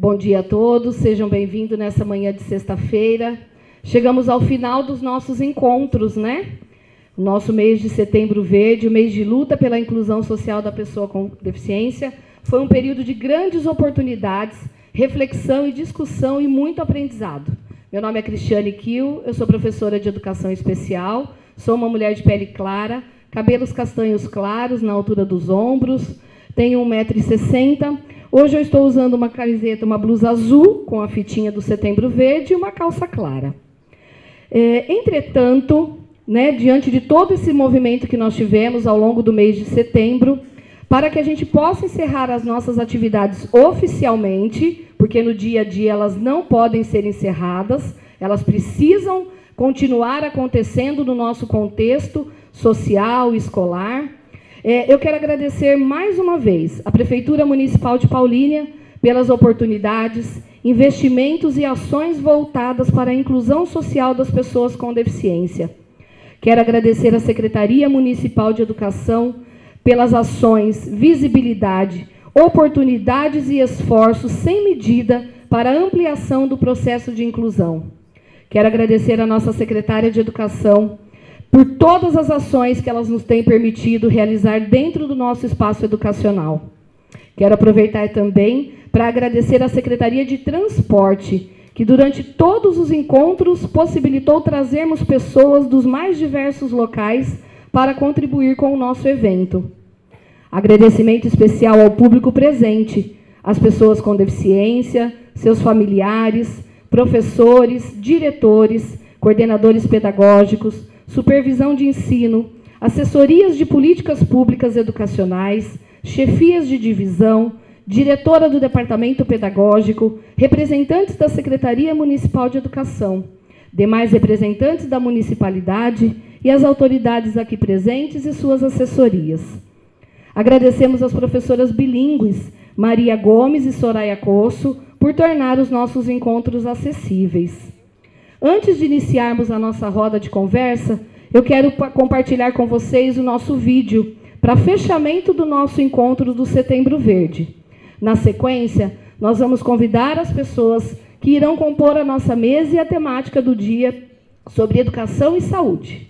Bom dia a todos, sejam bem-vindos nessa manhã de sexta-feira. Chegamos ao final dos nossos encontros, né? Nosso mês de setembro verde, o mês de luta pela inclusão social da pessoa com deficiência, foi um período de grandes oportunidades, reflexão e discussão e muito aprendizado. Meu nome é Cristiane Kiel, eu sou professora de educação especial, sou uma mulher de pele clara, cabelos castanhos claros na altura dos ombros, tenho 1,60m. Hoje eu estou usando uma camiseta, uma blusa azul com a fitinha do Setembro Verde e uma calça clara. É, entretanto, né, diante de todo esse movimento que nós tivemos ao longo do mês de setembro, para que a gente possa encerrar as nossas atividades oficialmente, porque no dia a dia elas não podem ser encerradas, elas precisam continuar acontecendo no nosso contexto social, escolar. É, eu quero agradecer mais uma vez à Prefeitura Municipal de Paulínia pelas oportunidades, investimentos e ações voltadas para a inclusão social das pessoas com deficiência. Quero agradecer à Secretaria Municipal de Educação pelas ações, visibilidade, oportunidades e esforços sem medida para ampliação do processo de inclusão. Quero agradecer à nossa secretária de Educação por todas as ações que elas nos têm permitido realizar dentro do nosso espaço educacional. Quero aproveitar também para agradecer à Secretaria de Transporte, que durante todos os encontros possibilitou trazermos pessoas dos mais diversos locais para contribuir com o nosso evento. Agradecimento especial ao público presente, às pessoas com deficiência, seus familiares, professores, diretores, coordenadores pedagógicos, supervisão de ensino, assessorias de políticas públicas educacionais, chefias de divisão, diretora do Departamento Pedagógico, representantes da Secretaria Municipal de Educação, demais representantes da municipalidade e as autoridades aqui presentes e suas assessorias. Agradecemos às professoras bilíngues Maria Gomes e Soraya Coço por tornar os nossos encontros acessíveis. Antes de iniciarmos a nossa roda de conversa, eu quero compartilhar com vocês o nosso vídeo para fechamento do nosso encontro do Setembro Verde. Na sequência, nós vamos convidar as pessoas que irão compor a nossa mesa e a temática do dia sobre educação e saúde.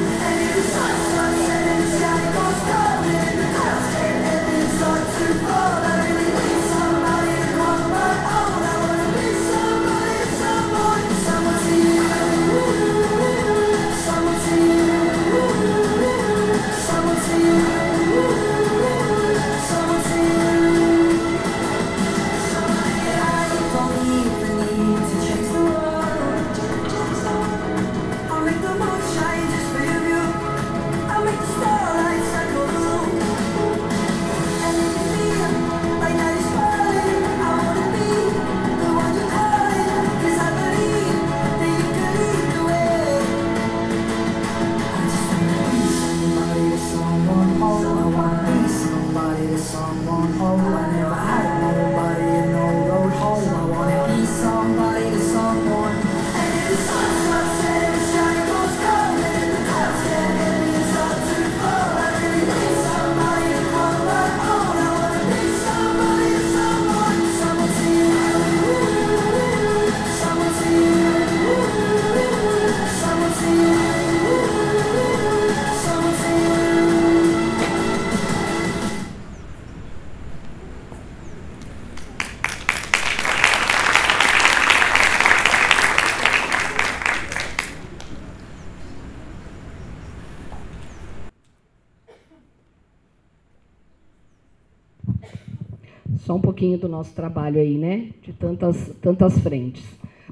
Nosso trabalho aí, né? De tantas, tantas frentes.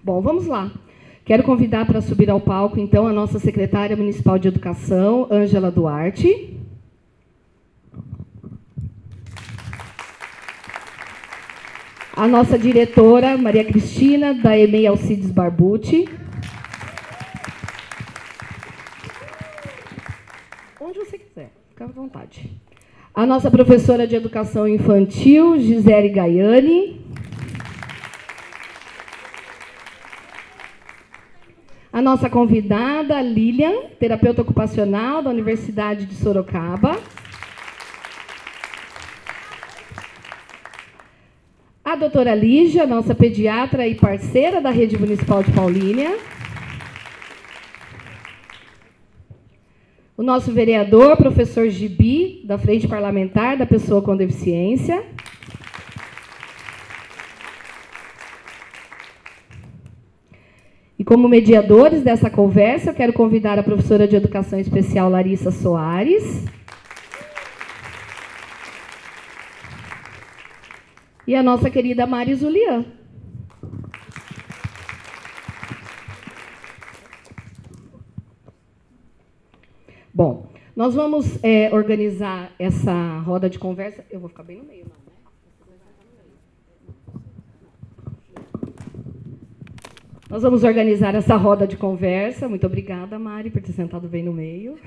Bom, vamos lá. Quero convidar para subir ao palco, então, a nossa secretária municipal de Educação, Ângela Duarte. A nossa diretora, Maria Cristina, da EMEI Alcides Barbucci. Onde você quiser, fica à vontade. A nossa professora de Educação Infantil, Gisele Gaiani. A nossa convidada, Lilian, terapeuta ocupacional da Universidade de Sorocaba. A doutora Lígia, nossa pediatra e parceira da Rede Municipal de Paulínia. O nosso vereador, professor Gibi, da Frente Parlamentar da Pessoa com Deficiência. E como mediadores dessa conversa, eu quero convidar a professora de Educação Especial Larissa Soares. e a nossa querida Mari Zulian. Bom, nós vamos é, organizar essa roda de conversa. Eu vou ficar bem no meio, não, né? Nós vamos organizar essa roda de conversa. Muito obrigada, Mari, por ter sentado bem no meio.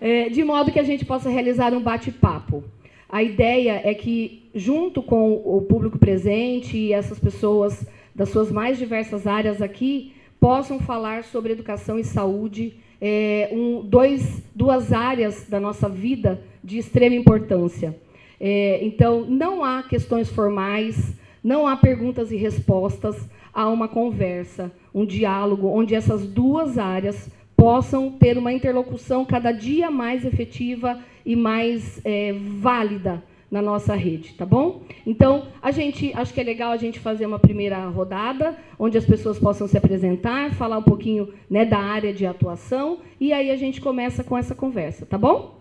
É, de modo que a gente possa realizar um bate-papo. A ideia é que, junto com o público presente e essas pessoas das suas mais diversas áreas aqui, possam falar sobre educação e saúde, é, um, dois, duas áreas da nossa vida de extrema importância. É, então, não há questões formais, não há perguntas e respostas, há uma conversa, um diálogo, onde essas duas áreas possam ter uma interlocução cada dia mais efetiva e mais é, válida na nossa rede, tá bom? Então, a gente acho que é legal a gente fazer uma primeira rodada, onde as pessoas possam se apresentar, falar um pouquinho né, da área de atuação, e aí a gente começa com essa conversa, tá bom?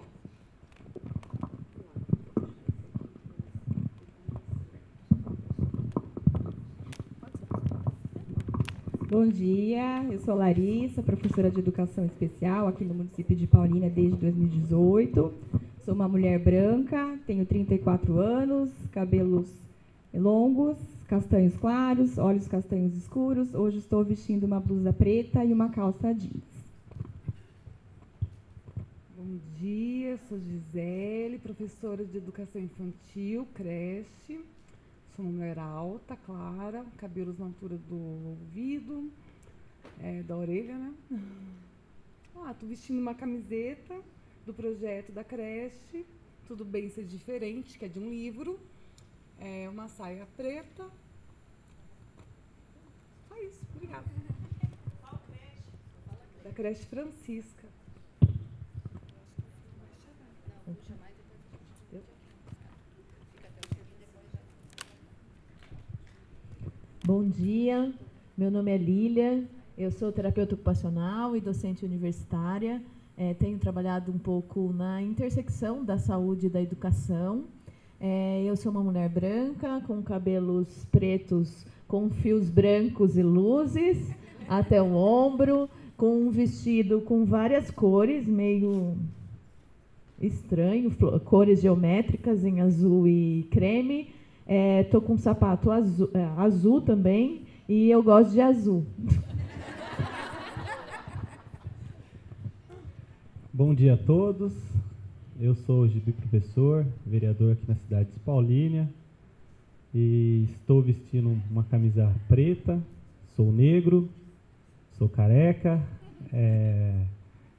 Bom dia, eu sou Larissa, professora de Educação Especial aqui no município de Paulínia desde 2018. Sou uma mulher branca, tenho 34 anos, cabelos longos, castanhos claros, olhos castanhos escuros. Hoje estou vestindo uma blusa preta e uma calça jeans. Bom dia, sou Gisele, professora de Educação Infantil, creche. Sou uma mulher alta, clara, cabelos na altura do ouvido, é, da orelha, né? Ah, tô vestindo uma camiseta do projeto da creche, Tudo Bem Ser Diferente, que é de um livro, é, uma saia preta. Só isso, obrigada. Qual creche? Da creche Francisca. Bom dia, meu nome é Lília, eu sou terapeuta ocupacional e docente universitária. É, tenho trabalhado um pouco na intersecção da saúde e da educação. É, eu sou uma mulher branca, com cabelos pretos com fios brancos e luzes até o ombro, com um vestido com várias cores, meio estranho, cores geométricas em azul e creme Estou é, com um sapato azul, é, azul também e eu gosto de azul. Bom dia a todos. Eu sou o Gibi Professor, vereador aqui na cidade de Paulínia. E estou vestindo uma camisa preta, sou negro, sou careca, é,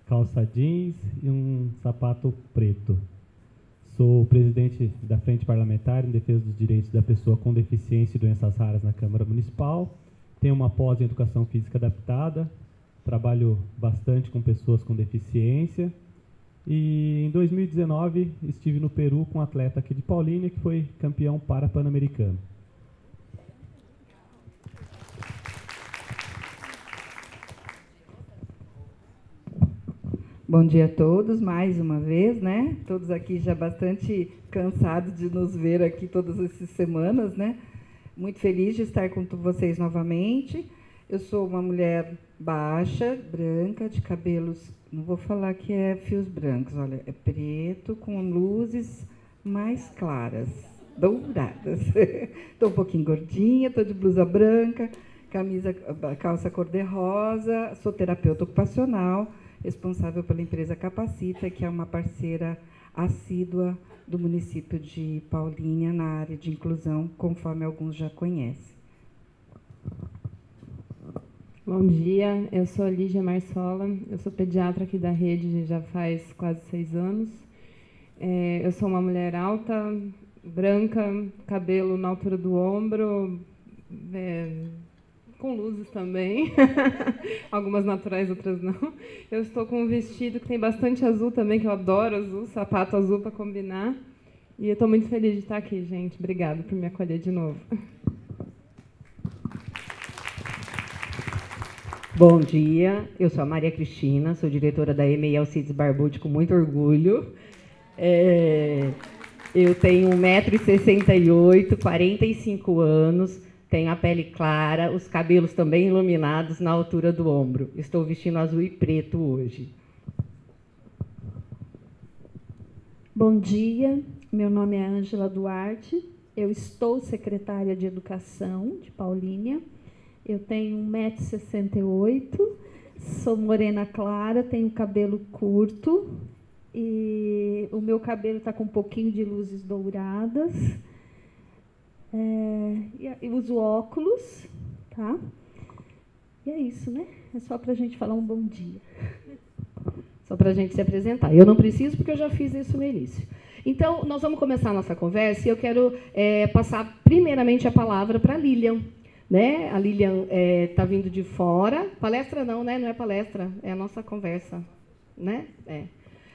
calça jeans e um sapato preto. Sou presidente da Frente Parlamentar em Defesa dos Direitos da Pessoa com Deficiência e Doenças Raras na Câmara Municipal. Tenho uma pós em Educação Física Adaptada. Trabalho bastante com pessoas com deficiência. E em 2019 estive no Peru com um atleta aqui de Paulínia que foi campeão para pan-americano. Bom dia a todos, mais uma vez, né? Todos aqui já bastante cansados de nos ver aqui todas essas semanas, né? Muito feliz de estar com vocês novamente. Eu sou uma mulher baixa, branca, de cabelos, não vou falar que é fios brancos, olha, é preto com luzes mais claras, douradas. Estou um pouquinho gordinha, estou de blusa branca, camisa, calça cor-de-rosa, sou terapeuta ocupacional, responsável pela empresa Capacita, que é uma parceira assídua do município de Paulínia na área de inclusão, conforme alguns já conhecem. Bom dia, eu sou Lígia Marsola, eu sou pediatra aqui da rede já faz quase seis anos. É, eu sou uma mulher alta, branca, cabelo na altura do ombro, é, com luzes também, algumas naturais, outras não. Eu estou com um vestido que tem bastante azul também, que eu adoro azul, sapato azul para combinar. E eu estou muito feliz de estar aqui, gente. Obrigada por me acolher de novo. Bom dia, eu sou a Maria Cristina, sou diretora da EMEI Alcides Barbucci com muito orgulho. É, eu tenho 1,68m, 45 anos, tenho a pele clara, os cabelos também iluminados na altura do ombro. Estou vestindo azul e preto hoje. Bom dia, meu nome é Ângela Duarte, eu estou secretária de Educação de Paulínia eu tenho 1,68m, sou morena clara, tenho cabelo curto e o meu cabelo está com um pouquinho de luzes douradas. É, e uso óculos, tá? E é isso, né? É só para a gente falar um bom dia. Só para a gente se apresentar. Eu não preciso, porque eu já fiz isso no início. Então, nós vamos começar a nossa conversa e eu quero é, passar primeiramente a palavra para Lilian. Né? A Lilian está é, tá vindo de fora. Palestra não, né? Não é palestra, é a nossa conversa. Né? É.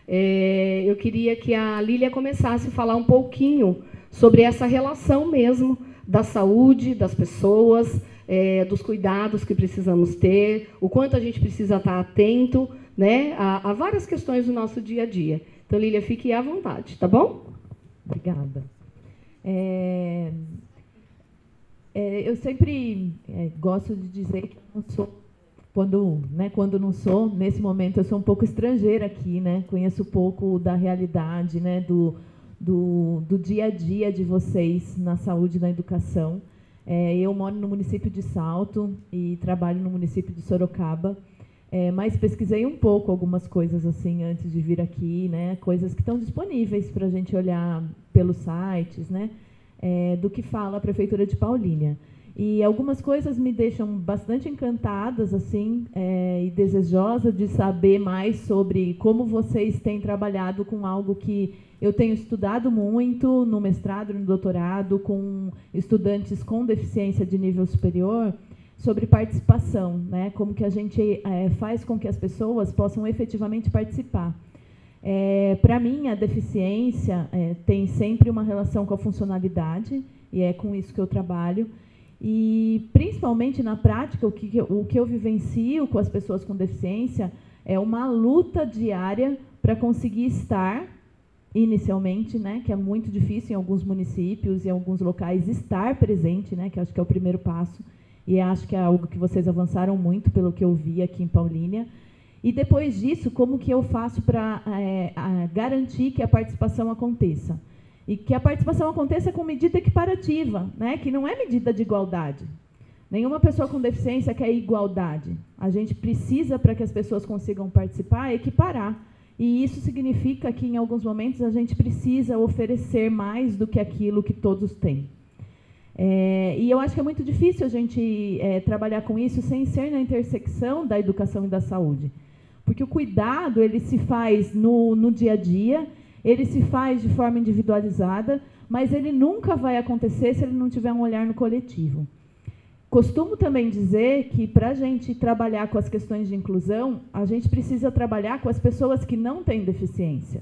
É, eu queria que a Lília começasse a falar um pouquinho sobre essa relação mesmo da saúde das pessoas, é, dos cuidados que precisamos ter, o quanto a gente precisa estar atento né, a, a várias questões do nosso dia a dia. Então, Lília, fique à vontade, tá bom? Obrigada. É, é, eu sempre é, gosto de dizer que não sou, quando, né, quando não sou, nesse momento eu sou um pouco estrangeira aqui, né? Conheço pouco da realidade, né, do, do, do dia a dia de vocês na saúde e na educação. É, eu moro no município de Salto e trabalho no município de Sorocaba. É, mas pesquisei um pouco algumas coisas assim antes de vir aqui, né? Coisas que estão disponíveis para a gente olhar pelos sites, né? É, do que fala a Prefeitura de Paulínia. E algumas coisas me deixam bastante encantadas assim é, e desejosa de saber mais sobre como vocês têm trabalhado com algo que eu tenho estudado muito no mestrado, no doutorado, com estudantes com deficiência de nível superior, sobre participação, né? como que a gente é, faz com que as pessoas possam efetivamente participar. É, Para mim, a deficiência é, tem sempre uma relação com a funcionalidade, e é com isso que eu trabalho. E, principalmente na prática, o que, o que eu vivencio com as pessoas com deficiência é uma luta diária para conseguir estar, inicialmente, né, que é muito difícil em alguns municípios e alguns locais, estar presente, né, que acho que é o primeiro passo, e acho que é algo que vocês avançaram muito, pelo que eu vi aqui em Paulínia. E depois disso, como que eu faço para é, garantir que a participação aconteça? E que a participação aconteça com medida equiparativa, né? que não é medida de igualdade. Nenhuma pessoa com deficiência quer igualdade. A gente precisa, para que as pessoas consigam participar, equiparar. E isso significa que, em alguns momentos, a gente precisa oferecer mais do que aquilo que todos têm. É, e eu acho que é muito difícil a gente é, trabalhar com isso sem ser na intersecção da educação e da saúde. Porque o cuidado ele se faz no, no dia a dia, ele se faz de forma individualizada, mas ele nunca vai acontecer se ele não tiver um olhar no coletivo. Costumo também dizer que para a gente trabalhar com as questões de inclusão, a gente precisa trabalhar com as pessoas que não têm deficiência.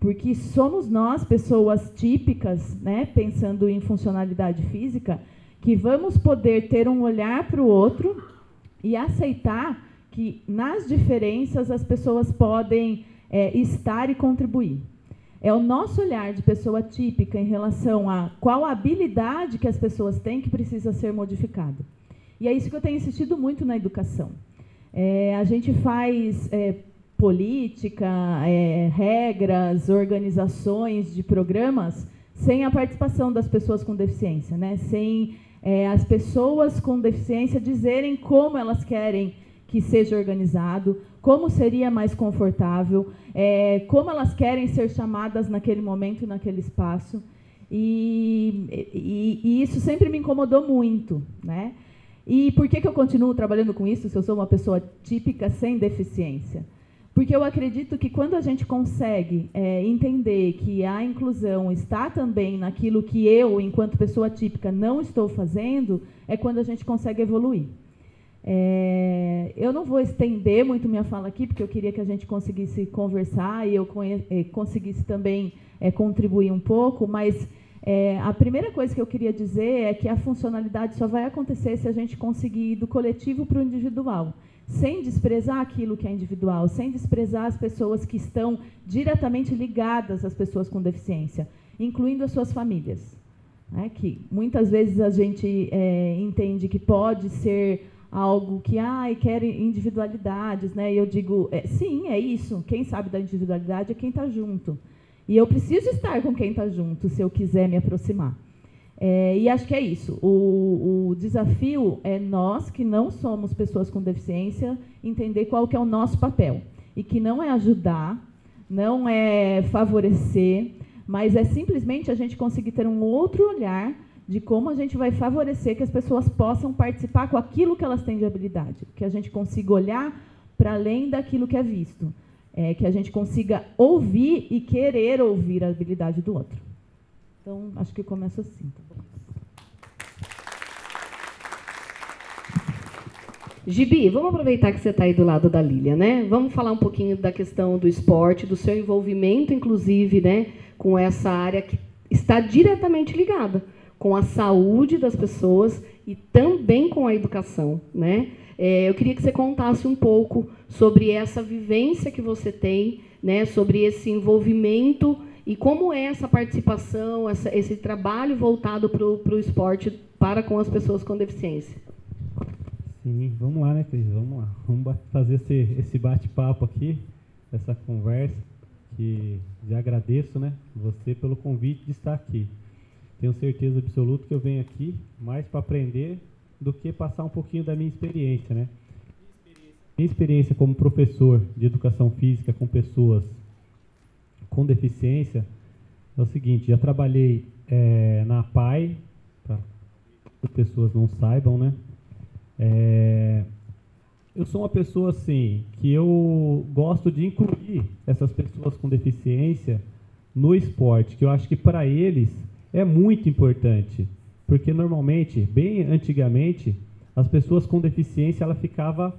Porque somos nós, pessoas típicas, né, pensando em funcionalidade física, que vamos poder ter um olhar para o outro e aceitar que nas diferenças as pessoas podem é, estar e contribuir. É o nosso olhar de pessoa típica em relação a qual habilidade que as pessoas têm que precisa ser modificada. E é isso que eu tenho insistido muito na educação. É, a gente faz é, política, é, regras, organizações de programas sem a participação das pessoas com deficiência, né? sem é, as pessoas com deficiência dizerem como elas querem que seja organizado, como seria mais confortável, é, como elas querem ser chamadas naquele momento e naquele espaço. E, e, e, isso sempre me incomodou muito. Né? E por que, que eu continuo trabalhando com isso se eu sou uma pessoa típica sem deficiência? Porque eu acredito que quando a gente consegue é, entender que a inclusão está também naquilo que eu, enquanto pessoa típica, não estou fazendo, é quando a gente consegue evoluir. É, eu não vou estender muito minha fala aqui, porque eu queria que a gente conseguisse conversar e eu conseguisse também é, contribuir um pouco, mas é, a primeira coisa que eu queria dizer é que a funcionalidade só vai acontecer se a gente conseguir ir do coletivo para o individual sem desprezar aquilo que é individual, sem desprezar as pessoas que estão diretamente ligadas às pessoas com deficiência, incluindo as suas famílias. Né? Que muitas vezes a gente é, entende que pode ser algo que ai, quer individualidades, né? E eu digo, é, sim, é isso. Quem sabe da individualidade é quem está junto. E eu preciso estar com quem está junto se eu quiser me aproximar. É, e acho que é isso. O, o, desafio é nós, que não somos pessoas com deficiência, entender qual que é o nosso papel. E que não é ajudar, não é favorecer, mas é simplesmente a gente conseguir ter um outro olhar de como a gente vai favorecer que as pessoas possam participar com aquilo que elas têm de habilidade. Que a gente consiga olhar para além daquilo que é visto. É, que a gente consiga ouvir e querer ouvir a habilidade do outro. Então, acho que começa assim. Tá Gibi, vamos aproveitar que você está aí do lado da Lília, né? Vamos falar um pouquinho da questão do esporte, do seu envolvimento, inclusive, né, com essa área que está diretamente ligada com a saúde das pessoas e também com a educação, né? É, eu queria que você contasse um pouco sobre essa vivência que você tem, né, sobre esse envolvimento e como é essa participação, essa, esse trabalho voltado para o esporte para com as pessoas com deficiência? Sim, vamos lá, né, Cris? Vamos lá. Vamos fazer esse, esse bate-papo aqui, essa conversa, que já agradeço, né, você pelo convite de estar aqui. Tenho certeza absoluta que eu venho aqui mais para aprender do que passar um pouquinho da minha experiência, né? Minha experiência como professor de educação física com pessoas com deficiência é o seguinte, já trabalhei é, na PAI, para as pessoas não saibam, né? É, eu sou uma pessoa assim, que eu gosto de incluir essas pessoas com deficiência no esporte, que eu acho que para eles é muito importante, porque normalmente, bem antigamente, as pessoas com deficiência ela ficava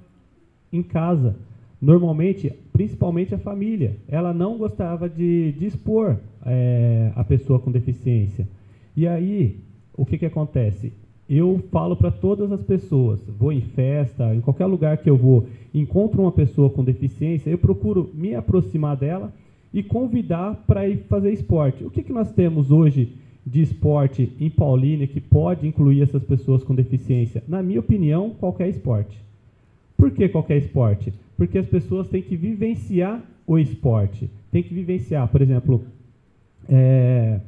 em casa, normalmente, principalmente a família, ela não gostava de, de expor é, a pessoa com deficiência. E aí, o que, que acontece? Eu falo para todas as pessoas, vou em festa, em qualquer lugar que eu vou, encontro uma pessoa com deficiência, eu procuro me aproximar dela e convidar para ir fazer esporte. O que, que nós temos hoje de esporte em Paulínia que pode incluir essas pessoas com deficiência? Na minha opinião, qualquer esporte. Por que qualquer esporte? Porque as pessoas têm que vivenciar o esporte. Tem que vivenciar, por exemplo, é,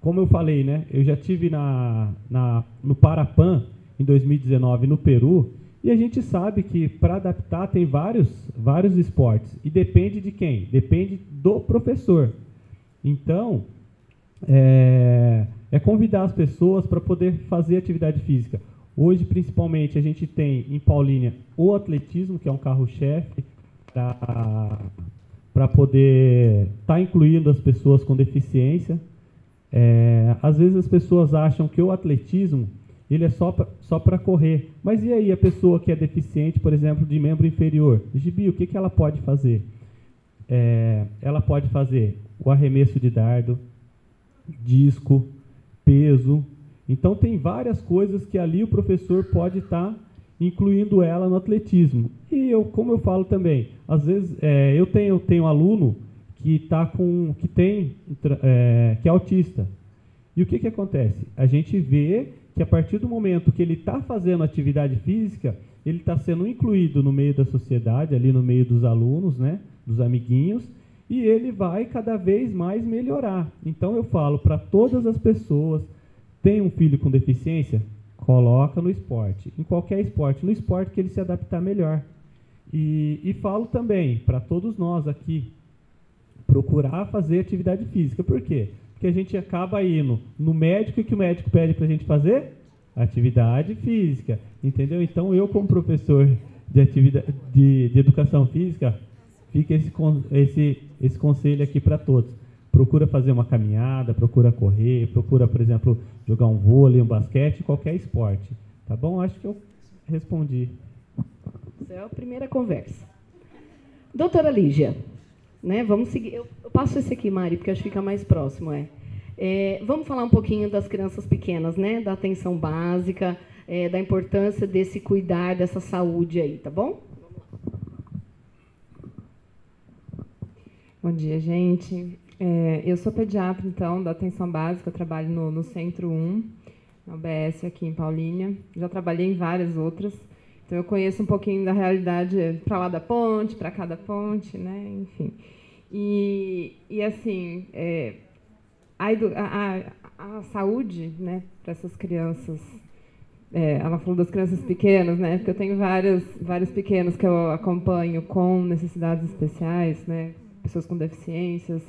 como eu falei, né? Eu já tive na, na, no Parapan em 2019 no Peru e a gente sabe que para adaptar tem vários, vários esportes e depende de quem? Depende do professor. Então é, é convidar as pessoas para poder fazer atividade física. Hoje, principalmente, a gente tem em Paulínia o atletismo, que é um carro-chefe, para poder estar tá incluindo as pessoas com deficiência. É, às vezes as pessoas acham que o atletismo ele é só só para correr. Mas e aí a pessoa que é deficiente, por exemplo, de membro inferior? Gibi, o que, que ela pode fazer? É, ela pode fazer o arremesso de dardo, disco, peso, então tem várias coisas que ali o professor pode estar tá incluindo ela no atletismo. E eu, como eu falo também, às vezes é, eu tenho, tenho um aluno que tá com, que tem, é, que é autista. E o que, que acontece? A gente vê que a partir do momento que ele está fazendo atividade física, ele está sendo incluído no meio da sociedade, ali no meio dos alunos, né, dos amiguinhos, e ele vai cada vez mais melhorar. Então eu falo para todas as pessoas, tem um filho com deficiência, coloca no esporte, em qualquer esporte, no esporte que ele se adaptar melhor. E, e falo também para todos nós aqui, procurar fazer atividade física. Por quê? Porque a gente acaba indo no médico e que o médico pede para a gente fazer? Atividade física. Entendeu? Então eu, como professor de, atividade, de, de educação física, fica esse, esse, esse conselho aqui para todos. Procura fazer uma caminhada, procura correr, procura, por exemplo, jogar um vôlei, um basquete, qualquer esporte. Tá bom? Acho que eu respondi. Essa é a primeira conversa. Doutora Lígia, né, vamos seguir. Eu, eu passo esse aqui, Mari, porque acho que fica mais próximo. É. é. vamos falar um pouquinho das crianças pequenas, né, da atenção básica, é, da importância desse cuidar dessa saúde aí, tá bom? Bom dia, gente. É, eu sou pediatra, então, da atenção básica, eu trabalho no, no Centro 1, na UBS aqui em Paulínia. Já trabalhei em várias outras, então eu conheço um pouquinho da realidade para lá da ponte, para cada ponte, né? enfim. E, e assim, é, a, a, a, saúde né, para essas crianças é, ela falou das crianças pequenas, né? Porque eu tenho várias, vários pequenos que eu acompanho com necessidades especiais, né? Pessoas com deficiências,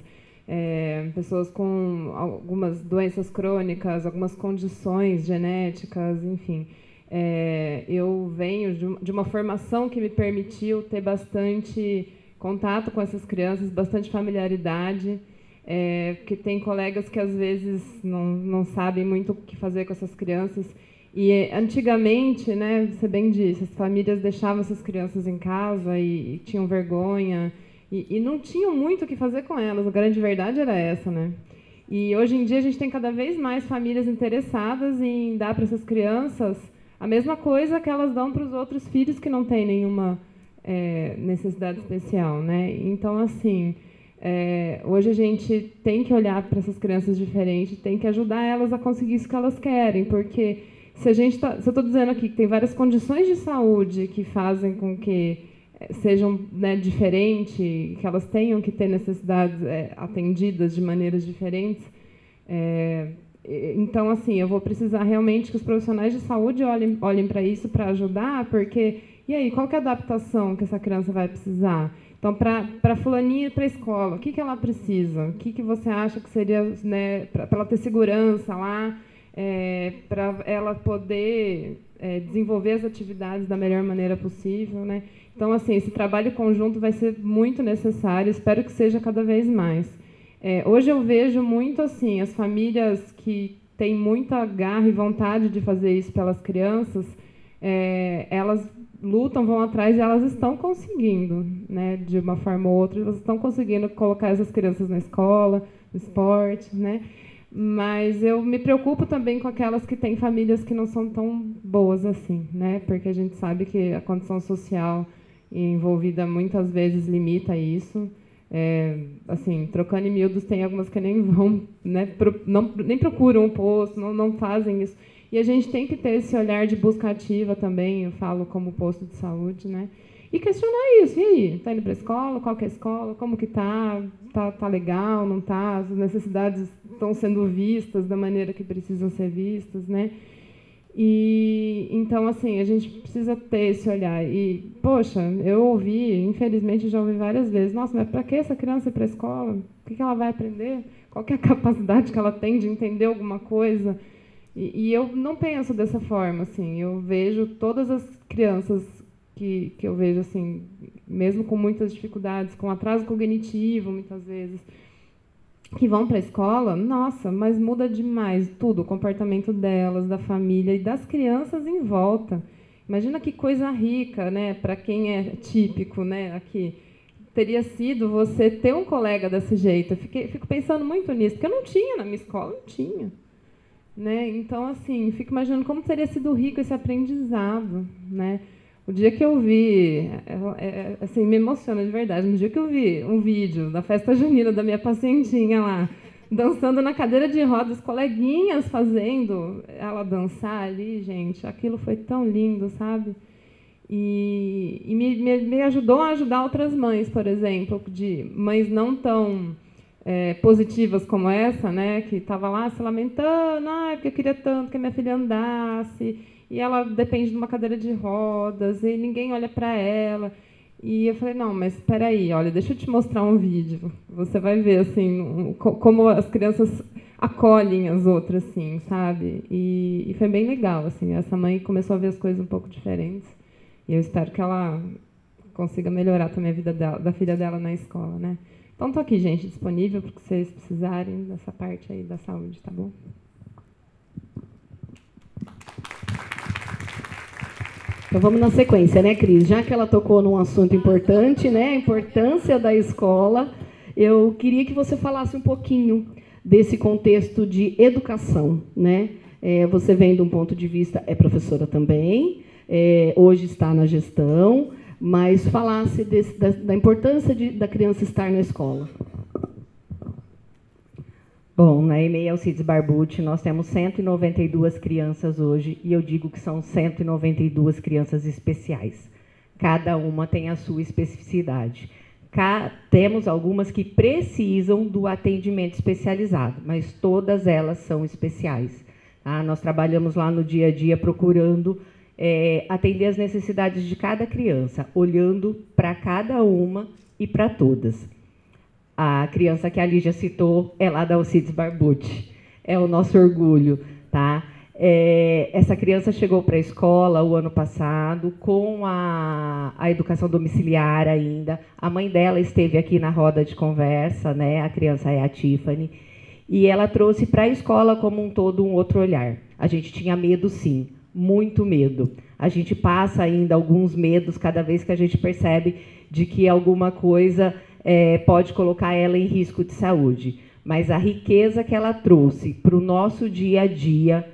é, pessoas com algumas doenças crônicas, algumas condições genéticas, enfim. É, eu venho de uma formação que me permitiu ter bastante contato com essas crianças, bastante familiaridade, é, porque tem colegas que às vezes não, não sabem muito o que fazer com essas crianças. E antigamente, né, você bem disse, as famílias deixavam essas crianças em casa e, e tinham vergonha, e, e não tinham muito o que fazer com elas. A grande verdade era essa, né? E hoje em dia a gente tem cada vez mais famílias interessadas em dar para essas crianças a mesma coisa que elas dão para os outros filhos que não têm nenhuma é, necessidade especial, né? Então, assim, é, hoje a gente tem que olhar para essas crianças diferentes, tem que ajudar elas a conseguir isso que elas querem, porque se a gente tá, se eu estou dizendo aqui que tem várias condições de saúde que fazem com que sejam né, diferentes, que elas tenham que ter necessidades é, atendidas de maneiras diferentes. É, então, assim, eu vou precisar realmente que os profissionais de saúde olhem, olhem para isso para ajudar, porque e aí, qual é a adaptação que essa criança vai precisar? Então, para fulaninha para a escola, o que, que ela precisa? O que, que você acha que seria né, para ela ter segurança lá, é, para ela poder é, desenvolver as atividades da melhor maneira possível? Né? Então, assim, esse trabalho conjunto vai ser muito necessário, espero que seja cada vez mais. É, hoje eu vejo muito assim, as famílias que têm muita garra e vontade de fazer isso pelas crianças, é, elas lutam, vão atrás e elas estão conseguindo, né, de uma forma ou outra, elas estão conseguindo colocar essas crianças na escola, no esporte, né? Mas eu me preocupo também com aquelas que têm famílias que não são tão boas assim, né? Porque a gente sabe que a condição social envolvida muitas vezes limita isso. É, assim, trocando em miúdos, tem algumas que nem vão, né, pro, não, nem procuram o posto, não, não fazem isso. E a gente tem que ter esse olhar de busca ativa também, eu falo como posto de saúde, né? E questionar isso. E aí? Está indo para a escola? Qual é a escola? Como que tá? Tá, tá legal? Não tá? As necessidades estão sendo vistas da maneira que precisam ser vistas, né? E então assim, a gente precisa ter esse olhar. E poxa, eu ouvi, infelizmente já ouvi várias vezes, nossa, mas para que essa criança ir para a escola? O que ela vai aprender? Qual é a capacidade que ela tem de entender alguma coisa? E, e, eu não penso dessa forma, assim. Eu vejo todas as crianças que, que eu vejo assim, mesmo com muitas dificuldades, com atraso cognitivo, muitas vezes, que vão para a escola, nossa, mas muda demais tudo, o comportamento delas, da família e das crianças em volta. Imagina que coisa rica, né, para quem é típico, né, aqui. Teria sido você ter um colega desse jeito. Eu fiquei, fico pensando muito nisso, porque eu não tinha na minha escola, não tinha. Né? Então, assim, fico imaginando como teria sido rico esse aprendizado. Né? O dia que eu vi, é, é, assim, me emociona de verdade, no dia que eu vi um vídeo da festa junina da minha pacientinha lá, dançando na cadeira de rodas, coleguinhas fazendo ela dançar ali, gente, aquilo foi tão lindo, sabe? E, e me, me, me, ajudou a ajudar outras mães, por exemplo, de mães não tão é, positivas como essa, né, que estava lá se lamentando, ah, porque eu queria tanto que a minha filha andasse, e ela depende de uma cadeira de rodas, e ninguém olha para ela. E eu falei, não, mas espera aí, olha, deixa eu te mostrar um vídeo. Você vai ver, assim, como as crianças acolhem as outras, assim, sabe? E, e foi bem legal, assim, essa mãe começou a ver as coisas um pouco diferentes. E eu espero que ela consiga melhorar também a vida dela, da filha dela na escola, né? Então, estou aqui, gente, disponível para que vocês precisarem dessa parte aí da saúde, tá bom? Então vamos na sequência, né, Cris? Já que ela tocou num assunto importante, né, a importância da escola, eu queria que você falasse um pouquinho desse contexto de educação, né? É, você vem de um ponto de vista, é professora também, é, hoje está na gestão, mas falasse desse, da, da, importância de, da criança estar na escola. Bom, na EMEI Alcides Barbucci, nós temos 192 crianças hoje, e eu digo que são 192 crianças especiais. Cada uma tem a sua especificidade. Cá, temos algumas que precisam do atendimento especializado, mas todas elas são especiais. Tá? Nós trabalhamos lá no dia a dia procurando é, atender as necessidades de cada criança, olhando para cada uma e para todas. A criança que a Lígia citou é lá da Alcides Barbucci. É o nosso orgulho, tá? É, essa criança chegou para a escola o ano passado com a, a educação domiciliar ainda. A mãe dela esteve aqui na roda de conversa, né? A criança é a Tiffany. E ela trouxe para a escola como um todo um outro olhar. A gente tinha medo, sim, muito medo. A gente passa ainda alguns medos cada vez que a gente percebe de que alguma coisa é, pode colocar ela em risco de saúde. Mas a riqueza que ela trouxe para o nosso dia a dia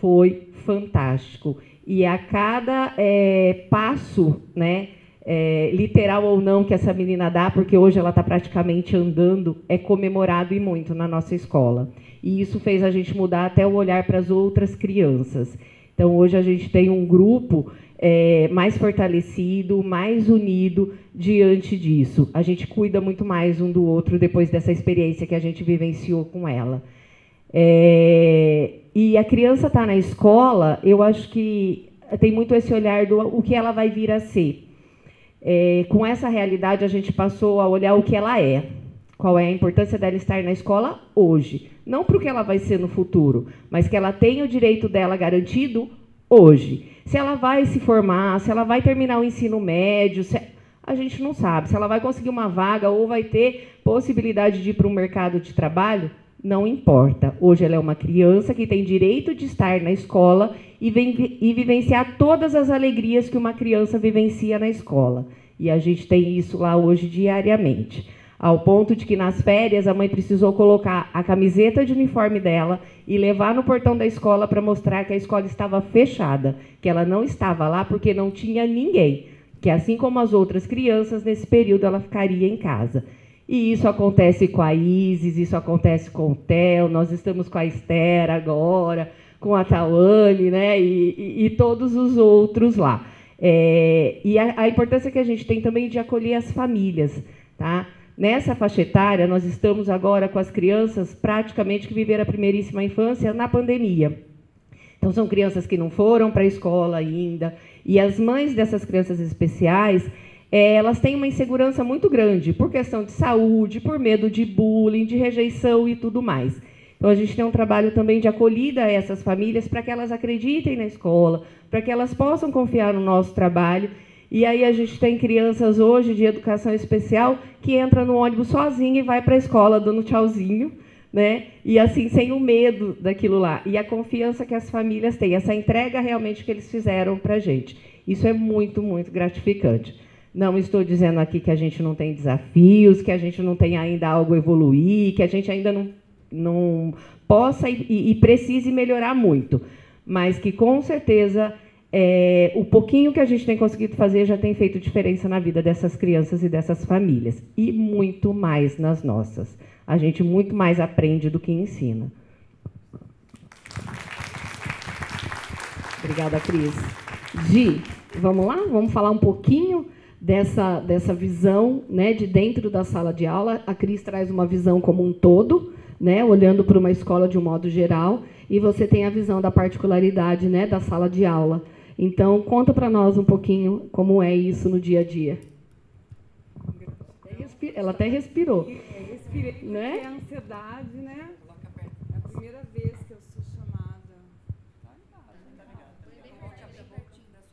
foi fantástico. E a cada é, passo, né, é, literal ou não, que essa menina dá, porque hoje ela está praticamente andando, é comemorado e muito na nossa escola. E isso fez a gente mudar até o olhar para as outras crianças. Então, hoje a gente tem um grupo é, mais fortalecido, mais unido diante disso. A gente cuida muito mais um do outro depois dessa experiência que a gente vivenciou com ela. É, e a criança está na escola, eu acho que tem muito esse olhar do o que ela vai vir a ser. É, com essa realidade, a gente passou a olhar o que ela é. Qual é a importância dela estar na escola hoje. Não para o que ela vai ser no futuro, mas que ela tenha o direito dela garantido hoje. Se ela vai se formar, se ela vai terminar o ensino médio, se... a gente não sabe. Se ela vai conseguir uma vaga ou vai ter possibilidade de ir para um mercado de trabalho, não importa. Hoje ela é uma criança que tem direito de estar na escola e, vem, e vivenciar todas as alegrias que uma criança vivencia na escola. E a gente tem isso lá hoje diariamente ao ponto de que nas férias a mãe precisou colocar a camiseta de uniforme dela e levar no portão da escola para mostrar que a escola estava fechada, que ela não estava lá porque não tinha ninguém, que assim como as outras crianças, nesse período ela ficaria em casa. E isso acontece com a Isis, isso acontece com o Theo, nós estamos com a Esther agora, com a Tawane, né, e, e, e todos os outros lá. É, e a, a importância que a gente tem também de acolher as famílias, tá? Nessa faixa etária, nós estamos agora com as crianças praticamente que viveram a primeiríssima infância na pandemia. Então, são crianças que não foram para a escola ainda. E as mães dessas crianças especiais, é, elas têm uma insegurança muito grande por questão de saúde, por medo de bullying, de rejeição e tudo mais. Então, a gente tem um trabalho também de acolhida a essas famílias para que elas acreditem na escola, para que elas possam confiar no nosso trabalho e aí a gente tem crianças hoje de educação especial que entra no ônibus sozinha e vai para a escola dando tchauzinho, né? E assim sem o medo daquilo lá e a confiança que as famílias têm, essa entrega realmente que eles fizeram para a gente. Isso é muito, muito gratificante. Não estou dizendo aqui que a gente não tem desafios, que a gente não tem ainda algo a evoluir, que a gente ainda não não possa e, e precise melhorar muito, mas que com certeza é, o pouquinho que a gente tem conseguido fazer já tem feito diferença na vida dessas crianças e dessas famílias, e muito mais nas nossas. A gente muito mais aprende do que ensina. Obrigada, Cris. Gi, vamos lá? Vamos falar um pouquinho dessa, dessa visão né, de dentro da sala de aula. A Cris traz uma visão como um todo, né, olhando para uma escola de um modo geral, e você tem a visão da particularidade né, da sala de aula. Então, conta para nós um pouquinho como é isso no dia a dia. Ela até respirou. Respirei, né? É ansiedade, né? É a primeira vez que eu sou chamada.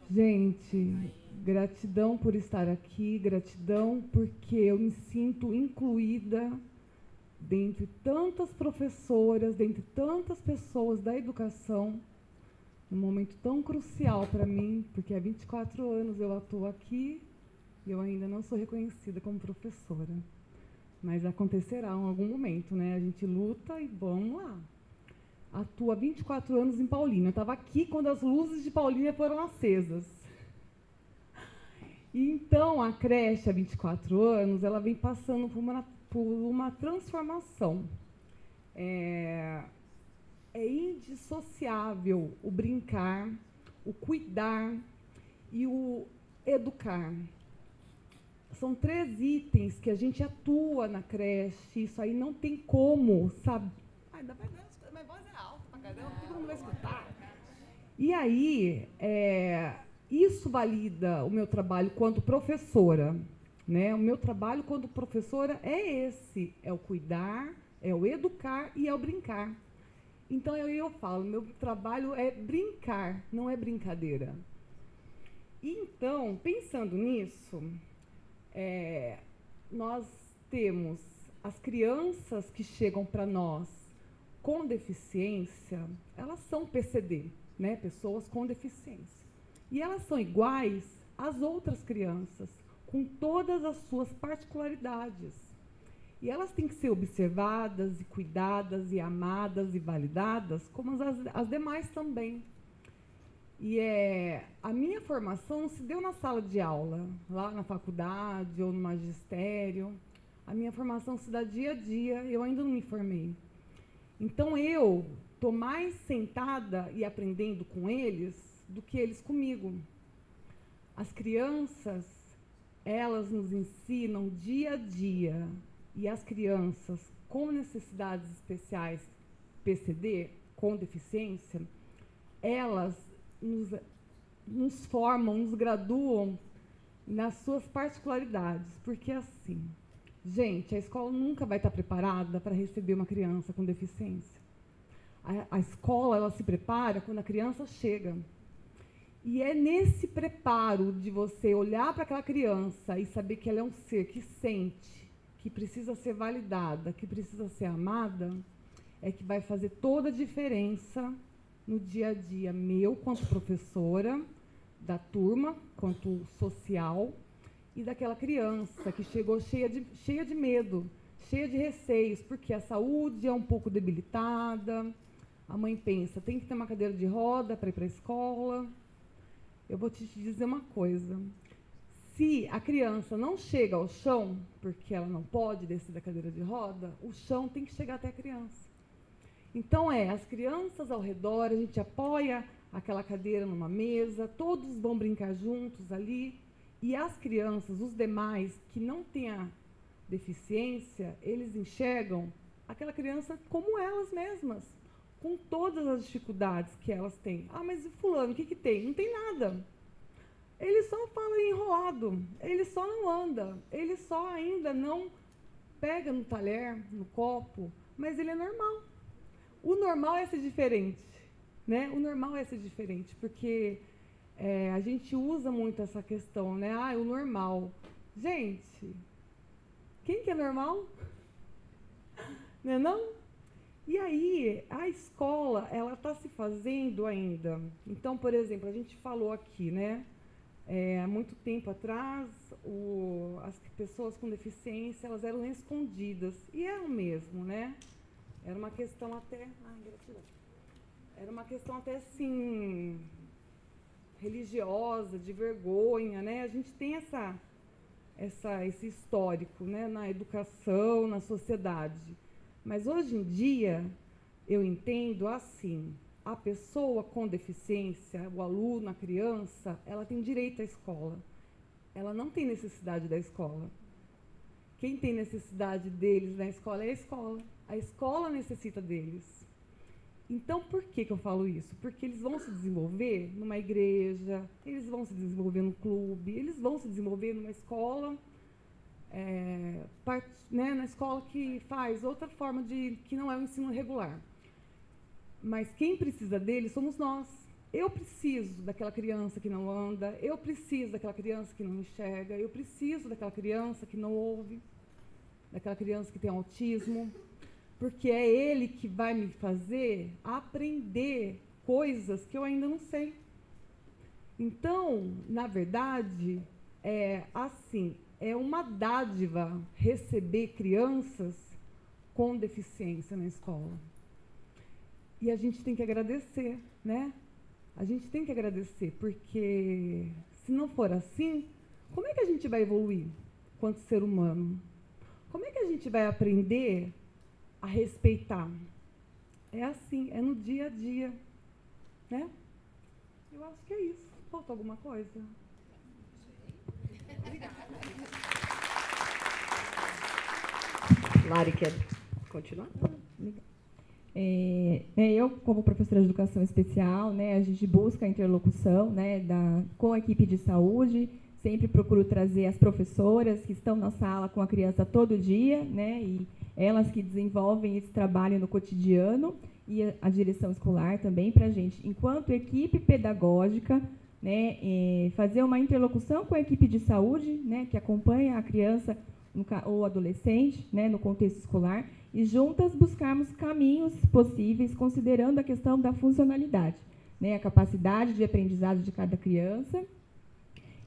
Gente, gratidão por estar aqui, gratidão porque eu me sinto incluída dentre tantas professoras, dentre tantas pessoas da educação, num momento tão crucial para mim, porque há 24 anos eu atuo aqui e eu ainda não sou reconhecida como professora. Mas acontecerá em algum momento, né? A gente luta e vamos lá. Atua 24 anos em Paulínia. Eu estava aqui quando as luzes de Paulínia foram acesas. E então a creche há 24 anos, ela vem passando por uma, por uma transformação. É, é indissociável o brincar, o cuidar e o educar. São três itens que a gente atua na creche, isso aí não tem como, sabe? Ai, minha voz é alta pra caramba, todo mundo vai escutar. E aí, é, isso valida o meu trabalho quanto professora. Né? O meu trabalho quanto professora é esse: é o cuidar, é o educar e é o brincar. Então eu, eu falo, meu trabalho é brincar, não é brincadeira. Então, pensando nisso, é, nós temos as crianças que chegam para nós com deficiência, elas são PCD, né? pessoas com deficiência. E elas são iguais às outras crianças, com todas as suas particularidades. E elas têm que ser observadas e cuidadas e amadas e validadas como as, as demais também. E é, a minha formação se deu na sala de aula, lá na faculdade ou no magistério. A minha formação se dá dia a dia, eu ainda não me formei. Então eu estou mais sentada e aprendendo com eles do que eles comigo. As crianças, elas nos ensinam dia a dia e as crianças com necessidades especiais, PCD, com deficiência, elas nos, nos formam, nos graduam nas suas particularidades, porque assim, gente, a escola nunca vai estar preparada para receber uma criança com deficiência. A, a escola ela se prepara quando a criança chega. E é nesse preparo de você olhar para aquela criança e saber que ela é um ser que sente, que precisa ser validada, que precisa ser amada, é que vai fazer toda a diferença no dia a dia meu, quanto professora, da turma, quanto social, e daquela criança que chegou cheia de, cheia de medo, cheia de receios, porque a saúde é um pouco debilitada. A mãe pensa, tem que ter uma cadeira de roda para ir para a escola. Eu vou te dizer uma coisa se a criança não chega ao chão, porque ela não pode descer da cadeira de roda, o chão tem que chegar até a criança. Então é, as crianças ao redor, a gente apoia aquela cadeira numa mesa, todos vão brincar juntos ali, e as crianças, os demais que não têm a deficiência, eles enxergam aquela criança como elas mesmas, com todas as dificuldades que elas têm. Ah, mas e fulano, o que, que tem? Não tem nada. Ele só fala enrolado, ele só não anda, ele só ainda não pega no talher, no copo, mas ele é normal. O normal é ser diferente, né? O normal é ser diferente, porque é, a gente usa muito essa questão, né? Ah, o normal. Gente, quem que é normal? Não é não? E aí, a escola, ela está se fazendo ainda. Então, por exemplo, a gente falou aqui, né? É, há muito tempo atrás, o, as pessoas com deficiência elas eram escondidas e eram mesmo, né? Era uma questão até. Ai. Era uma questão até assim religiosa, de vergonha, né? A gente tem essa, essa, esse histórico, né, na educação, na sociedade. Mas hoje em dia eu entendo assim: a pessoa com deficiência, o aluno, a criança, ela tem direito à escola. Ela não tem necessidade da escola. Quem tem necessidade deles na escola é a escola. A escola necessita deles. Então, por que, que eu falo isso? Porque eles vão se desenvolver numa igreja, eles vão se desenvolver num clube, eles vão se desenvolver numa escola, é, part, né, na escola que faz outra forma de que não é o ensino regular. Mas quem precisa deles somos nós. Eu preciso daquela criança que não anda, eu preciso daquela criança que não enxerga, eu preciso daquela criança que não ouve, daquela criança que tem autismo porque é ele que vai me fazer aprender coisas que eu ainda não sei. Então, na verdade, é assim, é uma dádiva receber crianças com deficiência na escola. E a gente tem que agradecer, né? A gente tem que agradecer, porque se não for assim, como é que a gente vai evoluir quanto ser humano? Como é que a gente vai aprender a respeitar. É assim, é no dia a dia. Né? Eu acho que é isso. Faltou alguma coisa? Obrigada. Lari, quer continuar? É, é, eu, como professora de educação especial, né, a gente busca a interlocução né, da, com a equipe de saúde, sempre procuro trazer as professoras que estão na sala com a criança todo dia, né, e elas que desenvolvem esse trabalho no cotidiano e a, a direção escolar também para a gente, enquanto equipe pedagógica, né, é, fazer uma interlocução com a equipe de saúde, né, que acompanha a criança no, ou adolescente, né, no contexto escolar, e juntas buscarmos caminhos possíveis, considerando a questão da funcionalidade, né, a capacidade de aprendizado de cada criança,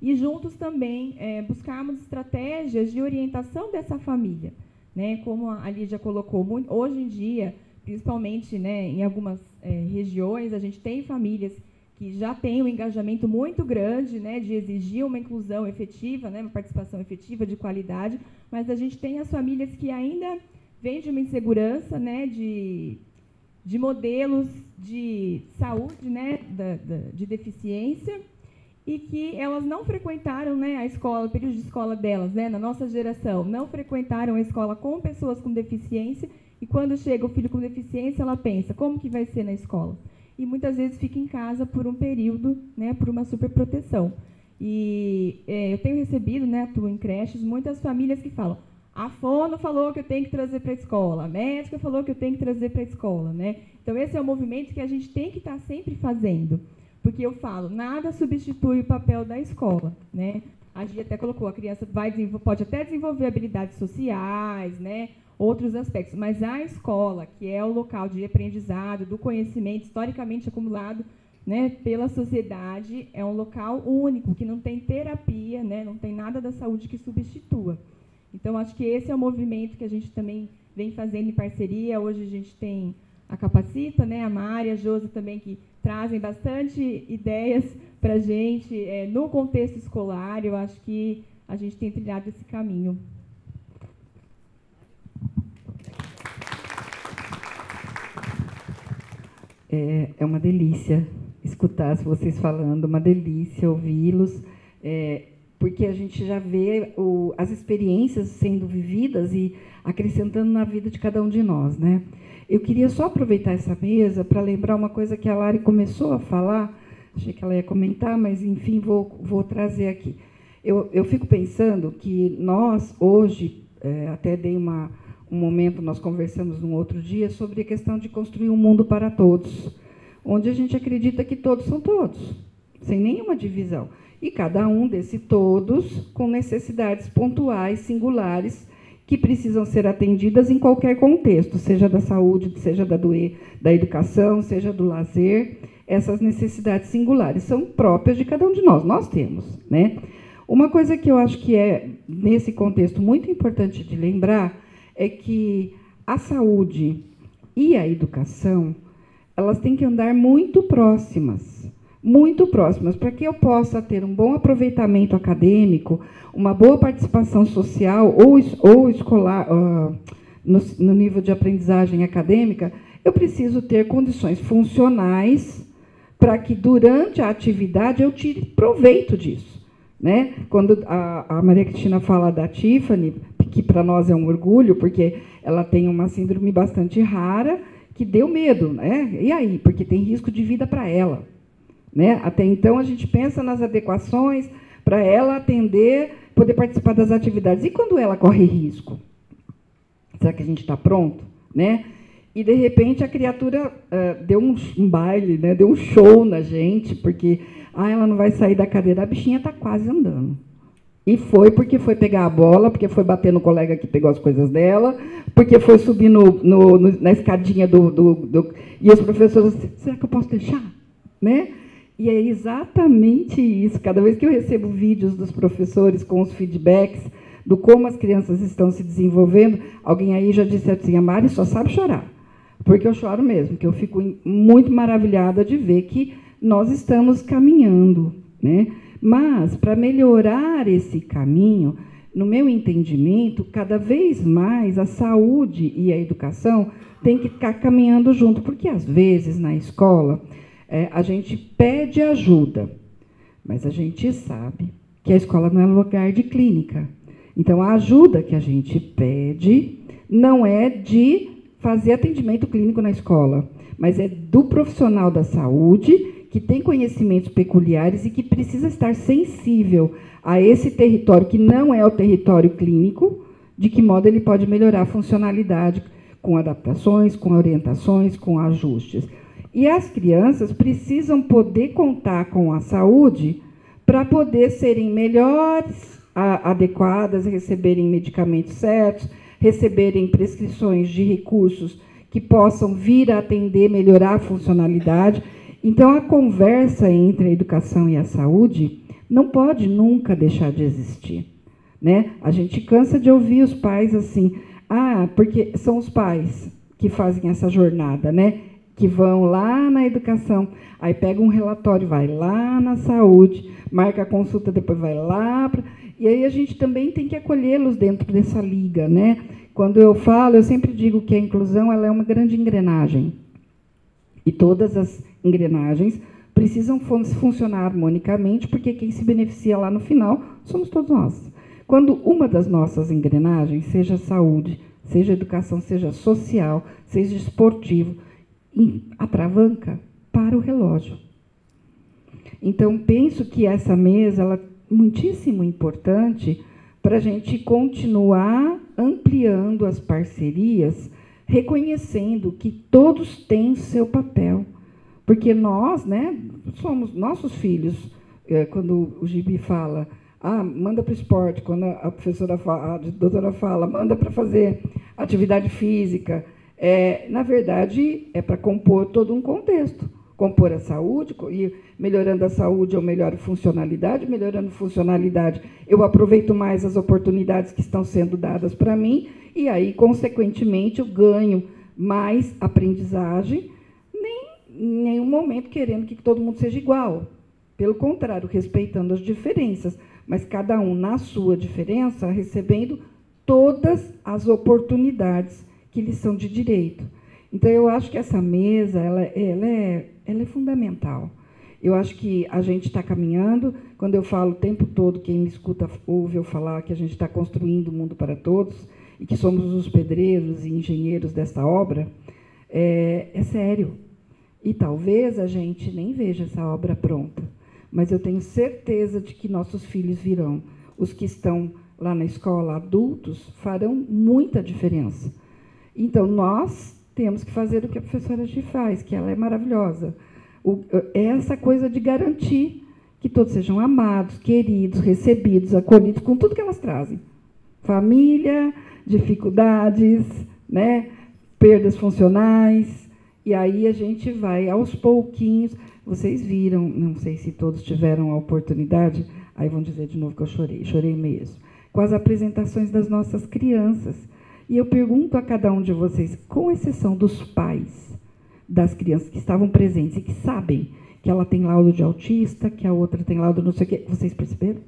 e juntos também é, buscarmos estratégias de orientação dessa família, né? Como a Lídia colocou, hoje em dia, principalmente né, em algumas é, regiões, a gente tem famílias que já têm um engajamento muito grande né, de exigir uma inclusão efetiva, né, uma participação efetiva de qualidade, mas a gente tem as famílias que ainda vêm de uma insegurança né, de, de modelos de saúde, né, da, da, de deficiência, e que elas não frequentaram né, a escola, o período de escola delas, né, na nossa geração, não frequentaram a escola com pessoas com deficiência, e quando chega o filho com deficiência, ela pensa, como que vai ser na escola? E muitas vezes fica em casa por um período, né, por uma superproteção. E é, eu tenho recebido, né, atuo em creches, muitas famílias que falam, a fono falou que eu tenho que trazer para a escola, a médica falou que eu tenho que trazer para a escola. Né? Então, esse é um movimento que a gente tem que estar sempre fazendo. Porque eu falo, nada substitui o papel da escola, né? A Gia até colocou, a criança vai, pode até desenvolver habilidades sociais, né? outros aspectos, mas a escola, que é o local de aprendizado, do conhecimento historicamente acumulado né, pela sociedade, é um local único, que não tem terapia, né, não tem nada da saúde que substitua. Então, acho que esse é o movimento que a gente também vem fazendo em parceria. Hoje a gente tem a Capacita, né, a Mari, a Josi também, que trazem bastante ideias para a gente é, no contexto escolar. Eu acho que a gente tem trilhado esse caminho. É, é uma delícia escutar vocês falando, uma delícia ouvi-los, é, porque a gente já vê o, as experiências sendo vividas e acrescentando na vida de cada um de nós, né? Eu queria só aproveitar essa mesa para lembrar uma coisa que a Lari começou a falar, achei que ela ia comentar, mas enfim, vou, vou trazer aqui. Eu, eu fico pensando que nós, hoje, é, até dei uma, um momento, nós conversamos num outro dia sobre a questão de construir um mundo para todos, onde a gente acredita que todos são todos, sem nenhuma divisão. E cada um desse todos com necessidades pontuais, singulares, que precisam ser atendidas em qualquer contexto, seja da saúde, seja da, doer, da educação, seja do lazer. Essas necessidades singulares são próprias de cada um de nós, nós temos. Né? Uma coisa que eu acho que é, nesse contexto, muito importante de lembrar é que a saúde e a educação, elas têm que andar muito próximas, muito próximas, para que eu possa ter um bom aproveitamento acadêmico, uma boa participação social ou, ou escolar, uh, no, no nível de aprendizagem acadêmica, eu preciso ter condições funcionais para que durante a atividade eu tire proveito disso. Né? Quando a, a Maria Cristina fala da Tiffany, que para nós é um orgulho, porque ela tem uma síndrome bastante rara, que deu medo, né? E aí? Porque tem risco de vida para ela. Né? Até então a gente pensa nas adequações para ela atender, poder participar das atividades. E quando ela corre risco? Será que a gente está pronto? Né? E, de repente, a criatura uh, deu um, um, baile, né? deu um show na gente, porque ah, ela não vai sair da cadeira. A bichinha está quase andando. E foi porque foi pegar a bola, porque foi bater no colega que pegou as coisas dela, porque foi subir no, no, no, na escadinha do, do, do, E os professores, será que eu posso deixar? Né? E é exatamente isso. Cada vez que eu recebo vídeos dos professores com os feedbacks do como as crianças estão se desenvolvendo, alguém aí já disse assim, a Mari só sabe chorar. Porque eu choro mesmo, que eu fico muito maravilhada de ver que nós estamos caminhando. Né? Mas, para melhorar esse caminho, no meu entendimento, cada vez mais a saúde e a educação têm que estar caminhando junto, porque às vezes na escola é, a gente pede ajuda, mas a gente sabe que a escola não é lugar de clínica. Então, a ajuda que a gente pede não é de fazer atendimento clínico na escola, mas é do profissional da saúde que tem conhecimentos peculiares e que precisa estar sensível a esse território que não é o território clínico, de que modo ele pode melhorar a funcionalidade com adaptações, com orientações, com ajustes. E as crianças precisam poder contar com a saúde para poder serem melhores, adequadas, receberem medicamentos certos, receberem prescrições de recursos que possam vir a atender, melhorar a funcionalidade então, a conversa entre a educação e a saúde não pode nunca deixar de existir. Né? A gente cansa de ouvir os pais assim, ah, porque são os pais que fazem essa jornada, né? Que vão lá na educação, aí pega um relatório, vai lá na saúde, marca a consulta, depois vai lá. Pra... E aí a gente também tem que acolhê-los dentro dessa liga. Né? Quando eu falo, eu sempre digo que a inclusão ela é uma grande engrenagem. E todas as engrenagens precisam funcionar harmonicamente, porque quem se beneficia lá no final somos todos nós. Quando uma das nossas engrenagens, seja saúde, seja educação, seja social, seja esportivo, atravanca para o relógio. Então, penso que essa mesa ela é muitíssimo importante para a gente continuar ampliando as parcerias reconhecendo que todos têm seu papel. Porque nós, né, somos nossos filhos. É, quando o Gibi fala, ah, manda para o esporte, quando a professora fala, a doutora fala, manda para fazer atividade física, é, na verdade, é para compor todo um contexto. Compor a saúde, e melhorando a saúde, eu melhoro funcionalidade, melhorando funcionalidade, eu aproveito mais as oportunidades que estão sendo dadas para mim e aí, consequentemente, eu ganho mais aprendizagem, nem em nenhum momento querendo que todo mundo seja igual. Pelo contrário, respeitando as diferenças, mas cada um na sua diferença, recebendo todas as oportunidades que lhes são de direito. Então, eu acho que essa mesa ela, ela, é, ela é fundamental. Eu acho que a gente está caminhando. Quando eu falo o tempo todo, quem me escuta ouve eu falar que a gente está construindo o mundo para todos, e que somos os pedreiros e engenheiros dessa obra, é, é sério. E talvez a gente nem veja essa obra pronta, mas eu tenho certeza de que nossos filhos virão. Os que estão lá na escola, adultos, farão muita diferença. Então, nós temos que fazer o que a professora G faz, que ela é maravilhosa. O, é essa coisa de garantir que todos sejam amados, queridos, recebidos, acolhidos, com tudo que elas trazem. Família, dificuldades, né? perdas funcionais, e aí a gente vai aos pouquinhos. Vocês viram, não sei se todos tiveram a oportunidade, aí vão dizer de novo que eu chorei, chorei mesmo, com as apresentações das nossas crianças. E eu pergunto a cada um de vocês, com exceção dos pais das crianças que estavam presentes e que sabem que ela tem laudo de autista, que a outra tem laudo não sei o quê, vocês perceberam?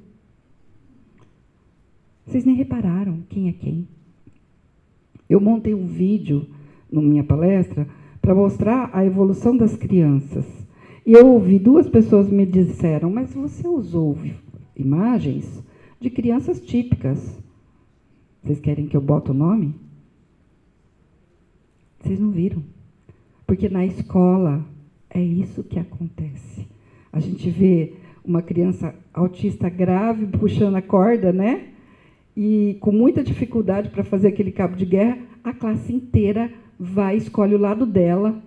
Vocês nem repararam quem é quem. Eu montei um vídeo na minha palestra para mostrar a evolução das crianças. E eu ouvi duas pessoas me disseram, mas você usou imagens de crianças típicas. Vocês querem que eu bote o nome? Vocês não viram. Porque na escola é isso que acontece. A gente vê uma criança autista grave puxando a corda, né? E com muita dificuldade para fazer aquele cabo de guerra, a classe inteira vai escolhe o lado dela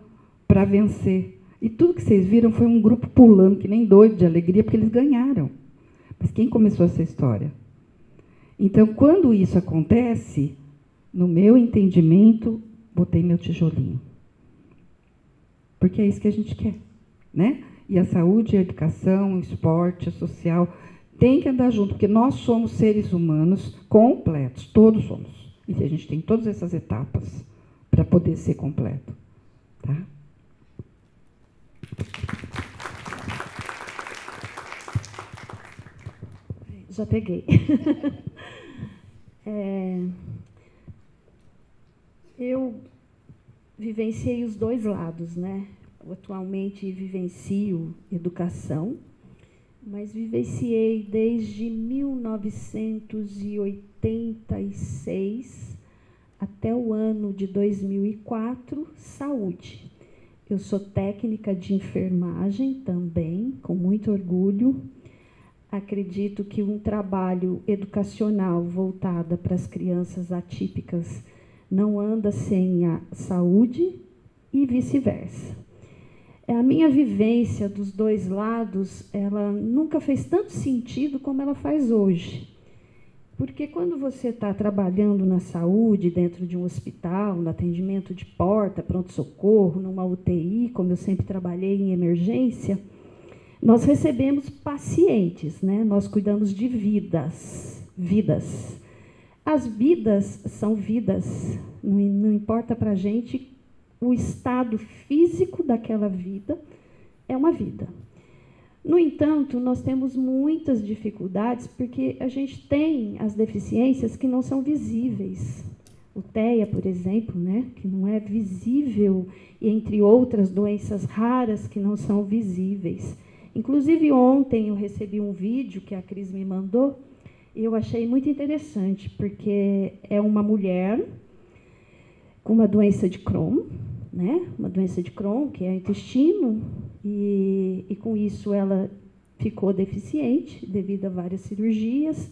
para vencer. E tudo que vocês viram foi um grupo pulando que nem doido de alegria porque eles ganharam. Mas quem começou essa história? Então, quando isso acontece, no meu entendimento, botei meu tijolinho. Porque é isso que a gente quer, né? E a saúde, a educação, o esporte, o social, tem que andar junto, porque nós somos seres humanos completos, todos somos. E a gente tem todas essas etapas para poder ser completo, tá? Já peguei. é, eu vivenciei os dois lados, né? Atualmente vivencio educação, mas vivenciei desde 1986 até o ano de 2004 saúde. Eu sou técnica de enfermagem também, com muito orgulho acredito que um trabalho educacional voltado para as crianças atípicas não anda sem a saúde e vice-versa. É, a minha vivência dos dois lados, ela nunca fez tanto sentido como ela faz hoje. Porque quando você está trabalhando na saúde, dentro de um hospital, no atendimento de porta, pronto-socorro, numa UTI, como eu sempre trabalhei em emergência, nós recebemos pacientes, né? Nós cuidamos de vidas, vidas. As vidas são vidas, não, não importa para a gente o estado físico daquela vida, é uma vida. No entanto, nós temos muitas dificuldades porque a gente tem as deficiências que não são visíveis. O TEA, por exemplo, né, que não é visível, e entre outras doenças raras que não são visíveis. Inclusive, ontem eu recebi um vídeo que a Cris me mandou e eu achei muito interessante, porque é uma mulher com uma doença de Crohn, né? uma doença de Crohn, que é intestino, e, e com isso ela ficou deficiente devido a várias cirurgias.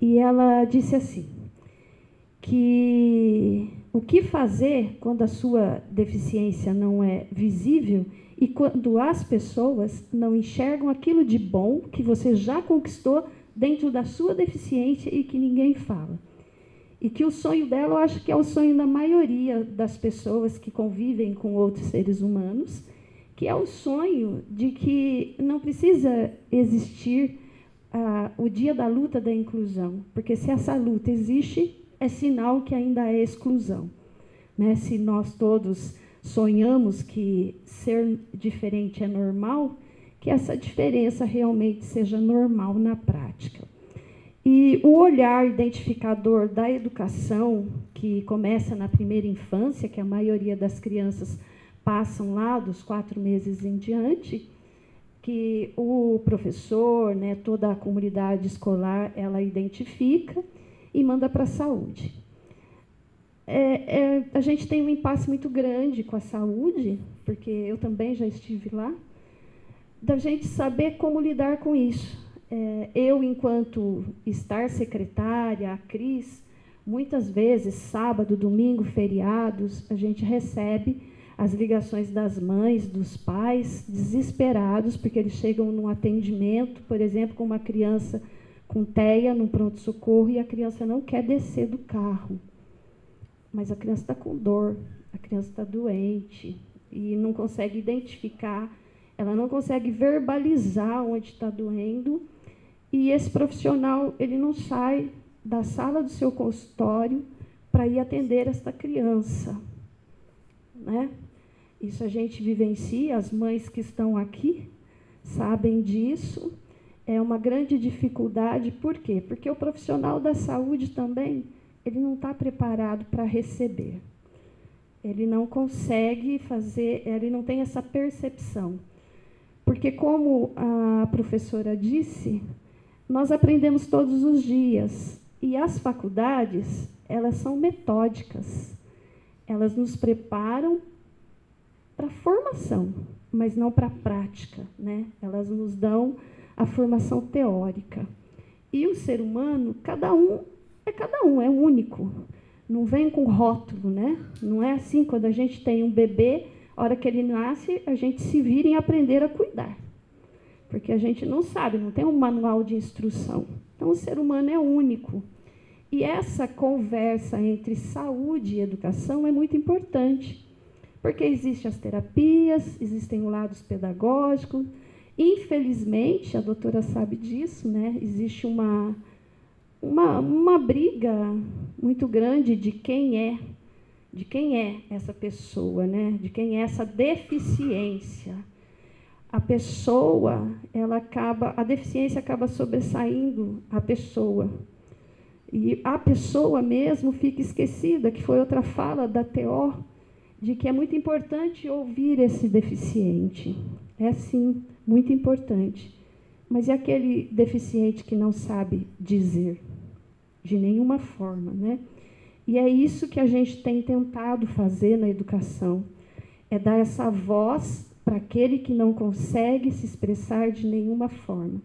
E ela disse assim: que o que fazer quando a sua deficiência não é visível e quando as pessoas não enxergam aquilo de bom que você já conquistou dentro da sua deficiência e que ninguém fala. E que o sonho dela, eu acho que é o sonho da maioria das pessoas que convivem com outros seres humanos, que é o sonho de que não precisa existir ah, o dia da luta da inclusão, porque se essa luta existe, é sinal que ainda é exclusão. Né? Se nós todos sonhamos que ser diferente é normal, que essa diferença realmente seja normal na prática. E o olhar identificador da educação, que começa na primeira infância, que a maioria das crianças passam lá dos quatro meses em diante, que o professor, né, toda a comunidade escolar, ela identifica e manda para a saúde é, é, a gente tem um impasse muito grande com a saúde, porque eu também já estive lá, da gente saber como lidar com isso. É, eu, enquanto estar secretária, a Cris, muitas vezes, sábado, domingo, feriados, a gente recebe as ligações das mães, dos pais, desesperados, porque eles chegam num atendimento, por exemplo, com uma criança com teia no pronto-socorro e a criança não quer descer do carro mas a criança está com dor, a criança está doente e não consegue identificar, ela não consegue verbalizar onde está doendo e esse profissional ele não sai da sala do seu consultório para ir atender esta criança. Né? Isso a gente vivencia, as mães que estão aqui sabem disso. É uma grande dificuldade, por quê? Porque o profissional da saúde também, ele não está preparado para receber. Ele não consegue fazer, ele não tem essa percepção. Porque, como a professora disse, nós aprendemos todos os dias. E as faculdades, elas são metódicas. Elas nos preparam para formação, mas não para a prática. Né? Elas nos dão a formação teórica. E o ser humano, cada um é cada um, é único. Não vem com rótulo, né? Não é assim quando a gente tem um bebê, a hora que ele nasce, a gente se vira em aprender a cuidar. Porque a gente não sabe, não tem um manual de instrução. Então o ser humano é único. E essa conversa entre saúde e educação é muito importante, porque existem as terapias, existem os lados pedagógicos. Infelizmente, a doutora sabe disso, né? existe uma, uma, uma briga muito grande de quem é, de quem é essa pessoa, né? de quem é essa deficiência. A pessoa, ela acaba, a deficiência acaba sobressaindo a pessoa. E a pessoa mesmo fica esquecida, que foi outra fala da TO, de que é muito importante ouvir esse deficiente. É sim, muito importante. Mas e aquele deficiente que não sabe dizer? De nenhuma forma, né? E é isso que a gente tem tentado fazer na educação, é dar essa voz para aquele que não consegue se expressar de nenhuma forma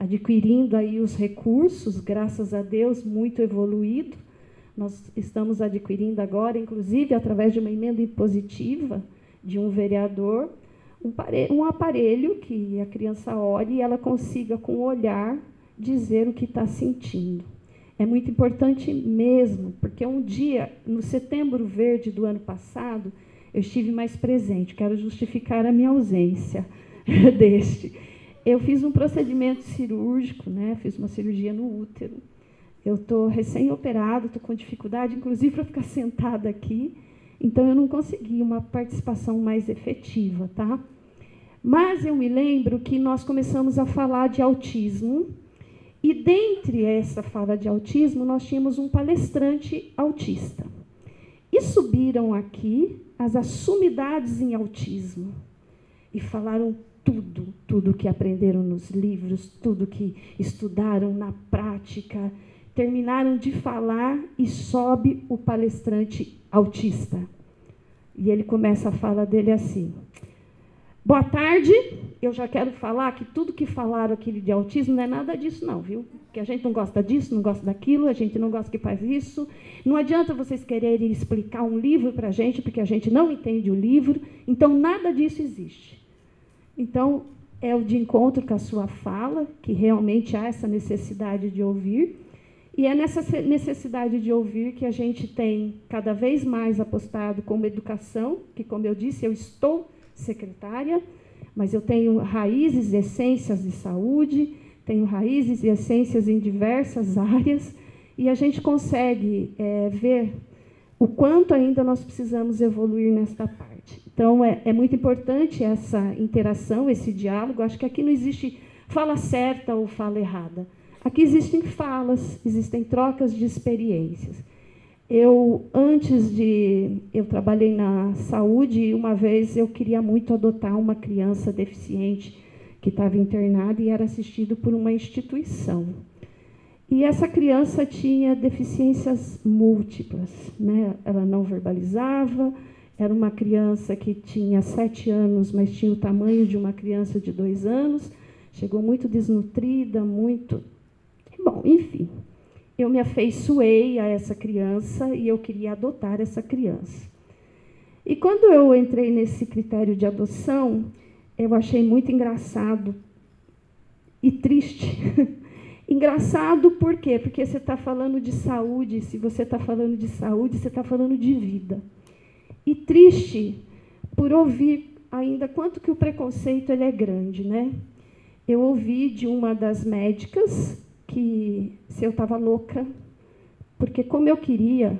adquirindo aí os recursos, graças a Deus, muito evoluído. Nós estamos adquirindo agora, inclusive através de uma emenda impositiva de um vereador, um aparelho que a criança olhe e ela consiga, com o olhar, dizer o que está sentindo. É muito importante mesmo, porque um dia, no setembro verde do ano passado, eu estive mais presente, quero justificar a minha ausência deste eu fiz um procedimento cirúrgico, né? Fiz uma cirurgia no útero. Eu estou recém-operado, estou com dificuldade, inclusive, para ficar sentada aqui. Então, eu não consegui uma participação mais efetiva, tá? Mas eu me lembro que nós começamos a falar de autismo. E dentre essa fala de autismo, nós tínhamos um palestrante autista. E subiram aqui as sumidades em autismo. E falaram tudo, tudo que aprenderam nos livros, tudo que estudaram na prática. Terminaram de falar e sobe o palestrante autista. E ele começa a fala dele assim: Boa tarde, eu já quero falar que tudo que falaram aqui de autismo não é nada disso, não, viu? Que a gente não gosta disso, não gosta daquilo, a gente não gosta que faz isso. Não adianta vocês quererem explicar um livro para a gente, porque a gente não entende o livro. Então, nada disso existe. Então, é o de encontro com a sua fala, que realmente há essa necessidade de ouvir. E é nessa necessidade de ouvir que a gente tem cada vez mais apostado como educação, que, como eu disse, eu estou secretária, mas eu tenho raízes e essências de saúde, tenho raízes e essências em diversas áreas, e a gente consegue é, ver o quanto ainda nós precisamos evoluir nesta parte. Então, é, é muito importante essa interação, esse diálogo. Acho que aqui não existe fala certa ou fala errada. Aqui existem falas, existem trocas de experiências. Eu, antes de. Eu trabalhei na saúde e uma vez eu queria muito adotar uma criança deficiente que estava internada e era assistido por uma instituição. E essa criança tinha deficiências múltiplas. Né? Ela não verbalizava, era uma criança que tinha sete anos, mas tinha o tamanho de uma criança de dois anos. Chegou muito desnutrida, muito. Bom, enfim, eu me afeiçoei a essa criança e eu queria adotar essa criança. E quando eu entrei nesse critério de adoção, eu achei muito engraçado e triste. engraçado por quê? Porque você está falando de saúde, se você está falando de saúde, você está falando de vida e triste por ouvir ainda quanto que o preconceito ele é grande, né? Eu ouvi de uma das médicas que se eu estava louca, porque como eu queria,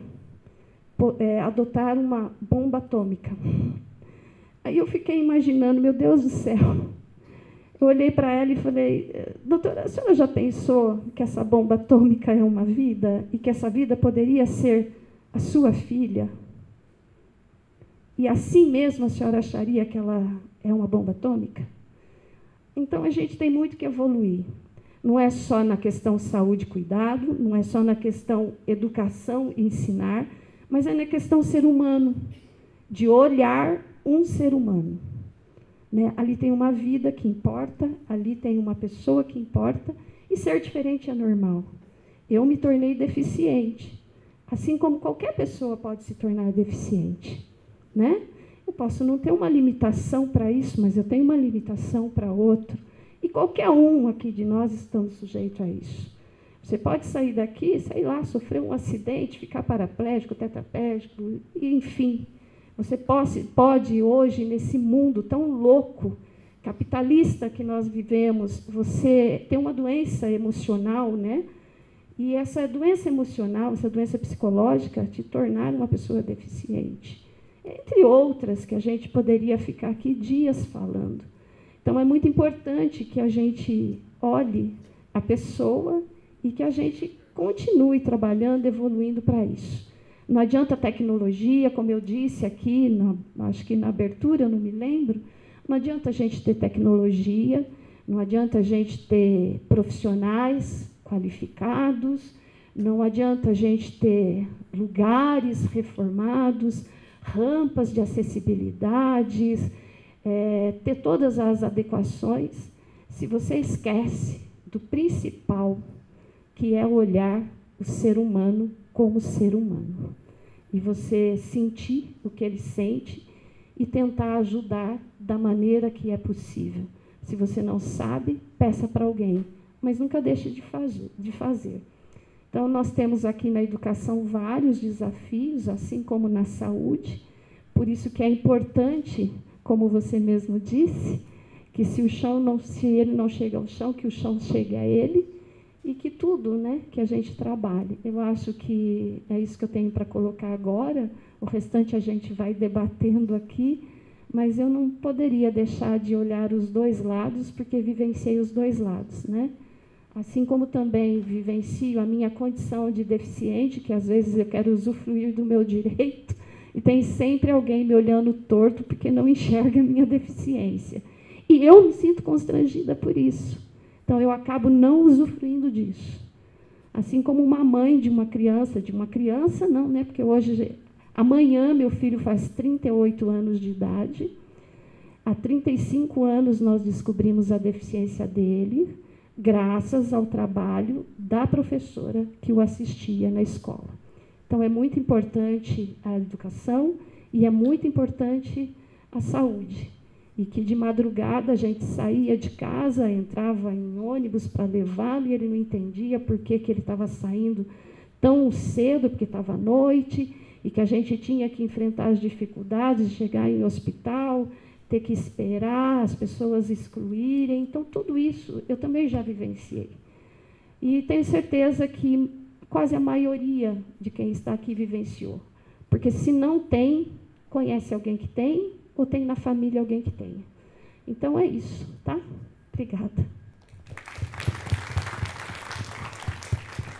é, adotar uma bomba atômica. Aí eu fiquei imaginando, meu Deus do céu. Eu olhei para ela e falei, doutora, a senhora já pensou que essa bomba atômica é uma vida e que essa vida poderia ser a sua filha? E assim mesmo a senhora acharia que ela é uma bomba atômica? Então a gente tem muito que evoluir. Não é só na questão saúde e cuidado, não é só na questão educação e ensinar, mas é na questão ser humano, de olhar um ser humano. Né? Ali tem uma vida que importa, ali tem uma pessoa que importa, e ser diferente é normal. Eu me tornei deficiente, assim como qualquer pessoa pode se tornar deficiente. Né? Eu posso não ter uma limitação para isso, mas eu tenho uma limitação para outro. E qualquer um aqui de nós estamos sujeitos a isso. Você pode sair daqui, sei lá, sofrer um acidente, ficar paraplégico, tetraplégico, enfim. Você pode, pode hoje, nesse mundo tão louco, capitalista que nós vivemos, você ter uma doença emocional, né? E essa doença emocional, essa doença psicológica, te tornar uma pessoa deficiente. Entre outras que a gente poderia ficar aqui dias falando. Então, é muito importante que a gente olhe a pessoa e que a gente continue trabalhando, evoluindo para isso. Não adianta tecnologia, como eu disse aqui, na, acho que na abertura, não me lembro, não adianta a gente ter tecnologia, não adianta a gente ter profissionais qualificados, não adianta a gente ter lugares reformados, rampas de acessibilidades, é, ter todas as adequações, se você esquece do principal, que é olhar o ser humano como ser humano. E você sentir o que ele sente e tentar ajudar da maneira que é possível. Se você não sabe, peça para alguém, mas nunca deixe de fazer, de fazer. Então, nós temos aqui na educação vários desafios, assim como na saúde, por isso que é importante, como você mesmo disse, que se o chão não, se ele não chega ao chão, que o chão chegue a ele e que tudo, né, que a gente trabalhe. Eu acho que é isso que eu tenho para colocar agora. O restante a gente vai debatendo aqui, mas eu não poderia deixar de olhar os dois lados, porque vivenciei os dois lados, né? Assim como também vivencio a minha condição de deficiente, que às vezes eu quero usufruir do meu direito, e tem sempre alguém me olhando torto porque não enxerga a minha deficiência. E eu me sinto constrangida por isso. Então eu acabo não usufruindo disso. Assim como uma mãe de uma criança, de uma criança não, né? Porque hoje amanhã meu filho faz 38 anos de idade. Há 35 anos nós descobrimos a deficiência dele, graças ao trabalho da professora que o assistia na escola. Então é muito importante a educação e é muito importante a saúde e que de madrugada a gente saía de casa, entrava em ônibus para levá-lo e ele não entendia por que, que ele estava saindo tão cedo, porque estava à noite, e que a gente tinha que enfrentar as dificuldades de chegar em hospital, ter que esperar as pessoas excluírem. Então, tudo isso eu também já vivenciei. E tenho certeza que quase a maioria de quem está aqui vivenciou. Porque se não tem, conhece alguém que tem, ou tem na família alguém que tenha. Então é isso, tá? Obrigada.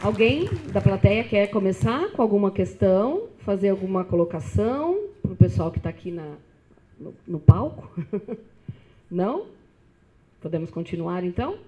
Alguém da plateia quer começar com alguma questão, fazer alguma colocação para o pessoal que está aqui na, no, no palco? Não? Podemos continuar então?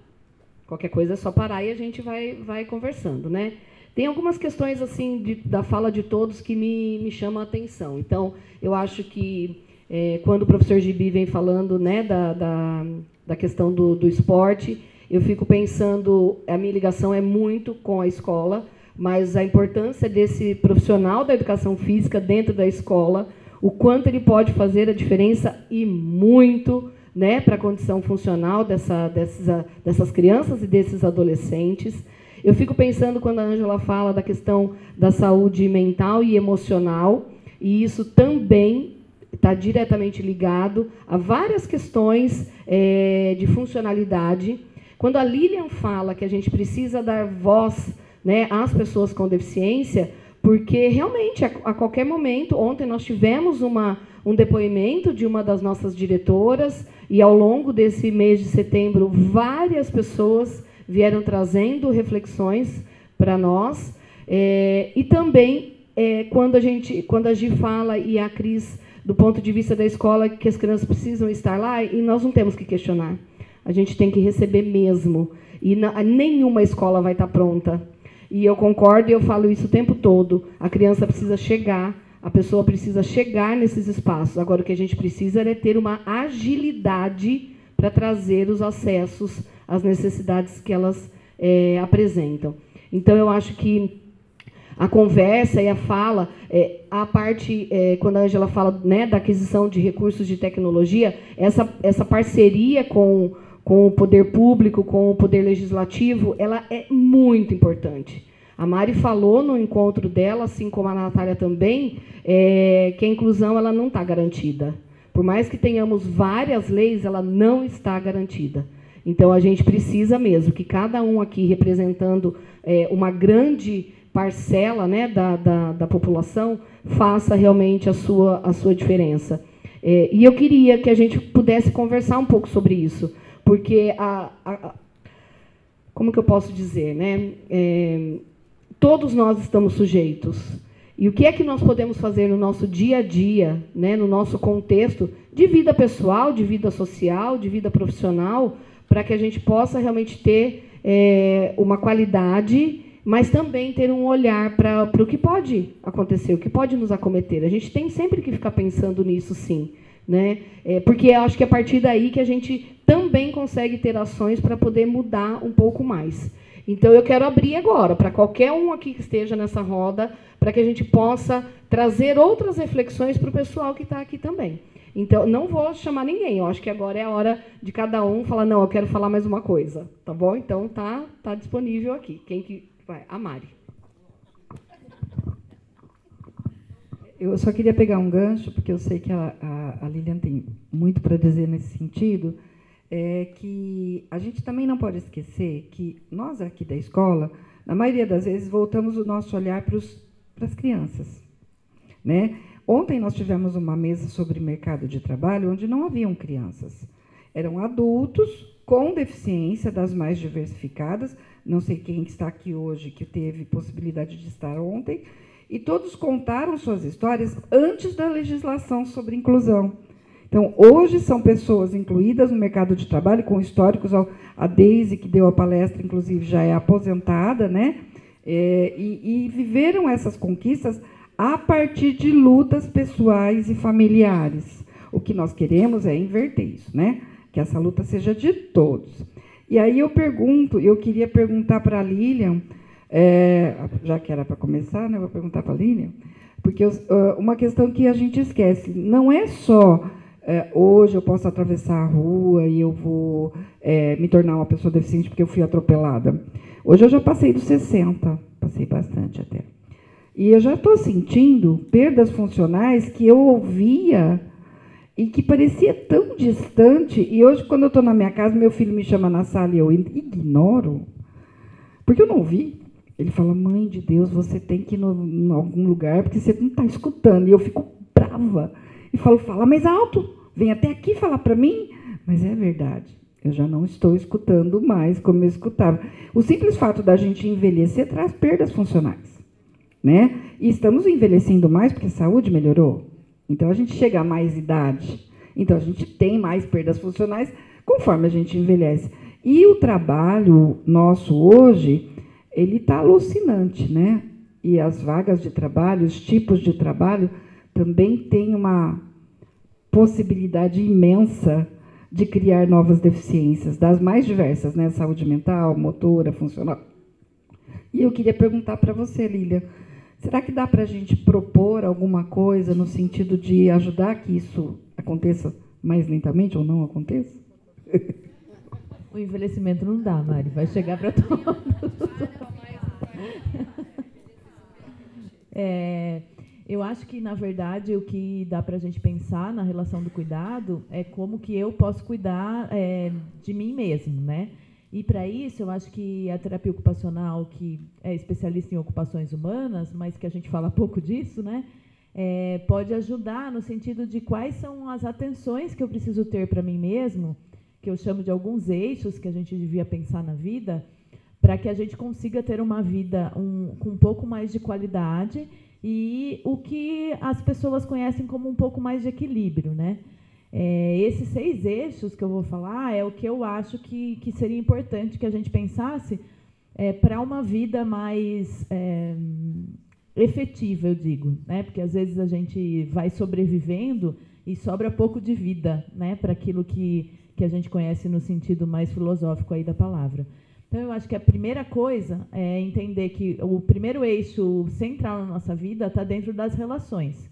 Qualquer coisa é só parar e a gente vai, vai conversando, né? Tem algumas questões assim de, da fala de todos que me, me chamam a atenção. Então, eu acho que é, quando o professor Gibi vem falando né, da, da, da questão do, do esporte, eu fico pensando, a minha ligação é muito com a escola, mas a importância desse profissional da educação física dentro da escola, o quanto ele pode fazer a diferença e muito né, para a condição funcional dessa, dessas, dessas crianças e desses adolescentes. Eu fico pensando quando a Ângela fala da questão da saúde mental e emocional, e isso também está diretamente ligado a várias questões é, de funcionalidade. Quando a Lilian fala que a gente precisa dar voz né, às pessoas com deficiência, porque realmente, a, a qualquer momento, ontem nós tivemos uma, um depoimento de uma das nossas diretoras, e ao longo desse mês de setembro, várias pessoas vieram trazendo reflexões para nós. É, e também, é, quando, a gente, quando a Gi fala e a Cris, do ponto de vista da escola, que as crianças precisam estar lá, e nós não temos que questionar. A gente tem que receber mesmo. E na, nenhuma escola vai estar pronta. E eu concordo e eu falo isso o tempo todo. A criança precisa chegar, a pessoa precisa chegar nesses espaços. Agora, o que a gente precisa é ter uma agilidade para trazer os acessos às necessidades que elas é, apresentam. Então, eu acho que a conversa e a fala, é, a parte, é, quando a Angela fala né, da aquisição de recursos de tecnologia, essa, essa parceria com, com o poder público, com o poder legislativo, ela é muito importante. A Mari falou no encontro dela, assim como a Natália também, é, que a inclusão ela não está garantida. Por mais que tenhamos várias leis, ela não está garantida. Então, a gente precisa mesmo que cada um aqui, representando é, uma grande parcela né, da, da, da, população, faça realmente a sua, a sua diferença. É, e eu queria que a gente pudesse conversar um pouco sobre isso, porque a, a como que eu posso dizer, né? É, todos nós estamos sujeitos. E o que é que nós podemos fazer no nosso dia a dia, né, no nosso contexto de vida pessoal, de vida social, de vida profissional, para que a gente possa realmente ter é, uma qualidade, mas também ter um olhar para o que pode acontecer, o que pode nos acometer. A gente tem sempre que ficar pensando nisso, sim. Né? É, porque eu acho que é a partir daí que a gente também consegue ter ações para poder mudar um pouco mais. Então, eu quero abrir agora para qualquer um aqui que esteja nessa roda, para que a gente possa trazer outras reflexões para o pessoal que está aqui também. Então, não vou chamar ninguém. Eu acho que agora é a hora de cada um falar, não, eu quero falar mais uma coisa. Tá bom? Então, tá, tá disponível aqui. Quem que vai? A Mari. Eu só queria pegar um gancho, porque eu sei que a, a, a Lilian tem muito para dizer nesse sentido, é que a gente também não pode esquecer que nós aqui da escola, na maioria das vezes, voltamos o nosso olhar para as crianças. Né? Ontem nós tivemos uma mesa sobre mercado de trabalho onde não haviam crianças. Eram adultos com deficiência das mais diversificadas. Não sei quem está aqui hoje que teve possibilidade de estar ontem. E todos contaram suas histórias antes da legislação sobre inclusão. Então, hoje são pessoas incluídas no mercado de trabalho, com históricos. A Deise, que deu a palestra, inclusive, já é aposentada, né? É, e, e viveram essas conquistas a partir de lutas pessoais e familiares. O que nós queremos é inverter isso, né? Que essa luta seja de todos. E aí eu pergunto, eu queria perguntar para a Lilian, é, já que era para começar, né? Eu vou perguntar para a Lilian, porque uma questão que a gente esquece, não é só é, hoje eu posso atravessar a rua e eu vou é, me tornar uma pessoa deficiente porque eu fui atropelada. Hoje eu já passei dos 60, passei bastante até. E eu já estou sentindo perdas funcionais que eu ouvia e que parecia tão distante. E hoje, quando eu estou na minha casa, meu filho me chama na sala e eu ignoro, porque eu não ouvi. Ele fala: Mãe de Deus, você tem que ir no, em algum lugar porque você não está escutando. E eu fico brava. E falo: Fala mais alto, vem até aqui falar para mim. Mas é verdade. Eu já não estou escutando mais como eu escutava. O simples fato da gente envelhecer traz perdas funcionais né? E estamos envelhecendo mais porque a saúde melhorou. Então a gente chega a mais idade. Então a gente tem mais perdas funcionais conforme a gente envelhece. E o trabalho nosso hoje, ele está alucinante, né? E as vagas de trabalho, os tipos de trabalho, também tem uma possibilidade imensa de criar novas deficiências, das mais diversas, né? Saúde mental, motora, funcional. E eu queria perguntar para você, Lília, Será que dá para a gente propor alguma coisa no sentido de ajudar que isso aconteça mais lentamente ou não aconteça? O envelhecimento não dá, Mari, vai chegar para todos. É, eu acho que, na verdade, o que dá para a gente pensar na relação do cuidado é como que eu posso cuidar é, de mim mesmo, né? E para isso, eu acho que a terapia ocupacional, que é especialista em ocupações humanas, mas que a gente fala pouco disso, né? É, pode ajudar no sentido de quais são as atenções que eu preciso ter para mim mesmo, que eu chamo de alguns eixos que a gente devia pensar na vida, para que a gente consiga ter uma vida um, com um pouco mais de qualidade e o que as pessoas conhecem como um pouco mais de equilíbrio, né? É, esses seis eixos que eu vou falar é o que eu acho que, que seria importante que a gente pensasse é, para uma vida mais é, efetiva, eu digo, né? Porque às vezes a gente vai sobrevivendo e sobra pouco de vida, né? Para aquilo que, que a gente conhece no sentido mais filosófico aí da palavra. Então, eu acho que a primeira coisa é entender que o primeiro eixo central na nossa vida está dentro das relações.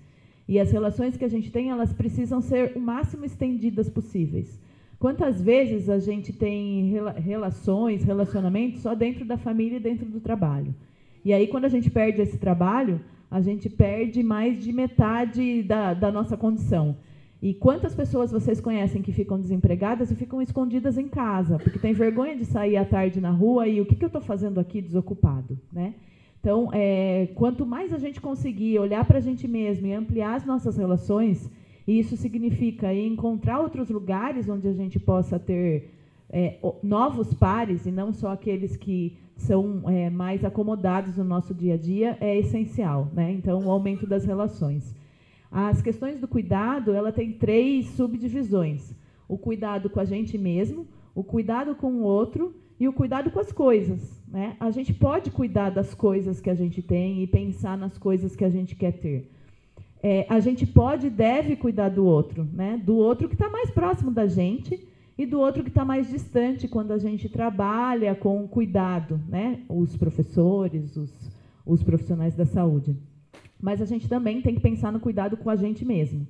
E as relações que a gente tem, elas precisam ser o máximo estendidas possíveis. Quantas vezes a gente tem relações, relacionamentos só dentro da família e dentro do trabalho? E aí, quando a gente perde esse trabalho, a gente perde mais de metade da, da nossa condição. E quantas pessoas vocês conhecem que ficam desempregadas e ficam escondidas em casa, porque tem vergonha de sair à tarde na rua e o que, que eu estou fazendo aqui desocupado? Né? Então, é, quanto mais a gente conseguir olhar para a gente mesmo e ampliar as nossas relações, isso significa encontrar outros lugares onde a gente possa ter é, novos pares e não só aqueles que são é, mais acomodados no nosso dia a dia, é essencial. Né? Então, o aumento das relações. As questões do cuidado, ela tem três subdivisões. O cuidado com a gente mesmo, o cuidado com o outro e o cuidado com as coisas. Né? A gente pode cuidar das coisas que a gente tem e pensar nas coisas que a gente quer ter. É, a gente pode e deve cuidar do outro, né? do outro que está mais próximo da gente e do outro que está mais distante quando a gente trabalha com cuidado, né? os professores, os, os profissionais da saúde. Mas a gente também tem que pensar no cuidado com a gente mesmo.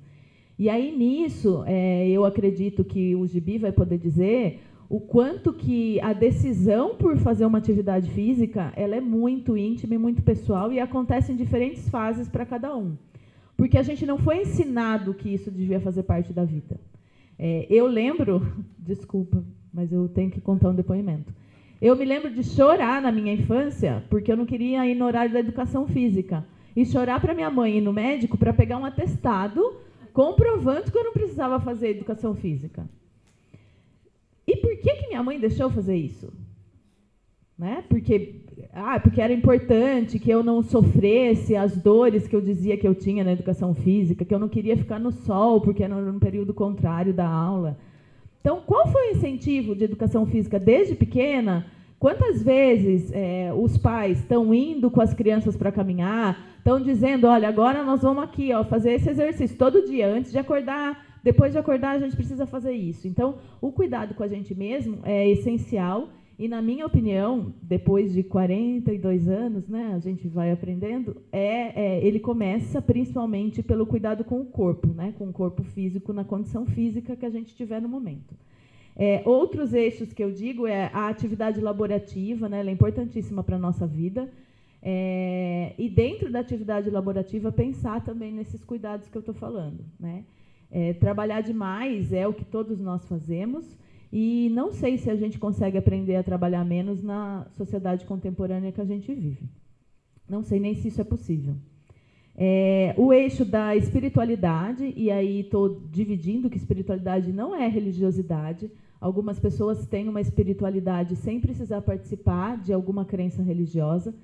E aí, nisso, é, eu acredito que o Gibi vai poder dizer o quanto que a decisão por fazer uma atividade física ela é muito íntima e muito pessoal e acontece em diferentes fases para cada um. Porque a gente não foi ensinado que isso devia fazer parte da vida. É, eu lembro, desculpa, mas eu tenho que contar um depoimento. Eu me lembro de chorar na minha infância porque eu não queria ir no horário da educação física e chorar para minha mãe ir no médico para pegar um atestado comprovando que eu não precisava fazer educação física. E por que, que minha mãe deixou fazer isso? Né? Porque, ah, porque era importante que eu não sofresse as dores que eu dizia que eu tinha na educação física, que eu não queria ficar no sol, porque era no período contrário da aula. Então, qual foi o incentivo de educação física desde pequena? Quantas vezes é, os pais estão indo com as crianças para caminhar, estão dizendo, olha, agora nós vamos aqui ó, fazer esse exercício todo dia, antes de acordar, depois de acordar, a gente precisa fazer isso. Então, o cuidado com a gente mesmo é essencial. E, na minha opinião, depois de 42 anos, né, a gente vai aprendendo, é, é, ele começa principalmente pelo cuidado com o corpo, né, com o corpo físico, na condição física que a gente tiver no momento. É, outros eixos que eu digo é a atividade laborativa, né, ela é importantíssima para a nossa vida. É, e dentro da atividade laborativa, pensar também nesses cuidados que eu estou falando. Né? É, trabalhar demais é o que todos nós fazemos, e não sei se a gente consegue aprender a trabalhar menos na sociedade contemporânea que a gente vive. Não sei nem se isso é possível. É, o eixo da espiritualidade, e aí estou dividindo que espiritualidade não é religiosidade. Algumas pessoas têm uma espiritualidade sem precisar participar de alguma crença religiosa,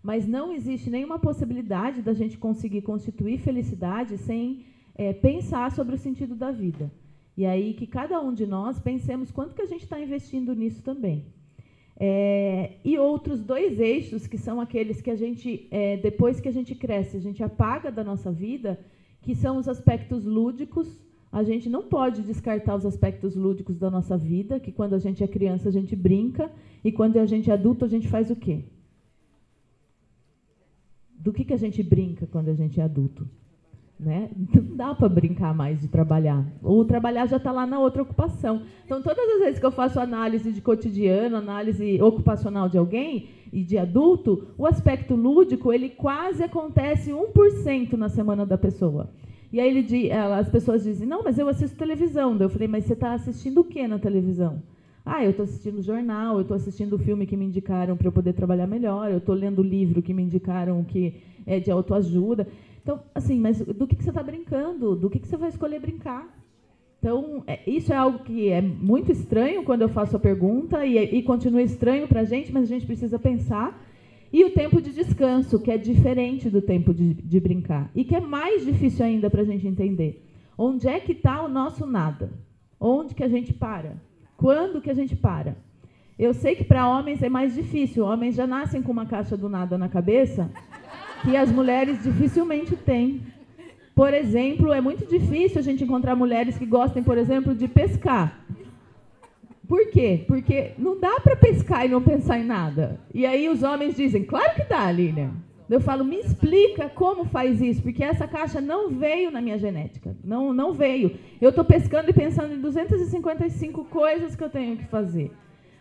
mas não existe nenhuma possibilidade da gente conseguir constituir felicidade sem é, pensar sobre o sentido da vida. E aí que cada um de nós pensemos quanto que a gente está investindo nisso também. É, e outros dois eixos, que são aqueles que a gente, é, depois que a gente cresce, a gente apaga da nossa vida, que são os aspectos lúdicos. A gente não pode descartar os aspectos lúdicos da nossa vida, que quando a gente é criança a gente brinca, e quando a gente é adulto a gente faz o quê? Do que, que a gente brinca quando a gente é adulto? Né? Não dá para brincar mais de trabalhar. O trabalhar já está lá na outra ocupação. Então, todas as vezes que eu faço análise de cotidiano, análise ocupacional de alguém e de adulto, o aspecto lúdico ele quase acontece 1% na semana da pessoa. E aí ele, as pessoas dizem, não, mas eu assisto televisão. Eu falei, mas você está assistindo o que na televisão? Ah, eu estou assistindo jornal, eu estou assistindo o filme que me indicaram para eu poder trabalhar melhor, eu estou lendo o livro que me indicaram que é de autoajuda. Então, assim, mas do que, que você está brincando? Do que, que você vai escolher brincar? Então, é, isso é algo que é muito estranho quando eu faço a pergunta e, e continua estranho para a gente, mas a gente precisa pensar. E o tempo de descanso, que é diferente do tempo de, de brincar. E que é mais difícil ainda para a gente entender. Onde é que está o nosso nada? Onde que a gente para? Quando que a gente para? Eu sei que para homens é mais difícil. Homens já nascem com uma caixa do nada na cabeça que as mulheres dificilmente têm. Por exemplo, é muito difícil a gente encontrar mulheres que gostem, por exemplo, de pescar. Por quê? Porque não dá para pescar e não pensar em nada. E aí os homens dizem, claro que dá, Lilian. Eu falo, me explica como faz isso, porque essa caixa não veio na minha genética. Não, não veio. Eu estou pescando e pensando em 255 coisas que eu tenho que fazer.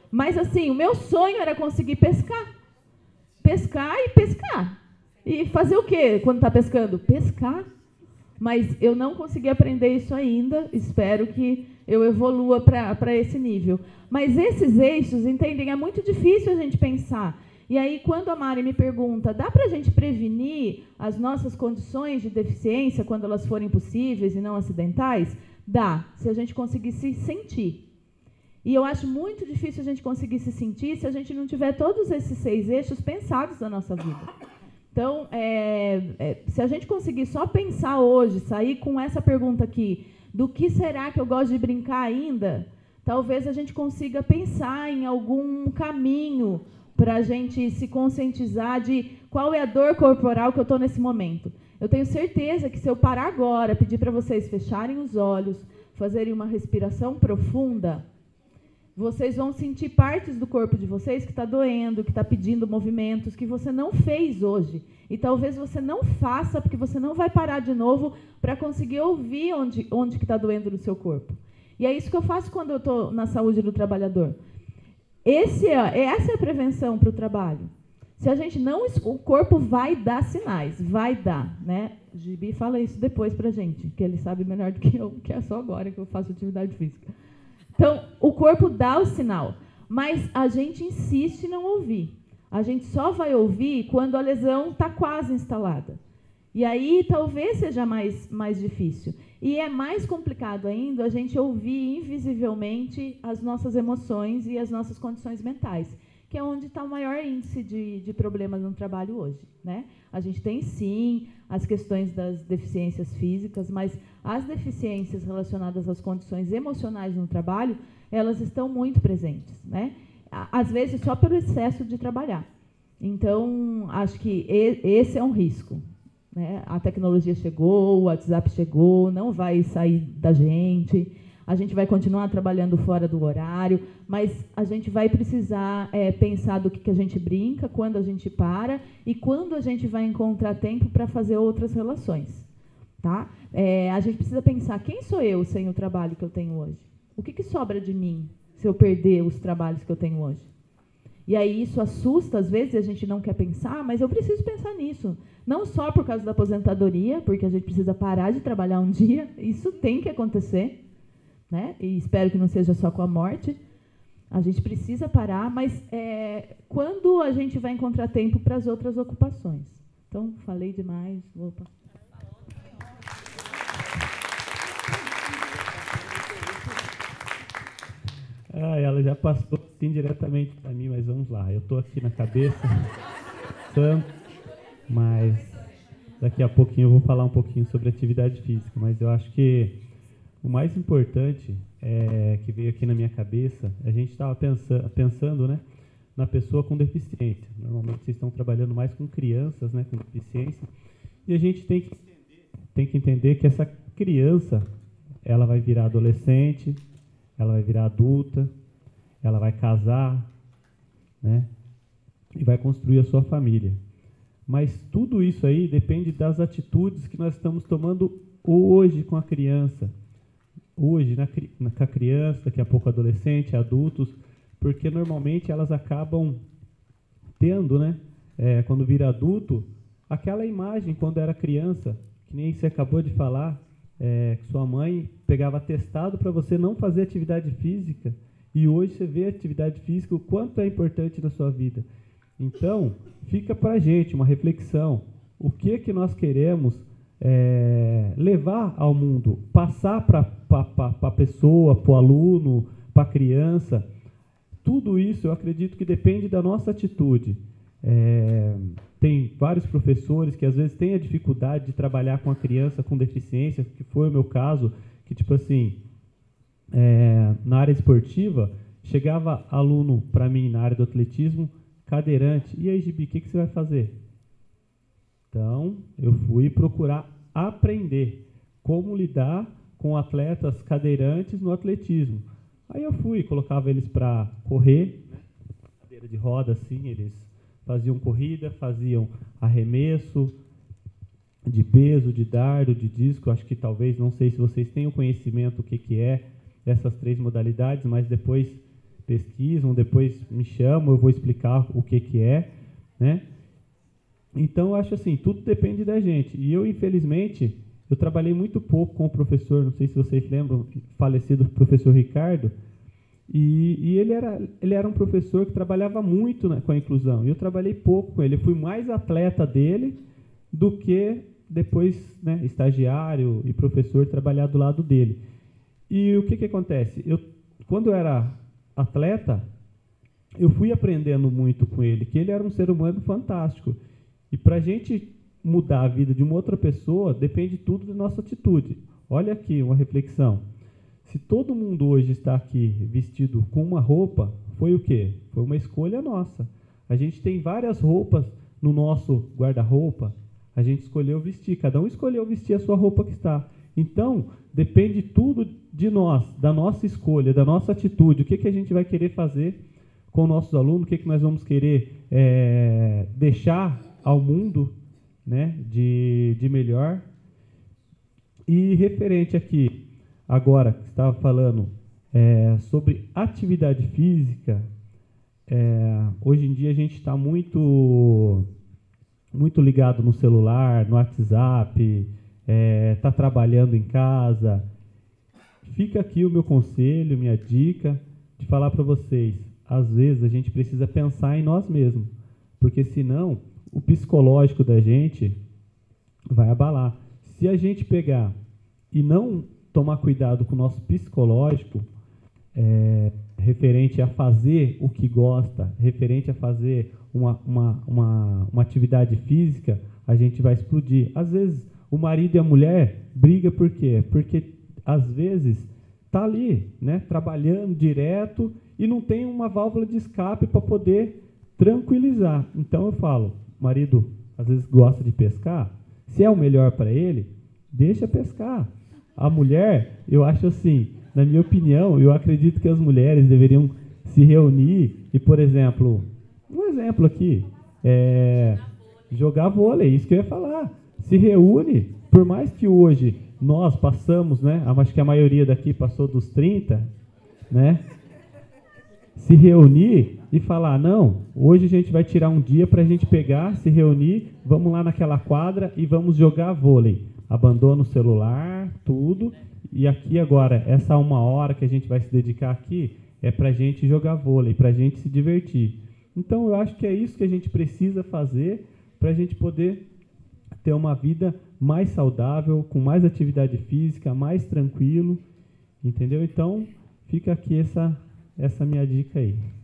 Mas assim, o meu sonho era conseguir pescar. Pescar e pescar. E fazer o quê quando está pescando? Pescar. Mas eu não consegui aprender isso ainda. Espero que eu evolua para esse nível. Mas esses eixos, entendem? É muito difícil a gente pensar. E aí, quando a Mari me pergunta, dá para a gente prevenir as nossas condições de deficiência quando elas forem possíveis e não acidentais? Dá, se a gente conseguir se sentir. E eu acho muito difícil a gente conseguir se sentir se a gente não tiver todos esses seis eixos pensados na nossa vida. Então, é, é, se a gente conseguir só pensar hoje, sair com essa pergunta aqui, do que será que eu gosto de brincar ainda, talvez a gente consiga pensar em algum caminho para a gente se conscientizar de qual é a dor corporal que eu estou nesse momento. Eu tenho certeza que se eu parar agora, pedir para vocês fecharem os olhos, fazerem uma respiração profunda, vocês vão sentir partes do corpo de vocês que está doendo, que está pedindo movimentos que você não fez hoje. E talvez você não faça, porque você não vai parar de novo para conseguir ouvir onde, onde está doendo no seu corpo. E é isso que eu faço quando eu estou na saúde do trabalhador. Esse é, essa é a prevenção para o trabalho. Se a gente não. O corpo vai dar sinais, vai dar. Né? O Gibi fala isso depois para gente, que ele sabe melhor do que eu, que é só agora que eu faço atividade física. Então, o corpo dá o sinal, mas a gente insiste em não ouvir. A gente só vai ouvir quando a lesão está quase instalada. E aí talvez seja mais, mais difícil. E é mais complicado ainda a gente ouvir invisivelmente as nossas emoções e as nossas condições mentais, que é onde está o maior índice de, de problemas no trabalho hoje. Né? A gente tem, sim, as questões das deficiências físicas, mas as deficiências relacionadas às condições emocionais no trabalho, elas estão muito presentes. Né? Às vezes só pelo excesso de trabalhar. Então, acho que esse é um risco. Né? A tecnologia chegou, o WhatsApp chegou, não vai sair da gente. A gente vai continuar trabalhando fora do horário, mas a gente vai precisar é, pensar do que, que a gente brinca, quando a gente para e quando a gente vai encontrar tempo para fazer outras relações. Tá? É, a gente precisa pensar quem sou eu sem o trabalho que eu tenho hoje? O que, que sobra de mim se eu perder os trabalhos que eu tenho hoje? E aí isso assusta, às vezes a gente não quer pensar, mas eu preciso pensar nisso. Não só por causa da aposentadoria, porque a gente precisa parar de trabalhar um dia, isso tem que acontecer, né? e espero que não seja só com a morte. A gente precisa parar, mas é, quando a gente vai encontrar tempo para as outras ocupações? Então, falei demais, vou. Ah, ela já passou assim diretamente para mim, mas vamos lá. Eu estou aqui na cabeça, mas daqui a pouquinho eu vou falar um pouquinho sobre atividade física. Mas eu acho que o mais importante é, que veio aqui na minha cabeça, a gente estava pensando, pensando né, na pessoa com deficiência. Normalmente vocês estão trabalhando mais com crianças né, com deficiência. E a gente tem que, tem que entender que essa criança ela vai virar adolescente, ela vai virar adulta, ela vai casar, né? E vai construir a sua família. Mas tudo isso aí depende das atitudes que nós estamos tomando hoje com a criança. Hoje, na, na, com a criança, daqui a pouco adolescente, adultos, porque normalmente elas acabam tendo, né? É, quando vira adulto, aquela imagem quando era criança, que nem você acabou de falar, é, que sua mãe pegava testado para você não fazer atividade física E hoje você vê atividade física, o quanto é importante na sua vida. Então, fica para a gente uma reflexão. O que, que nós queremos é, levar ao mundo, passar para a pessoa, para o aluno, para a criança. Tudo isso eu acredito que depende da nossa atitude. É, tem vários professores que às vezes têm a dificuldade de trabalhar com a criança com deficiência, que foi o meu caso, que tipo assim, é, na área esportiva, chegava aluno para mim na área do atletismo, cadeirante, e aí, Gibi, o que, que você vai fazer? Então, eu fui procurar aprender como lidar com atletas cadeirantes no atletismo. Aí eu fui, colocava eles para correr, né? cadeira de roda assim, eles faziam corrida, faziam arremesso de peso, de dardo, de disco. Acho que talvez, não sei se vocês o conhecimento o que, que é dessas três modalidades, mas depois pesquisam, depois me chamam, eu vou explicar o que, que é. Né? Então, eu acho assim, tudo depende da gente. E eu, infelizmente, eu trabalhei muito pouco com o professor, não sei se vocês lembram, falecido professor Ricardo, e, e ele, era, ele era um professor que trabalhava muito né, com a inclusão. E eu trabalhei pouco com ele. Eu fui mais atleta dele do que depois né, estagiário e professor trabalhar do lado dele. E o que, que acontece? Eu, quando eu era atleta, eu fui aprendendo muito com ele, que ele era um ser humano fantástico. E para a gente mudar a vida de uma outra pessoa, depende tudo da nossa atitude. Olha aqui uma reflexão. Se todo mundo hoje está aqui vestido com uma roupa, foi o quê? Foi uma escolha nossa. A gente tem várias roupas no nosso guarda-roupa, a gente escolheu vestir, cada um escolheu vestir a sua roupa que está. Então, depende tudo de nós, da nossa escolha, da nossa atitude, o que, que a gente vai querer fazer com nossos alunos, o que, que nós vamos querer é, deixar ao mundo né, de, de melhor. E referente aqui, agora, que estava falando é, sobre atividade física, é, hoje em dia a gente está muito, muito ligado no celular, no WhatsApp, está é, tá trabalhando em casa. Fica aqui o meu conselho, minha dica, de falar para vocês. Às vezes a gente precisa pensar em nós mesmos, porque senão o psicológico da gente vai abalar. Se a gente pegar e não tomar cuidado com o nosso psicológico, é, referente a fazer o que gosta, referente a fazer uma, uma, uma, uma atividade física, a gente vai explodir. Às vezes, o marido e a mulher brigam por quê? Porque, às vezes, está ali, né, trabalhando direto e não tem uma válvula de escape para poder tranquilizar. Então, eu falo, marido às vezes gosta de pescar, se é o melhor para ele, deixa pescar. A mulher, eu acho assim, na minha opinião, eu acredito que as mulheres deveriam se reunir e, por exemplo, um exemplo aqui, é, jogar vôlei, isso que eu ia falar. Se reúne, por mais que hoje nós passamos, né? Acho que a maioria daqui passou dos 30, né? Se reunir e falar: não, hoje a gente vai tirar um dia para a gente pegar, se reunir, vamos lá naquela quadra e vamos jogar vôlei. Abandona o celular, tudo. E aqui agora, essa uma hora que a gente vai se dedicar aqui é para a gente jogar vôlei, para a gente se divertir. Então eu acho que é isso que a gente precisa fazer para a gente poder ter uma vida mais saudável, com mais atividade física, mais tranquilo, entendeu? Então fica aqui essa essa minha dica aí.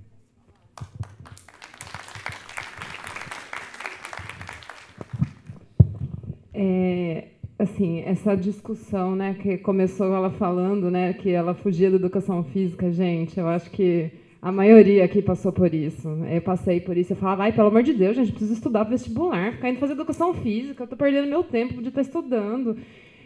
É, assim, essa discussão, né, que começou ela falando, né, que ela fugia da educação física, gente, eu acho que a maioria aqui passou por isso. Eu passei por isso. Eu falava, ai, pelo amor de Deus, gente, preciso estudar vestibular, ficar indo fazer educação física, eu estou perdendo meu tempo, podia estar estudando.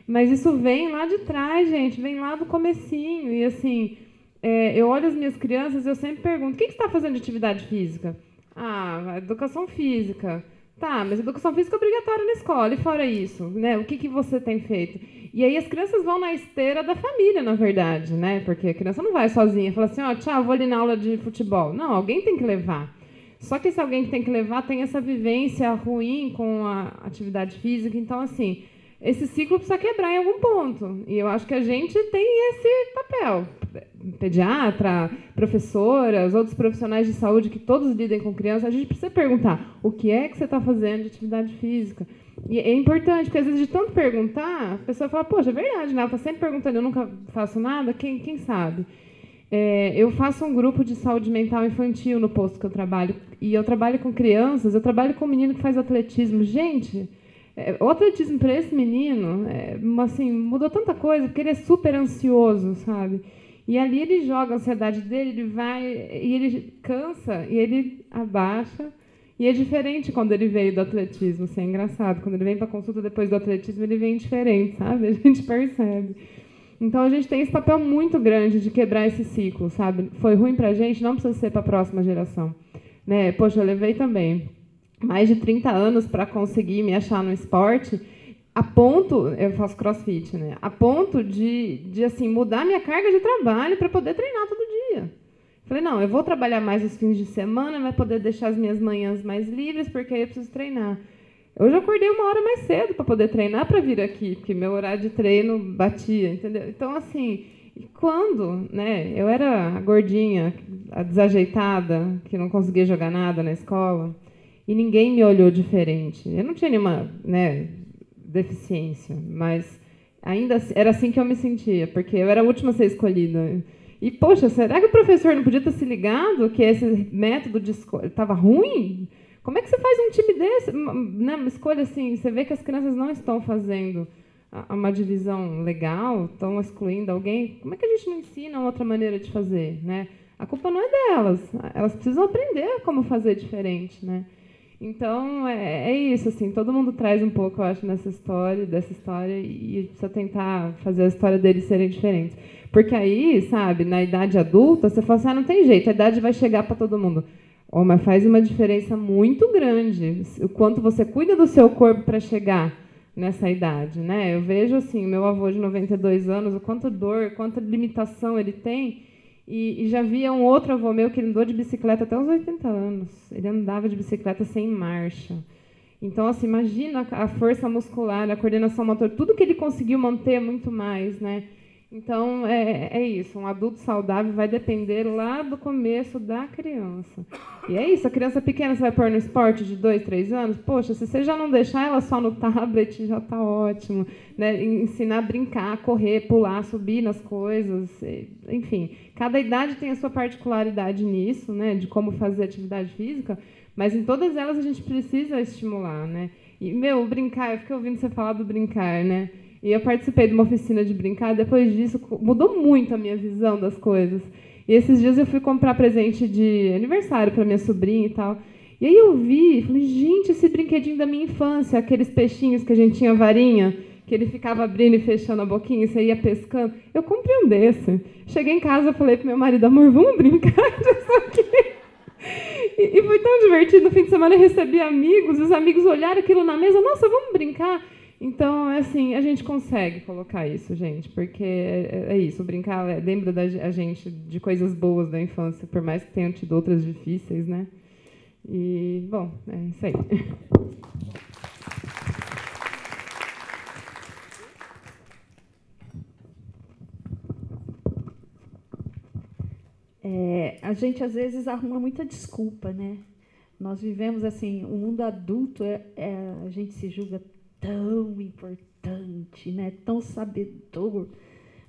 Mas isso vem lá de trás, gente, vem lá do comecinho. E assim, é, eu olho as minhas crianças e eu sempre pergunto: o que, está fazendo de atividade física? Ah, educação física. Tá, mas educação física é obrigatória na escola, e fora isso, né? O que, que você tem feito? E aí as crianças vão na esteira da família, na verdade, né? Porque a criança não vai sozinha, fala assim, ó, oh, tchau, vou ali na aula de futebol. Não, alguém tem que levar. Só que esse alguém que tem que levar tem essa vivência ruim com a atividade física, então assim, esse ciclo precisa quebrar em algum ponto. E eu acho que a gente tem esse papel pediatra, professoras, outros profissionais de saúde que todos lidem com crianças, a gente precisa perguntar o que é que você está fazendo de atividade física. E é importante, porque às vezes de tanto perguntar, a pessoa fala, poxa, é verdade, né? ela está sempre perguntando, eu nunca faço nada, quem, quem sabe? É, eu faço um grupo de saúde mental infantil no posto que eu trabalho. E eu trabalho com crianças, eu trabalho com um menino que faz atletismo. Gente, é, o atletismo para esse menino, é, assim, mudou tanta coisa, porque ele é super ansioso, sabe? E ali ele joga a ansiedade dele, ele vai, e ele cansa, e ele abaixa. E é diferente quando ele veio do atletismo, assim, é engraçado. Quando ele vem para consulta depois do atletismo, ele vem diferente, sabe? A gente percebe. Então a gente tem esse papel muito grande de quebrar esse ciclo, sabe? Foi ruim para a gente, não precisa ser para a próxima geração. Né? Poxa, eu levei também mais de 30 anos para conseguir me achar no esporte, a ponto, eu faço crossfit, né? A ponto de, de assim, mudar minha carga de trabalho para poder treinar todo dia. Falei, não, eu vou trabalhar mais os fins de semana, vai poder deixar as minhas manhãs mais livres, porque aí eu preciso treinar. Hoje eu acordei uma hora mais cedo para poder treinar para vir aqui, porque meu horário de treino batia, entendeu? Então, assim, quando né, eu era a gordinha, a desajeitada, que não conseguia jogar nada na escola, e ninguém me olhou diferente. Eu não tinha nenhuma né, deficiência, mas ainda assim, era assim que eu me sentia, porque eu era a última a ser escolhida. E, poxa, será que o professor não podia ter se ligado que esse método de escolha estava ruim? Como é que você faz um time desse? Né, uma escolha assim, você vê que as crianças não estão fazendo uma divisão legal, estão excluindo alguém. Como é que a gente não ensina outra maneira de fazer? Né? A culpa não é delas, elas precisam aprender como fazer diferente. Né? Então, é, é, isso, assim, todo mundo traz um pouco, eu acho, nessa história, dessa história, e precisa tentar fazer a história deles serem diferentes. Porque aí, sabe, na idade adulta, você fala assim, ah, não tem jeito, a idade vai chegar para todo mundo. Oh, mas faz uma diferença muito grande o quanto você cuida do seu corpo para chegar nessa idade, né? Eu vejo, assim, meu avô de 92 anos, o quanto dor, quanta limitação ele tem, e, e, já via um outro avô meu que andou de bicicleta até os 80 anos. Ele andava de bicicleta sem marcha. Então, assim, imagina a força muscular, a coordenação motor, tudo que ele conseguiu manter muito mais, né? Então, é, é isso. Um adulto saudável vai depender lá do começo da criança. E é isso. A criança pequena, você vai pôr no esporte de dois, três anos? Poxa, se você já não deixar ela só no tablet, já está ótimo. Né? Ensinar a brincar, correr, pular, subir nas coisas. Enfim, cada idade tem a sua particularidade nisso, né? de como fazer atividade física. Mas em todas elas a gente precisa estimular. Né? E, meu, brincar, eu fiquei ouvindo você falar do brincar, né? E eu participei de uma oficina de brincar, depois disso mudou muito a minha visão das coisas. E esses dias eu fui comprar presente de aniversário para minha sobrinha e tal. E aí eu vi, falei, gente, esse brinquedinho da minha infância, aqueles peixinhos que a gente tinha varinha, que ele ficava abrindo e fechando a boquinha você ia pescando. Eu comprei um desse. Cheguei em casa falei pro meu marido, amor, vamos brincar disso aqui. E, e foi tão divertido. No fim de semana eu recebi amigos, os amigos olharam aquilo na mesa, nossa, vamos brincar. Então, assim, a gente consegue colocar isso, gente, porque é, é isso, brincar é, lembra da a gente de coisas boas da infância, por mais que tenham tido outras difíceis, né? E, bom, é isso aí. É, a gente às vezes arruma muita desculpa, né? Nós vivemos assim, o mundo adulto é, é a gente se julga tão importante, né? tão sabedor.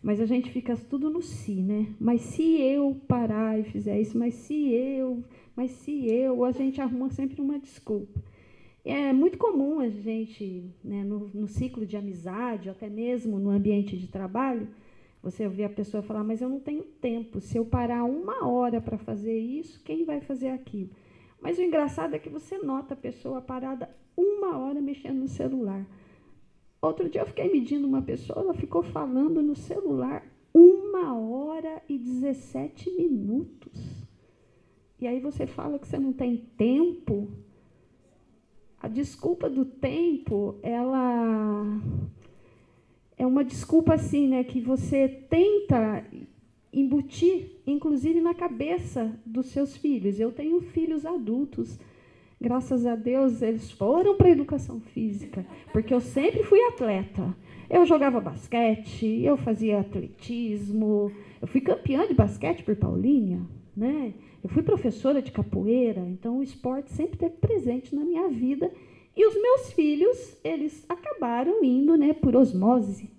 Mas a gente fica tudo no si, né? Mas se eu parar e fizer isso, mas se eu, mas se eu, a gente arruma sempre uma desculpa. É muito comum a gente, né, no, no ciclo de amizade, até mesmo no ambiente de trabalho, você ouvir a pessoa falar, mas eu não tenho tempo. Se eu parar uma hora para fazer isso, quem vai fazer aquilo? Mas o engraçado é que você nota a pessoa parada uma hora mexendo no celular. Outro dia eu fiquei medindo uma pessoa, ela ficou falando no celular uma hora e 17 minutos. E aí você fala que você não tem tempo. A desculpa do tempo, ela é uma desculpa assim, né, que você tenta embutir, inclusive na cabeça dos seus filhos. Eu tenho filhos adultos Graças a Deus eles foram para a educação física, porque eu sempre fui atleta. Eu jogava basquete, eu fazia atletismo, eu fui campeã de basquete por Paulínia, né? Eu fui professora de capoeira, então o esporte sempre esteve presente na minha vida. E os meus filhos, eles acabaram indo, né, por osmose,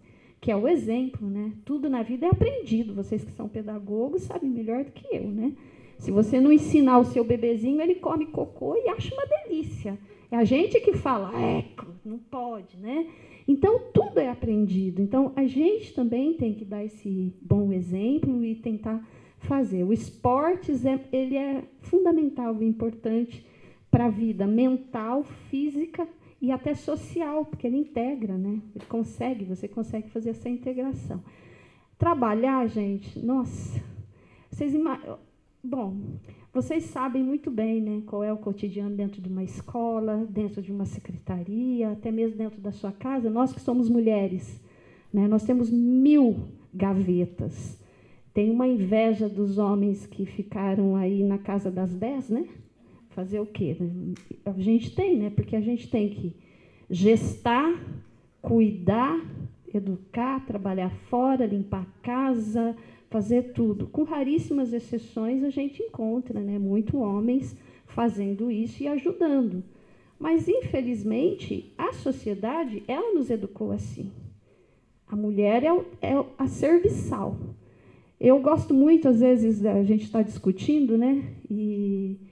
que é o exemplo, né? Tudo na vida é aprendido. Vocês que são pedagogos sabem melhor do que eu, né? Se você não ensinar o seu bebezinho, ele come cocô e acha uma delícia. É a gente que fala, é, não pode, né? Então, tudo é aprendido. Então, a gente também tem que dar esse bom exemplo e tentar fazer. O esportes é, ele é fundamental e importante para a vida mental, física e até social, porque ele integra, né? Ele consegue, você consegue fazer essa integração. Trabalhar, gente, nossa, vocês Bom, vocês sabem muito bem né, qual é o cotidiano dentro de uma escola, dentro de uma secretaria, até mesmo dentro da sua casa. Nós que somos mulheres, né, nós temos mil gavetas. Tem uma inveja dos homens que ficaram aí na casa das dez, né? Fazer o quê? A gente tem, né? Porque a gente tem que gestar, cuidar, educar, trabalhar fora, limpar a casa, fazer tudo. Com raríssimas exceções, a gente encontra né, muito homens fazendo isso e ajudando. Mas, infelizmente, a sociedade, ela nos educou assim. A mulher é, é a serviçal. Eu gosto muito, às vezes, a gente está discutindo, né? E,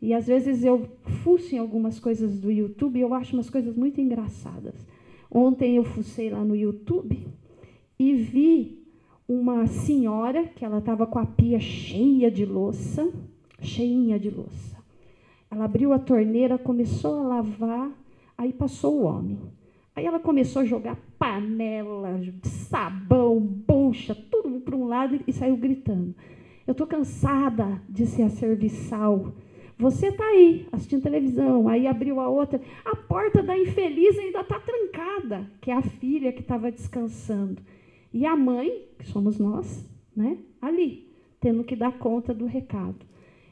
e às vezes eu fuço em algumas coisas do YouTube e eu acho umas coisas muito engraçadas. Ontem eu fucei lá no YouTube e vi uma senhora que ela estava com a pia cheia de louça, cheinha de louça. Ela abriu a torneira, começou a lavar, aí passou o homem. Aí ela começou a jogar panela, sabão, bucha, tudo para um lado e saiu gritando. Eu estou cansada de ser a serviçal. Você está aí assistindo televisão, aí abriu a outra. A porta da infeliz ainda está trancada, que é a filha que estava descansando. E a mãe, que somos nós, né, ali, tendo que dar conta do recado.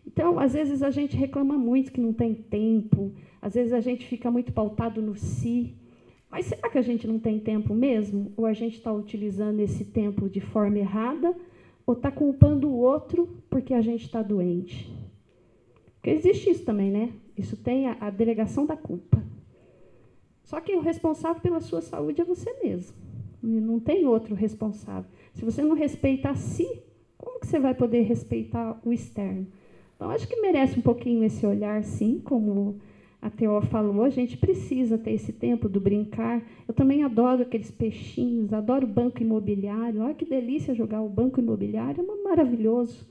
Então, às vezes a gente reclama muito que não tem tempo, às vezes a gente fica muito pautado no si. Mas será que a gente não tem tempo mesmo? Ou a gente está utilizando esse tempo de forma errada? Ou está culpando o outro porque a gente está doente? Porque existe isso também, né? Isso tem a, a delegação da culpa. Só que o responsável pela sua saúde é você mesmo. Não tem outro responsável. Se você não respeita a si, como que você vai poder respeitar o externo? Então, acho que merece um pouquinho esse olhar, sim, como a Teó falou, a gente precisa ter esse tempo do brincar. Eu também adoro aqueles peixinhos, adoro banco imobiliário. Olha que delícia jogar o banco imobiliário, é maravilhoso,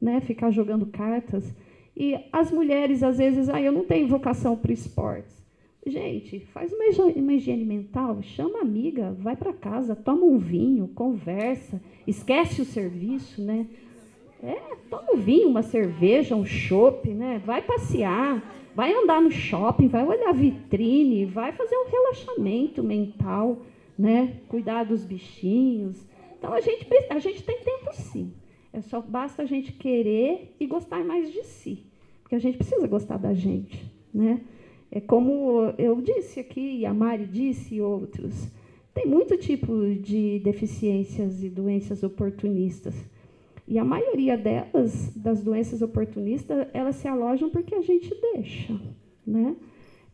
né? Ficar jogando cartas. E as mulheres, às vezes, ah, eu não tenho vocação para esportes. Gente, faz uma higiene mental, chama a amiga, vai para casa, toma um vinho, conversa, esquece o serviço, né? É, toma um vinho, uma cerveja, um chopp, né? Vai passear, vai andar no shopping, vai olhar vitrine, vai fazer um relaxamento mental, né? Cuidar dos bichinhos. Então a gente, a gente tem tempo sim. É só basta a gente querer e gostar mais de si. Porque a gente precisa gostar da gente, né? É como eu disse aqui, a Mari disse e outros, tem muito tipo de deficiências e doenças oportunistas. E a maioria delas, das doenças oportunistas, elas se alojam porque a gente deixa, né?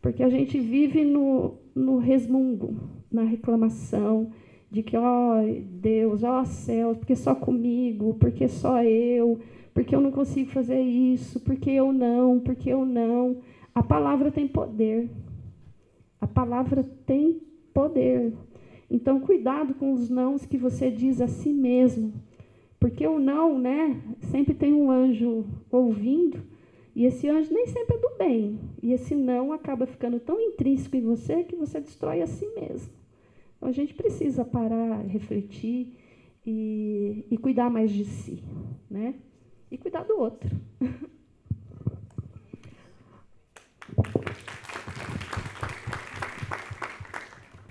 Porque a gente vive no, no resmungo, na reclamação de que, ó oh, Deus, ó oh, céu, porque só comigo, porque só eu, porque eu não consigo fazer isso, porque eu não, porque eu não. A palavra tem poder. A palavra tem poder. Então, cuidado com os nãos que você diz a si mesmo. Porque o não, né, sempre tem um anjo ouvindo, e esse anjo nem sempre é do bem. E esse não acaba ficando tão intrínseco em você que você destrói a si mesmo. Então, a gente precisa parar, refletir e, e cuidar mais de si, né? E cuidar do outro.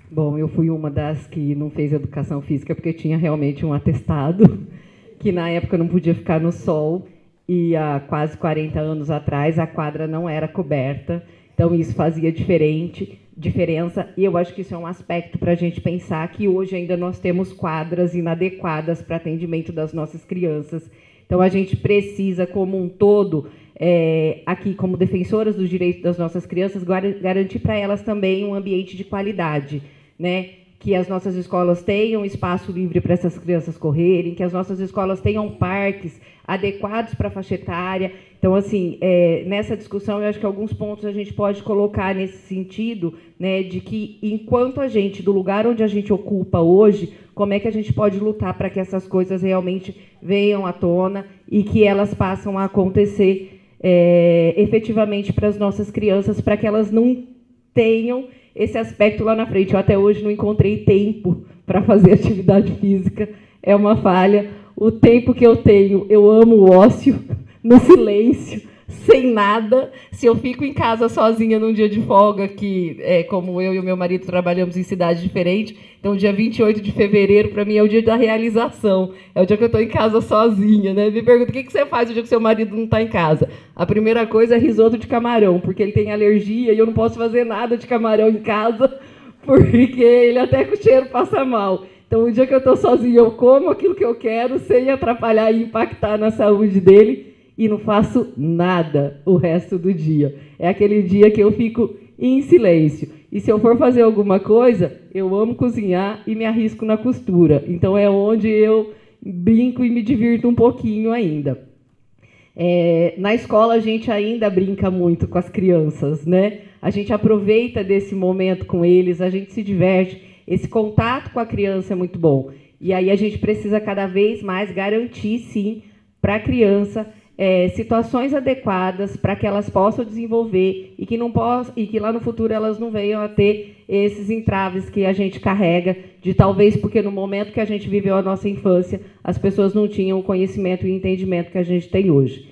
Bom, eu fui uma das que não fez educação física porque tinha realmente um atestado, que na época não podia ficar no sol, e há quase 40 anos atrás a quadra não era coberta, Então, isso fazia diferente, diferença, e eu acho que isso é um aspecto para a gente pensar que hoje ainda nós temos quadras inadequadas para atendimento das nossas crianças. Então, a gente precisa, como um todo, é, aqui como defensoras dos direitos das nossas crianças, garantir para elas também um ambiente de qualidade, né? Que as nossas escolas tenham espaço livre para essas crianças correrem, que as nossas escolas tenham parques adequados para a faixa etária. Então, assim, é, nessa discussão, eu acho que alguns pontos a gente pode colocar nesse sentido, né, de que enquanto a gente, do lugar onde a gente ocupa hoje, como é que a gente pode lutar para que essas coisas realmente venham à tona e que elas passam a acontecer é, efetivamente para as nossas crianças, para que elas não tenham esse aspecto lá na frente. Eu até hoje não encontrei tempo para fazer atividade física, é uma falha. O tempo que eu tenho, eu amo o ócio, no silêncio, sem nada. Se eu fico em casa sozinha num dia de folga, que é como eu e o meu marido trabalhamos em cidade diferente, então o dia 28 de fevereiro, para mim, é o dia da realização. É o dia que eu estou em casa sozinha, né? Me pergunta, o que você faz no dia que seu marido não está em casa? A primeira coisa é risoto de camarão, porque ele tem alergia e eu não posso fazer nada de camarão em casa, porque ele até com o cheiro passa mal. Então, o dia que eu estou sozinha, eu como aquilo que eu quero, sem atrapalhar e impactar na saúde dele e não faço nada o resto do dia. É aquele dia que eu fico em silêncio. E se eu for fazer alguma coisa, eu amo cozinhar e me arrisco na costura. Então é onde eu brinco e me divirto um pouquinho ainda. É, na escola a gente ainda brinca muito com as crianças, né? A gente aproveita desse momento com eles, a gente se diverte. Esse contato com a criança é muito bom. E aí a gente precisa cada vez mais garantir, sim, para a criança é, situações adequadas para que elas possam desenvolver e que, não possam, e que lá no futuro elas não venham a ter esses entraves que a gente carrega, de talvez porque no momento que a gente viveu a nossa infância, as pessoas não tinham o conhecimento e entendimento que a gente tem hoje.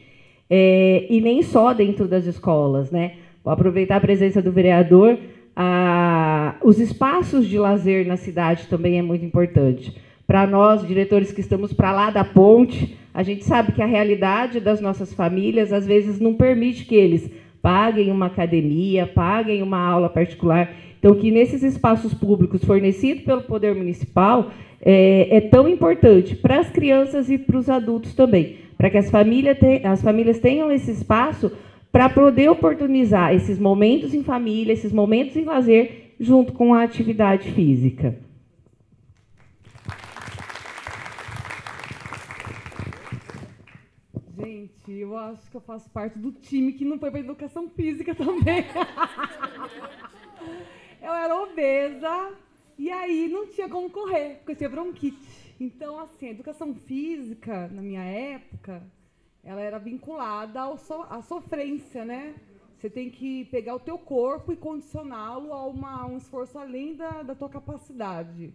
É, e nem só dentro das escolas. Né? Vou aproveitar a presença do vereador. A, os espaços de lazer na cidade também é muito importante. Para nós, diretores que estamos para lá da ponte, a gente sabe que a realidade das nossas famílias às vezes não permite que eles paguem uma academia, paguem uma aula particular. Então, que nesses espaços públicos fornecidos pelo Poder Municipal é, é tão importante para as crianças e para os adultos também, para que as, família te, as famílias tenham esse espaço para poder oportunizar esses momentos em família, esses momentos em lazer, junto com a atividade física. Gente, eu acho que eu faço parte do time que não foi para educação física também. eu era obesa e aí não tinha como correr, porque eu tinha bronquite. Então, assim, a educação física, na minha época, ela era vinculada ao so, à sofrência, né? Você tem que pegar o teu corpo e condicioná-lo a uma, um esforço além da, da tua capacidade.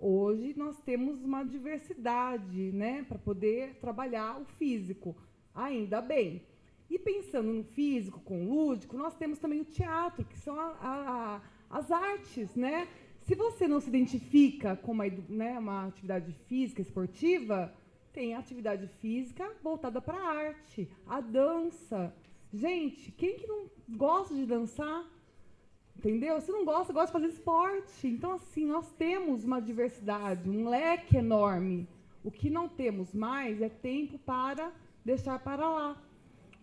Hoje nós temos uma diversidade né, para poder trabalhar o físico, ainda bem. E pensando no físico com o lúdico, nós temos também o teatro, que são a, a, as artes. Né? Se você não se identifica com uma, né, uma atividade física esportiva, tem atividade física voltada para a arte, a dança. Gente, quem que não gosta de dançar? Entendeu? Se não gosta, gosta de fazer esporte. Então, assim, nós temos uma diversidade, um leque enorme. O que não temos mais é tempo para deixar para lá.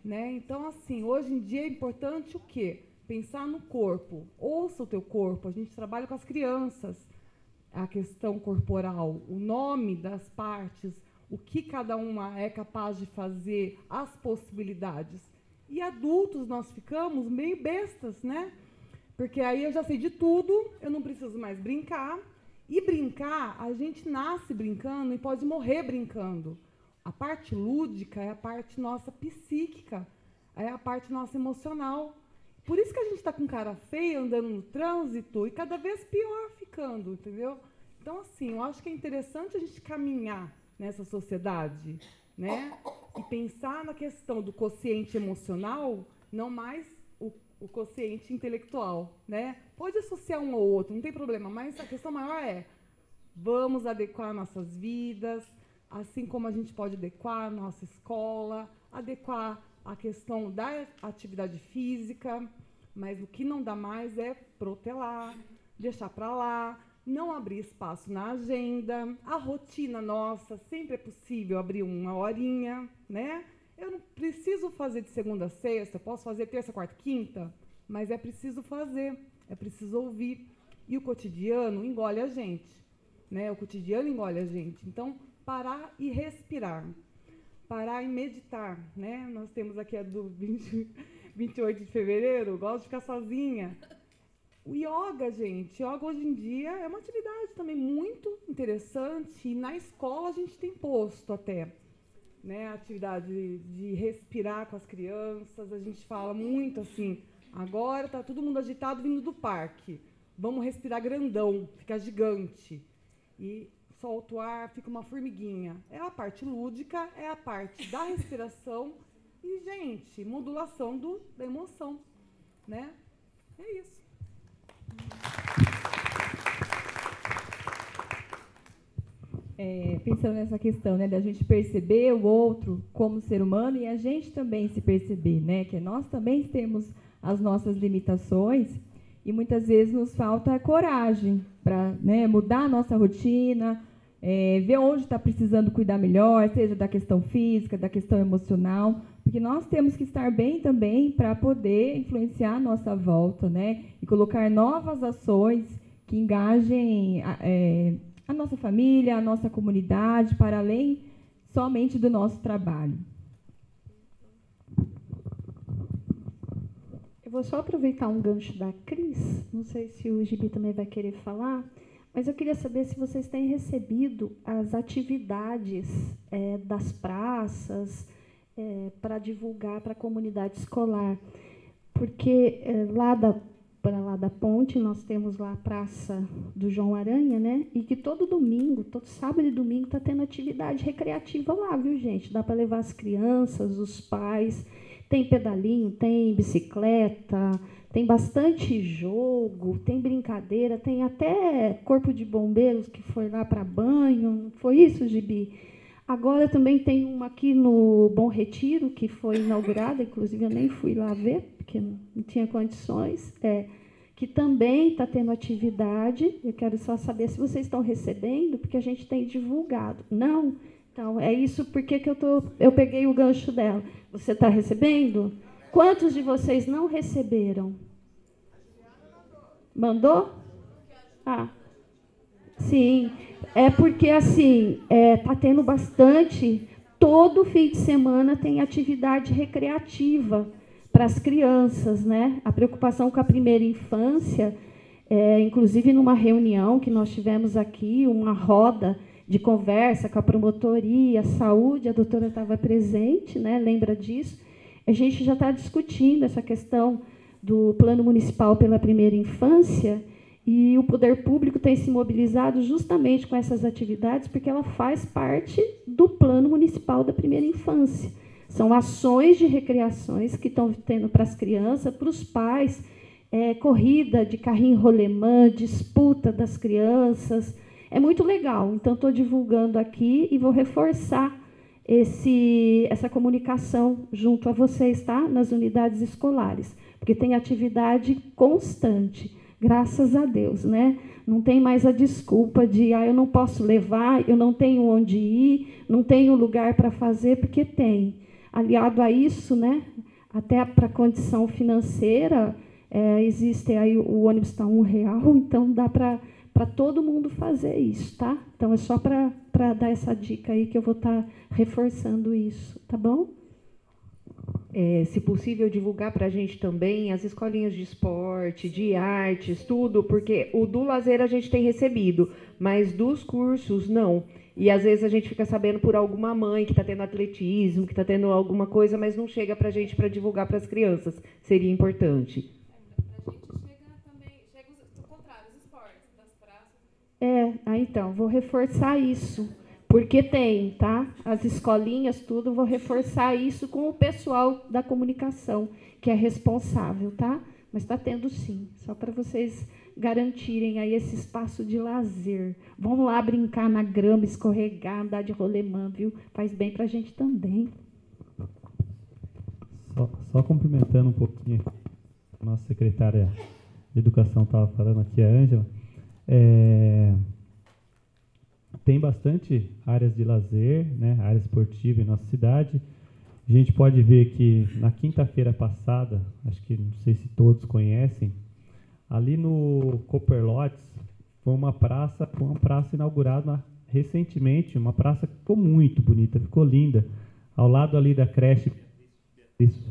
Né? Então, assim, hoje em dia é importante o quê? Pensar no corpo. Ouça o teu corpo. A gente trabalha com as crianças. A questão corporal, o nome das partes, o que cada uma é capaz de fazer, as possibilidades. E adultos nós ficamos meio bestas, né? Porque aí eu já sei de tudo, eu não preciso mais brincar. E brincar, a gente nasce brincando e pode morrer brincando. A parte lúdica é a parte nossa psíquica, é a parte nossa emocional. Por isso que a gente está com cara feia andando no trânsito e cada vez pior ficando, entendeu? Então, assim, eu acho que é interessante a gente caminhar nessa sociedade, né? E pensar na questão do consciente emocional, não mais o consciente intelectual, né? Pode associar um ao outro, não tem problema, mas a questão maior é vamos adequar nossas vidas, assim como a gente pode adequar a nossa escola, adequar a questão da atividade física, Mas o que não dá mais é protelar, deixar para lá, não abrir espaço na agenda. A rotina nossa, sempre é possível abrir uma horinha, né? Eu não preciso fazer de segunda a sexta, posso fazer terça, quarta, quinta, mas é preciso fazer, é preciso ouvir. E o cotidiano engole a gente, né? O cotidiano engole a gente. Então, parar e respirar. Parar e meditar, né? Nós temos aqui a do 20, 28 de fevereiro, gosto de ficar sozinha. O yoga, gente, yoga hoje em dia é uma atividade também muito interessante e na escola a gente tem posto até né, a atividade de, respirar com as crianças. A gente fala muito assim, agora está todo mundo agitado vindo do parque. Vamos respirar grandão, fica gigante. E solta o ar, fica uma formiguinha. É a parte lúdica, é a parte da respiração e, gente, modulação do, da emoção. Né? É isso. É, pensando nessa questão né, da gente perceber o outro como ser humano e a gente também se perceber, né, que nós também temos as nossas limitações e muitas vezes nos falta coragem para né, mudar a nossa rotina, é, ver onde está precisando cuidar melhor, seja da questão física, da questão emocional, porque nós temos que estar bem também para poder influenciar a nossa volta, né? E colocar novas ações que engajem é, a nossa família, a nossa comunidade, para além somente do nosso trabalho. Eu vou só aproveitar um gancho da Cris, não sei se o Gibi também vai querer falar, mas eu queria saber se vocês têm recebido as atividades é, das praças, é, para divulgar para a comunidade escolar. Porque é, lá da, para lá da ponte, nós temos lá a Praça do João Aranha, né? E que todo domingo, todo sábado e domingo, está tendo atividade recreativa lá, viu, gente? Dá para levar as crianças, os pais. Tem pedalinho, tem bicicleta, tem bastante jogo, tem brincadeira, tem até corpo de bombeiros que foi lá para banho. Foi isso, Gibi? Agora também tem uma aqui no Bom Retiro, que foi inaugurada, inclusive eu nem fui lá ver, porque não tinha condições, é, que também está tendo atividade. Eu quero só saber se vocês estão recebendo, porque a gente tem divulgado. Não? Então, é isso porque que eu, tô, eu peguei o gancho dela. Você está recebendo? Quantos de vocês não receberam? Mandou? Ah, sim. É porque, assim, está é, tá tendo bastante. Todo fim de semana tem atividade recreativa para as crianças, né? A preocupação com a primeira infância, é, inclusive numa reunião que nós tivemos aqui, uma roda de conversa com a promotoria, saúde, a doutora estava presente, né? Lembra disso? A gente já está discutindo essa questão do plano municipal pela primeira infância e o poder público tem se mobilizado justamente com essas atividades, porque ela faz parte do plano municipal da primeira infância. São ações de recreações que estão tendo para as crianças, para os pais, é, corrida de carrinho rolemã, disputa das crianças. É muito legal. Então, estou divulgando aqui e vou reforçar esse, essa comunicação junto a vocês, tá? Nas unidades escolares, porque tem atividade constante graças a Deus, né? Não tem mais a desculpa de, ah, eu não posso levar, eu não tenho onde ir, não tenho lugar para fazer, porque tem. Aliado a isso, né? Até para a condição financeira, é, existe aí o ônibus está um real, então dá para para todo mundo fazer isso, tá? Então é só para dar essa dica aí que eu vou estar tá reforçando isso, tá bom? é, se possível, divulgar para a gente também as escolinhas de esporte, de artes, tudo, porque o do lazer a gente tem recebido, mas dos cursos não. E às vezes a gente fica sabendo por alguma mãe que está tendo atletismo, que está tendo alguma coisa, mas não chega para a gente para divulgar para as crianças. Seria importante. É, ah, então, vou reforçar isso. Porque tem, tá? As escolinhas, tudo, vou reforçar isso com o pessoal da comunicação, que é responsável, tá? Mas está tendo sim, só para vocês garantirem aí esse espaço de lazer. Vamos lá brincar na grama, escorregar, andar de rolemã, viu? Faz bem para a gente também. Só, só, complementando um pouquinho nossa secretária de Educação estava falando aqui, a Ângela, é, tem bastante áreas de lazer, né, área esportiva em nossa cidade. A gente pode ver que na quinta-feira passada, acho que não sei se todos conhecem, ali no Copperlotes foi uma praça, foi uma praça inaugurada recentemente, uma praça que ficou muito bonita, ficou linda, ao lado ali da creche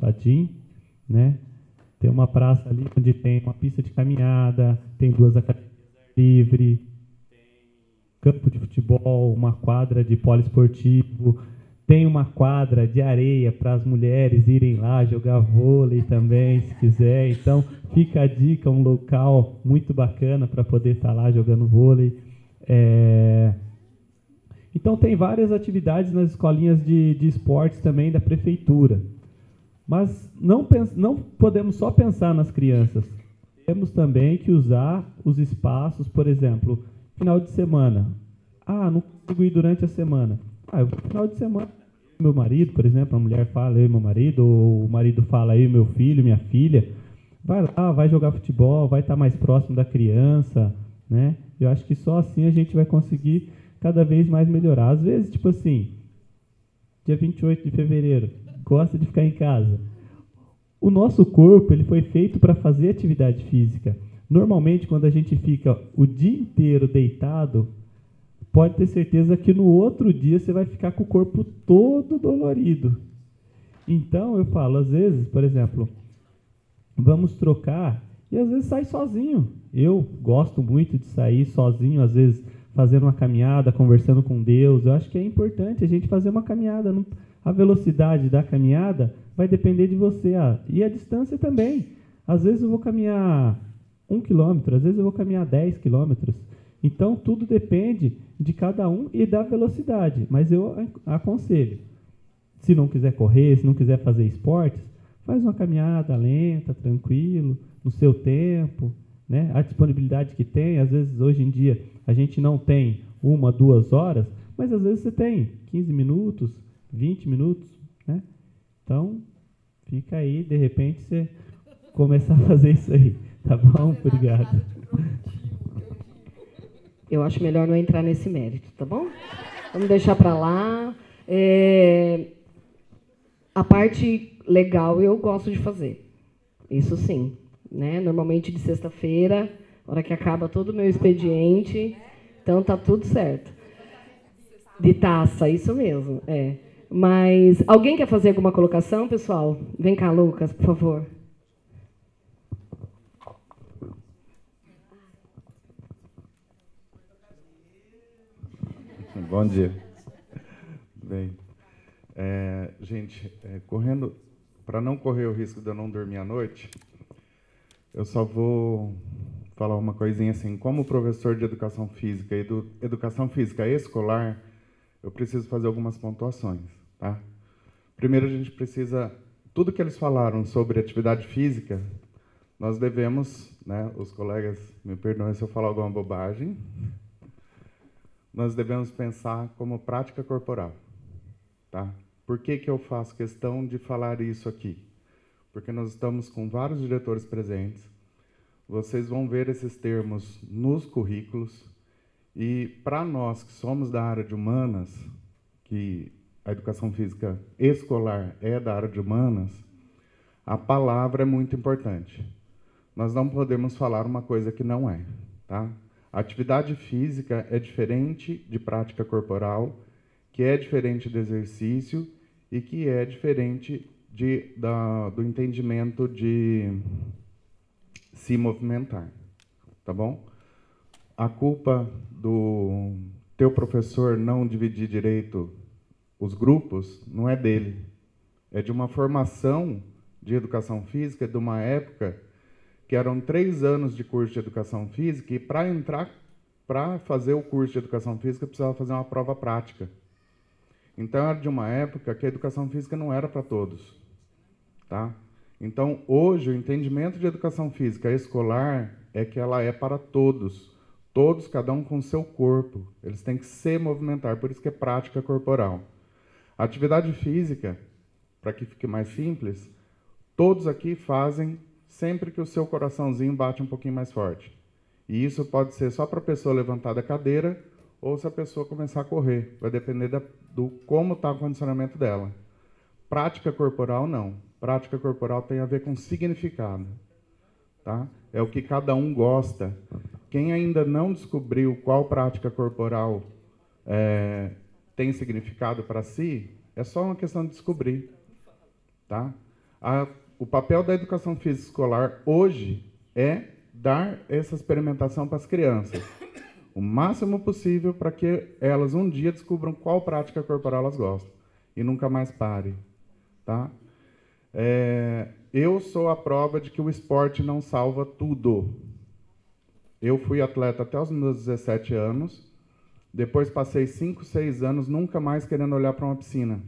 Fadim, né? Tem uma praça ali onde tem uma pista de caminhada, tem duas academias livre, campo de futebol, uma quadra de poliesportivo, tem uma quadra de areia para as mulheres irem lá jogar vôlei também, se quiser. Então, fica a dica, um local muito bacana para poder estar tá lá jogando vôlei. É... Então, tem várias atividades nas escolinhas de, de esportes também da prefeitura. Mas não, não podemos só pensar nas crianças. Temos também que usar os espaços, por exemplo, final de semana. Ah, não consigo ir durante a semana. Ah, final de semana, meu marido, por exemplo, a mulher fala eu e meu marido, ou o marido fala eu e meu filho, minha filha. Vai lá, vai jogar futebol, vai estar mais próximo da criança, né? Eu acho que só assim a gente vai conseguir cada vez mais melhorar. Às vezes, tipo assim, dia 28 de fevereiro, gosta de ficar em casa. O nosso corpo ele foi feito para fazer atividade física. Normalmente, quando a gente fica o dia inteiro deitado, pode ter certeza que no outro dia você vai ficar com o corpo todo dolorido. Então, eu falo, às vezes, por exemplo, vamos trocar e às vezes sai sozinho. Eu gosto muito de sair sozinho, às vezes fazendo uma caminhada, conversando com Deus. Eu acho que é importante a gente fazer uma caminhada. A velocidade da caminhada vai depender de você. Ah, e a distância também. Às vezes eu vou caminhar um quilômetro, às vezes eu vou caminhar 10 quilômetros. Então, tudo depende de cada um e da velocidade. Mas eu aconselho, se não quiser correr, se não quiser fazer esportes, faz uma caminhada lenta, tranquilo, no seu tempo, né? A disponibilidade que tem, às vezes hoje em dia a gente não tem uma, duas horas, mas às vezes você tem 15 minutos, 20 minutos, né? Então, fica aí, de repente você começar a fazer isso aí. Tá bom? Obrigado. Eu acho melhor não entrar nesse mérito, tá bom? Vamos deixar para lá. É... A parte legal eu gosto de fazer. Isso sim. Né? Normalmente de sexta-feira, hora que acaba todo o meu expediente. Então tá tudo certo. De taça, isso mesmo. É. Mas alguém quer fazer alguma colocação, pessoal? Vem cá, Lucas, por favor. Bom dia. Bem, é, gente, é, correndo, para não correr o risco de eu não dormir à noite, eu só vou falar uma coisinha assim. Como professor de educação física e do educação física escolar, eu preciso fazer algumas pontuações, tá? Primeiro, a gente precisa tudo que eles falaram sobre atividade física, nós devemos, né? Os colegas me perdoem se eu falar alguma bobagem, nós devemos pensar como prática corporal. Tá? Por que, que eu faço questão de falar isso aqui? Porque nós estamos com vários diretores presentes, vocês vão ver esses termos nos currículos, e para nós que somos da área de humanas, que a educação física escolar é da área de humanas, a palavra é muito importante. Nós não podemos falar uma coisa que não é. Tá? Atividade física é diferente de prática corporal, que é diferente do exercício e que é diferente de, da, do entendimento de se movimentar. Tá bom? A culpa do teu professor não dividir direito os grupos não é dele. É de uma formação de educação física de uma época que eram três anos de curso de educação física, e para entrar, para fazer o curso de educação física, precisava fazer uma prova prática. Então, era de uma época que a educação física não era para todos. Tá? Então, hoje, o entendimento de educação física escolar é que ela é para todos. Todos, cada um com seu corpo. Eles têm que se movimentar, por isso que é prática corporal. Atividade física, para que fique mais simples, todos aqui fazem sempre que o seu coraçãozinho bate um pouquinho mais forte. E isso pode ser só para a pessoa levantar da cadeira ou se a pessoa começar a correr. Vai depender da, do como está o condicionamento dela. Prática corporal, não. Prática corporal tem a ver com significado. Tá? É o que cada um gosta. Quem ainda não descobriu qual prática corporal é, tem significado para si, é só uma questão de descobrir. Tá? A, o papel da educação física escolar hoje é dar essa experimentação para as crianças, o máximo possível para que elas um dia descubram qual prática corporal elas gostam e nunca mais parem. Tá? É, eu sou a prova de que o esporte não salva tudo. Eu fui atleta até os meus 17 anos, depois passei 5, 6 anos nunca mais querendo olhar para uma piscina.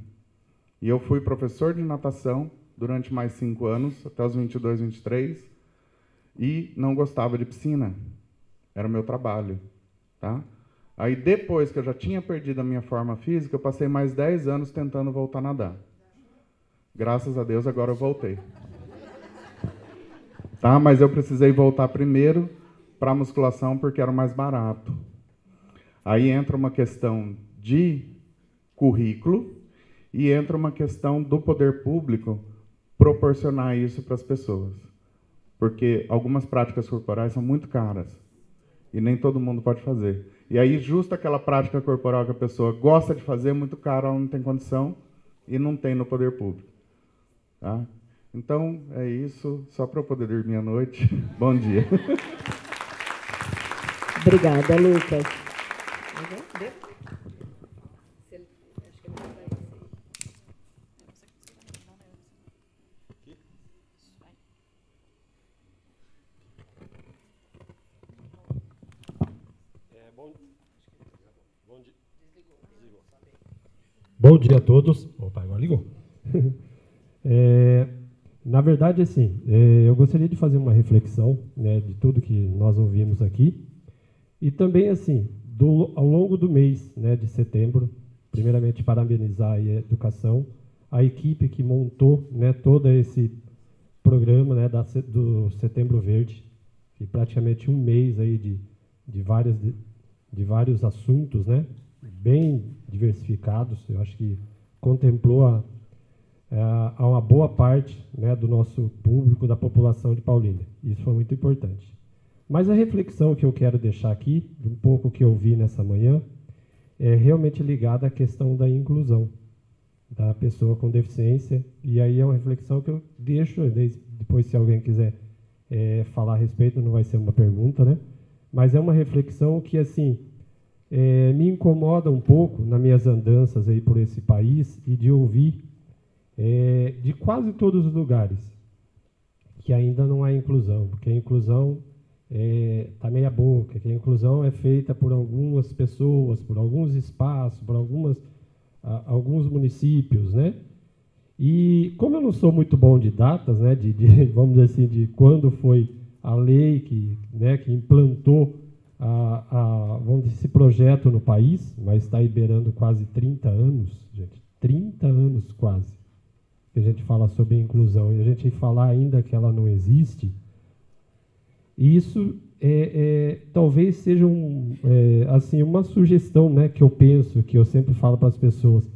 E eu fui professor de natação durante mais 5 anos, até os 22, 23, e não gostava de piscina. Era o meu trabalho. Tá? Aí depois que eu já tinha perdido a minha forma física, eu passei mais 10 anos tentando voltar a nadar. Graças a Deus agora eu voltei. Tá? Mas eu precisei voltar primeiro para a musculação porque era o mais barato. Aí entra uma questão de currículo e entra uma questão do poder público proporcionar isso para as pessoas. Porque algumas práticas corporais são muito caras e nem todo mundo pode fazer. E aí, justo aquela prática corporal que a pessoa gosta de fazer, muito cara, ela não tem condição e não tem no poder público. Tá? Então, é isso. Só para eu poder dormir à noite. Bom dia. Obrigada, Lucas. Bom dia a todos. Opa, agora ligou. é, na verdade, assim, é, eu gostaria de fazer uma reflexão né, de tudo que nós ouvimos aqui. E também, assim, do, ao longo do mês né, de setembro, primeiramente parabenizar a educação, a equipe que montou né, todo esse programa né, da, do Setembro Verde, praticamente um mês aí de, de, várias, de, de vários assuntos, né, bem diversificados. Eu acho que contemplou a, é, a uma boa parte né, do nosso público, da população de Paulínia. Isso foi muito importante. Mas a reflexão que eu quero deixar aqui, um pouco que eu vi nessa manhã, é realmente ligada à questão da inclusão da pessoa com deficiência. E aí é uma reflexão que eu deixo, depois se alguém quiser é, falar a respeito, não vai ser uma pergunta, né? Mas é uma reflexão que, assim, é, me incomoda um pouco nas minhas andanças aí por esse país e de ouvir é, de quase todos os lugares que ainda não há inclusão, porque a inclusão está é, tá meia boca, que a inclusão é feita por algumas pessoas, por alguns espaços, por algumas, a, alguns municípios, né? E como eu não sou muito bom de datas, né, de, de, vamos dizer assim, de quando foi a lei que, né, que implantou a, a, vamos dizer, esse projeto no país, mas está liberando quase 30 anos, gente, 30 anos quase que a gente fala sobre inclusão e a gente falar ainda que ela não existe, isso é, é, talvez seja um, é, assim uma sugestão né, que eu penso, que eu sempre falo para as pessoas.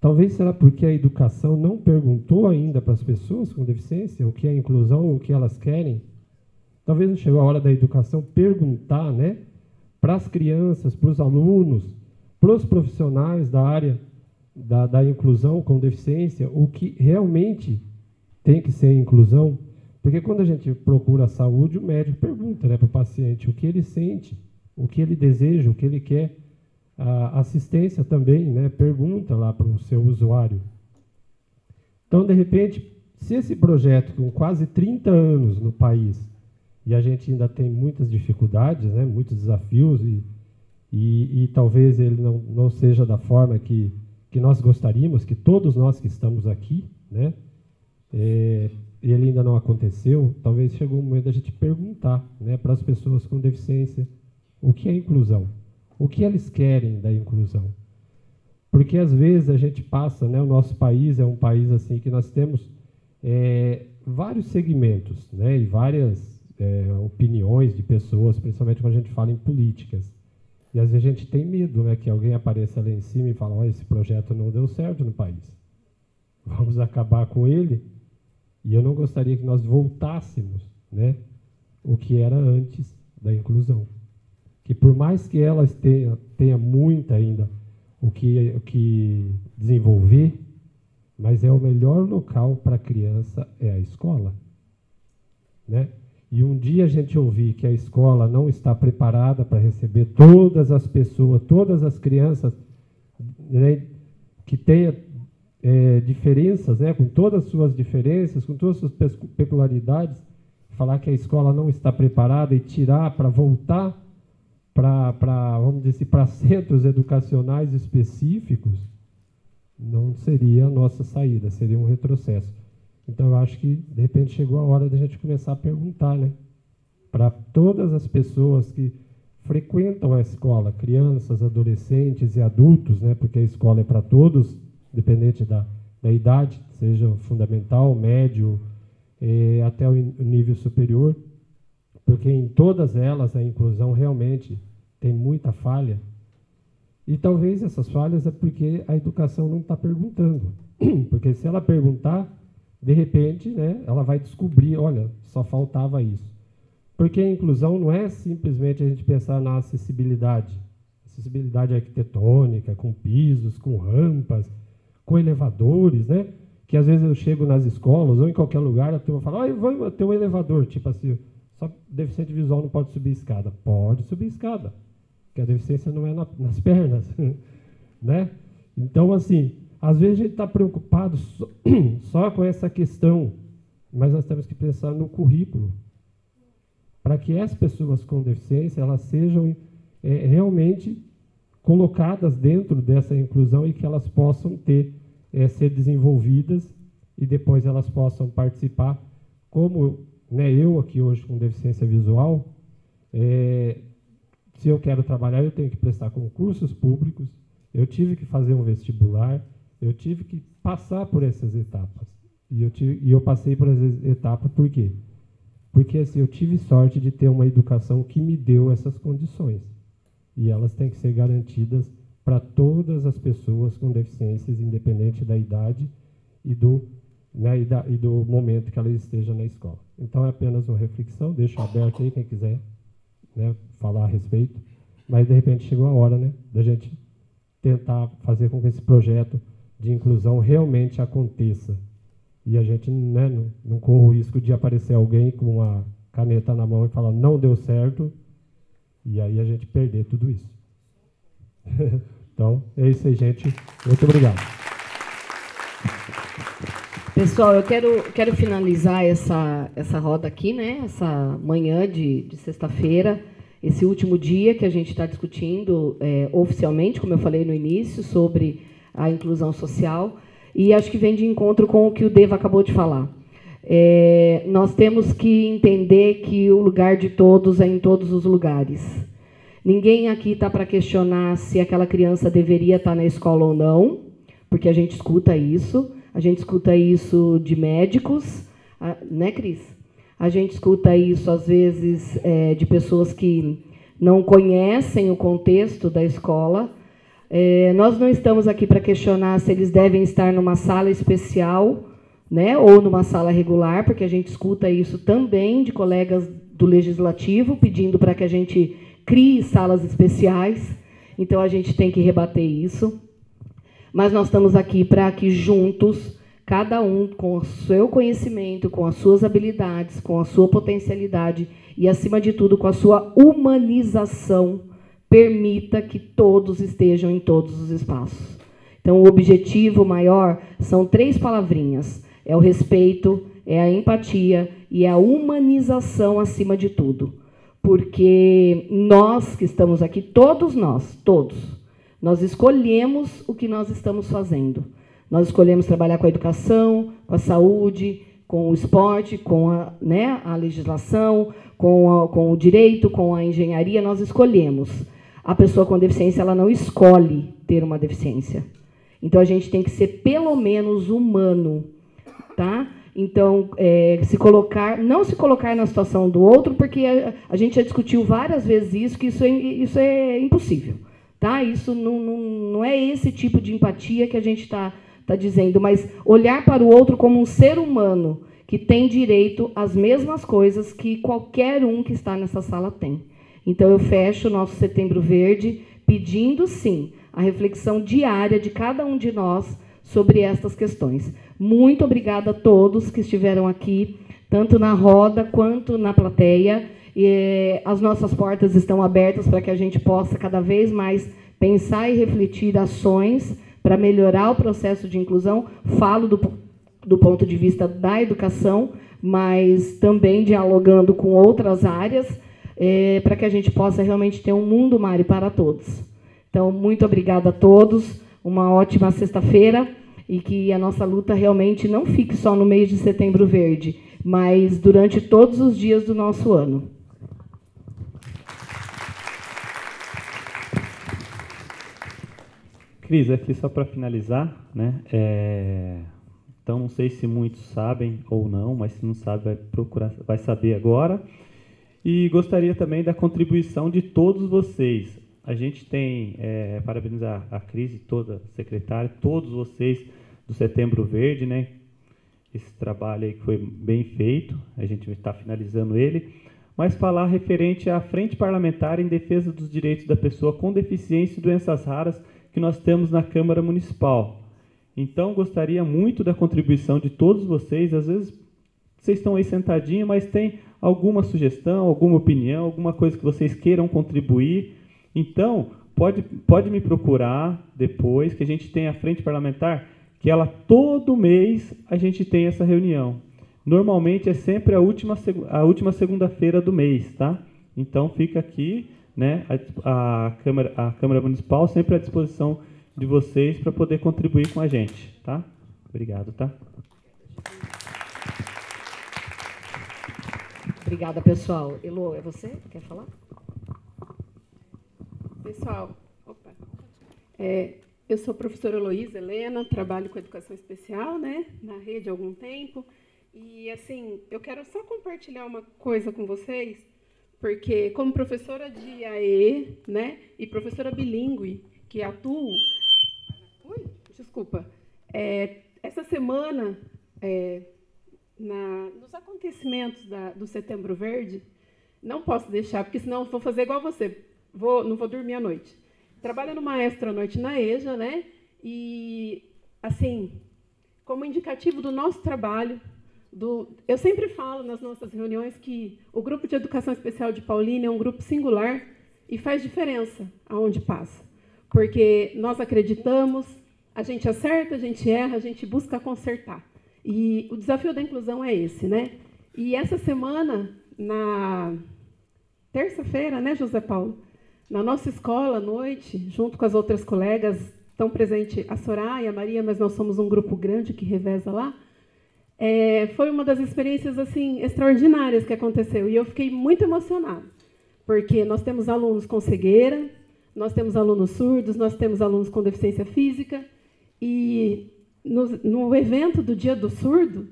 Talvez será porque a educação não perguntou ainda para as pessoas com deficiência o que é inclusão, o que elas querem. Talvez não chegou a hora da educação perguntar né, para as crianças, para os alunos, para os profissionais da área da, da inclusão com deficiência, o que realmente tem que ser inclusão, porque quando a gente procura a saúde, o médico pergunta né, para o paciente o que ele sente, o que ele deseja, o que ele quer. A assistência também né, pergunta lá para o seu usuário. Então, de repente, se esse projeto com quase 30 anos no país, e a gente ainda tem muitas dificuldades, né, muitos desafios, e, e, e talvez ele não, não seja da forma que que nós gostaríamos, que todos nós que estamos aqui, né, é, ele ainda não aconteceu, talvez chegou o momento da gente perguntar né, para as pessoas com deficiência o que é inclusão, o que eles querem da inclusão. Porque às vezes a gente passa, né, o nosso país é um país assim que nós temos é, vários segmentos né, e várias é, opiniões de pessoas, principalmente quando a gente fala em políticas. E às vezes a gente tem medo né, que alguém apareça lá em cima e fale: olha, esse projeto não deu certo no país. Vamos acabar com ele. E eu não gostaria que nós voltássemos né, o que era antes da inclusão. Que por mais que ela tenha, tenha muito ainda o que, o que desenvolver, mas é o melhor local para a criança é a escola. Né? E um dia a gente ouvir que a escola não está preparada para receber todas as pessoas, todas as crianças né, que tenha é, diferenças, né, com todas as suas diferenças, com todas as suas peculiaridades, falar que a escola não está preparada e tirar para voltar para, vamos dizer assim, para centros educacionais específicos, não seria a nossa saída, seria um retrocesso. Então, eu acho que, de repente, chegou a hora de a gente começar a perguntar, né? Para todas as pessoas que frequentam a escola, crianças, adolescentes e adultos, né? Porque a escola é para todos, dependente da, da idade, seja fundamental, médio, eh, até o nível superior, porque em todas elas a inclusão realmente tem muita falha, e talvez essas falhas é porque a educação não está perguntando. Porque se ela perguntar, de repente, né, ela vai descobrir, olha, só faltava isso. Porque a inclusão não é simplesmente a gente pensar na acessibilidade. Acessibilidade arquitetônica, com pisos, com rampas, com elevadores, né? Que às vezes eu chego nas escolas ou em qualquer lugar, a turma fala, olha, vamos ter um elevador, tipo assim, só deficiente visual não pode subir escada. Pode subir escada que a deficiência não é na, nas pernas, né? Então, assim, às vezes a gente está preocupado só, só com essa questão, mas nós temos que pensar no currículo, para que as pessoas com deficiência elas sejam é, realmente colocadas dentro dessa inclusão e que elas possam ter é, ser desenvolvidas e depois elas possam participar, como né, eu aqui hoje com deficiência visual, é, se eu quero trabalhar, eu tenho que prestar concursos públicos, eu tive que fazer um vestibular, eu tive que passar por essas etapas. E eu, tive, e eu passei por essas etapas por quê? Porque assim, eu tive sorte de ter uma educação que me deu essas condições. E elas têm que ser garantidas para todas as pessoas com deficiências, independente da idade e do, né, e, da, e do momento que ela esteja na escola. Então é apenas uma reflexão, deixo aberto aí quem quiser né, falar a respeito, mas de repente chegou a hora né, da gente tentar fazer com que esse projeto de inclusão realmente aconteça. E a gente né, não, não corre o risco de aparecer alguém com uma caneta na mão e falar não deu certo, e aí a gente perder tudo isso. então, é isso aí, gente. Muito obrigado. Pessoal, eu quero, quero finalizar essa, essa roda aqui, né? essa manhã de, de sexta-feira, esse último dia que a gente está discutindo é, oficialmente, como eu falei no início, sobre a inclusão social, e acho que vem de encontro com o que o Deva acabou de falar. É, nós temos que entender que o lugar de todos é em todos os lugares. Ninguém aqui está para questionar se aquela criança deveria estar tá na escola ou não, porque a gente escuta isso. A gente escuta isso de médicos, né, Cris? A gente escuta isso, às vezes, é, de pessoas que não conhecem o contexto da escola. É, nós não estamos aqui para questionar se eles devem estar numa sala especial né, ou numa sala regular, porque a gente escuta isso também de colegas do legislativo pedindo para que a gente crie salas especiais. Então a gente tem que rebater isso mas nós estamos aqui para que juntos, cada um com o seu conhecimento, com as suas habilidades, com a sua potencialidade e, acima de tudo, com a sua humanização, permita que todos estejam em todos os espaços. Então, o objetivo maior são três palavrinhas: é o respeito, é a empatia e é a humanização acima de tudo. Porque nós que estamos aqui, todos nós, todos, nós escolhemos o que nós estamos fazendo. Nós escolhemos trabalhar com a educação, com a saúde, com o esporte, com a, né, a legislação, com, a, com o direito, com a engenharia. Nós escolhemos. A pessoa com deficiência ela não escolhe ter uma deficiência. Então a gente tem que ser pelo menos humano, tá? Então, é, se colocar, não se colocar na situação do outro, porque a, a, gente já discutiu várias vezes isso, que isso é, isso é impossível. Tá? Isso não, não, não é esse tipo de empatia que a gente está tá dizendo, mas olhar para o outro como um ser humano que tem direito às mesmas coisas que qualquer um que está nessa sala tem. Então, eu fecho o nosso Setembro Verde pedindo, sim, a reflexão diária de cada um de nós sobre estas questões. Muito obrigada a todos que estiveram aqui, tanto na roda quanto na plateia. E, as nossas portas estão abertas para que a gente possa cada vez mais pensar e refletir ações para melhorar o processo de inclusão. Falo do, do ponto de vista da educação, mas também dialogando com outras áreas, é, para que a gente possa realmente ter um mundo, Mari, para todos. Então, muito obrigada a todos, uma ótima sexta-feira e que a nossa luta realmente não fique só no mês de setembro verde, mas durante todos os dias do nosso ano. Cris, aqui só para finalizar, né? É... Então não sei se muitos sabem ou não, mas se não sabe vai procurar, vai saber agora. E gostaria também da contribuição de todos vocês. A gente tem, é, parabenizar a Cris toda a secretária, todos vocês do Setembro Verde, né? Esse trabalho aí que foi bem feito, a gente está finalizando ele, mas falar referente à Frente Parlamentar em Defesa dos Direitos da Pessoa com Deficiência e Doenças Raras que nós temos na Câmara Municipal. Então, gostaria muito da contribuição de todos vocês. Às vezes, vocês estão aí sentadinhos, mas tem alguma sugestão, alguma opinião, alguma coisa que vocês queiram contribuir. Então, pode, pode me procurar depois, que a gente tem a Frente Parlamentar que ela todo mês a gente tem essa reunião. Normalmente é sempre a última, a última segunda-feira do mês, tá? Então fica aqui, né, a, a, Câmara, a Câmara Municipal sempre à disposição de vocês para poder contribuir com a gente, tá? Obrigado, tá? Obrigada, pessoal. Elo, é você? Quer falar? Pessoal, opa. É, eu sou professora Heloísa Helena, trabalho com educação especial, né, na rede há algum tempo. E assim, eu quero só compartilhar uma coisa com vocês, porque como professora de AE, né, e professora bilíngue que atuo, Ui, desculpa, é, essa semana é, na, nos acontecimentos da, do Setembro Verde, não posso deixar, porque senão vou fazer igual você, vou, não vou dormir à noite trabalha no Maestro à noite na EJA, né? E, assim, como indicativo do nosso trabalho, do, eu sempre falo nas nossas reuniões que o grupo de educação especial de Paulínia é um grupo singular e faz diferença aonde passa, porque nós acreditamos, a gente acerta, a gente erra, a gente busca consertar. E o desafio da inclusão é esse, né? E essa semana, na terça-feira, né, José Paulo? Na nossa escola, à noite, junto com as outras colegas, estão presentes a Soraya, a Maria, mas nós somos um grupo grande que reveza lá. É, foi uma das experiências assim extraordinárias que aconteceu e eu fiquei muito emocionada, porque nós temos alunos com cegueira, nós temos alunos surdos, nós temos alunos com deficiência física e no, no evento do Dia do Surdo,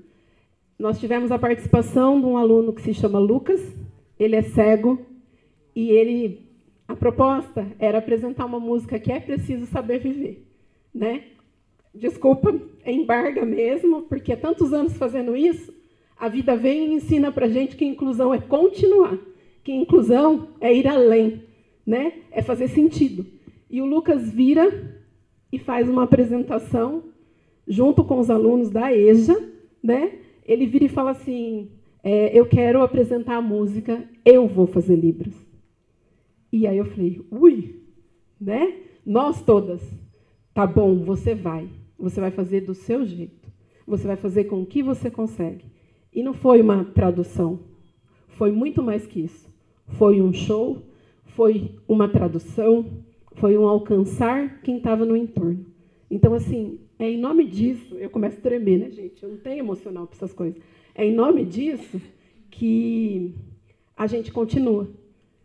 nós tivemos a participação de um aluno que se chama Lucas, ele é cego e ele a proposta era apresentar uma música que é preciso saber viver, né? Desculpa, é embarga mesmo, porque há tantos anos fazendo isso, a vida vem e ensina para gente que inclusão é continuar, que inclusão é ir além, né? É fazer sentido. E o Lucas vira e faz uma apresentação junto com os alunos da EJA, né? Ele vira e fala assim: é, eu quero apresentar a música, eu vou fazer Libras. E aí eu falei, ui, né? Nós todas. Tá bom, você vai. Você vai fazer do seu jeito. Você vai fazer com o que você consegue. E não foi uma tradução. Foi muito mais que isso. Foi um show, foi uma tradução, foi um alcançar quem estava no entorno. Então, assim, é em nome disso, eu começo a tremer, né, gente? Eu não tenho emocional para essas coisas. É em nome disso que a gente continua,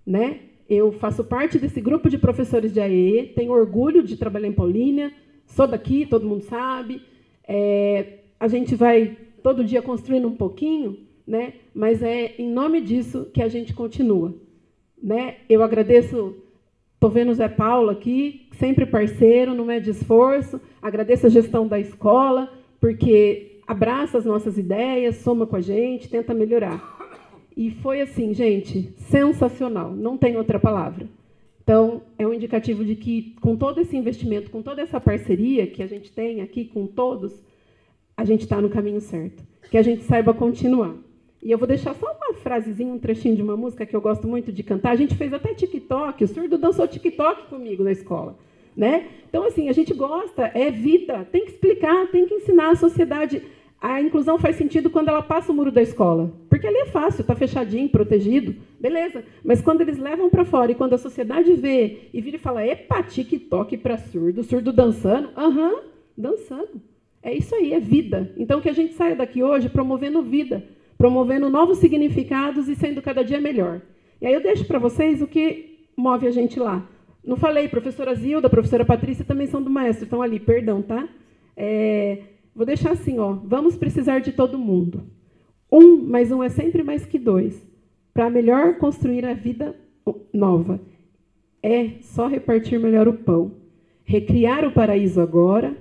né? Eu faço parte desse grupo de professores de AE, tenho orgulho de trabalhar em Paulínia, sou daqui, todo mundo sabe. É, a gente vai todo dia construindo um pouquinho, né? Mas é em nome disso que a gente continua, né? Eu agradeço, estou vendo o Zé Paulo aqui, sempre parceiro, não é de esforço. Agradeço a gestão da escola, porque abraça as nossas ideias, soma com a gente, tenta melhorar. E foi assim, gente, sensacional, não tem outra palavra. Então, é um indicativo de que, com todo esse investimento, com toda essa parceria que a gente tem aqui com todos, a gente está no caminho certo. Que a gente saiba continuar. E eu vou deixar só uma frasezinha, um trechinho de uma música que eu gosto muito de cantar. A gente fez até TikTok, o surdo dançou TikTok comigo na escola. Né? Então, assim, a gente gosta, é vida, tem que explicar, tem que ensinar a sociedade a inclusão faz sentido quando ela passa o muro da escola, porque ali é fácil, está fechadinho, protegido, beleza. Mas quando eles levam para fora e quando a sociedade vê e vira e fala, epa, TikTok para surdo, surdo dançando, aham, uhum, dançando. É isso aí, é vida. Então que a gente saia daqui hoje promovendo vida, promovendo novos significados e sendo cada dia melhor. E aí eu deixo para vocês o que move a gente lá. Não falei, professora Zilda, professora Patrícia também são do maestro, estão ali, perdão, tá? É, Vou deixar assim, ó. Vamos precisar de todo mundo. Um mais um é sempre mais que dois. Para melhor construir a vida nova. É só repartir melhor o pão. Recriar o paraíso agora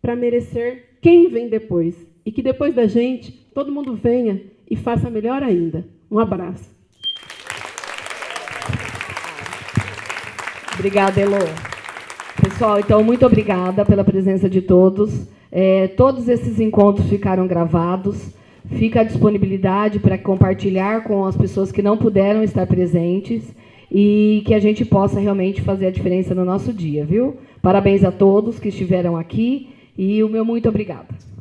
para merecer quem vem depois. E que depois da gente, todo mundo venha e faça melhor ainda. Um abraço. Obrigada, Elo. Pessoal, então, muito obrigada pela presença de todos. É, todos esses encontros ficaram gravados. Fica a disponibilidade para compartilhar com as pessoas que não puderam estar presentes e que a gente possa realmente fazer a diferença no nosso dia, viu? Parabéns a todos que estiveram aqui e o meu muito obrigada.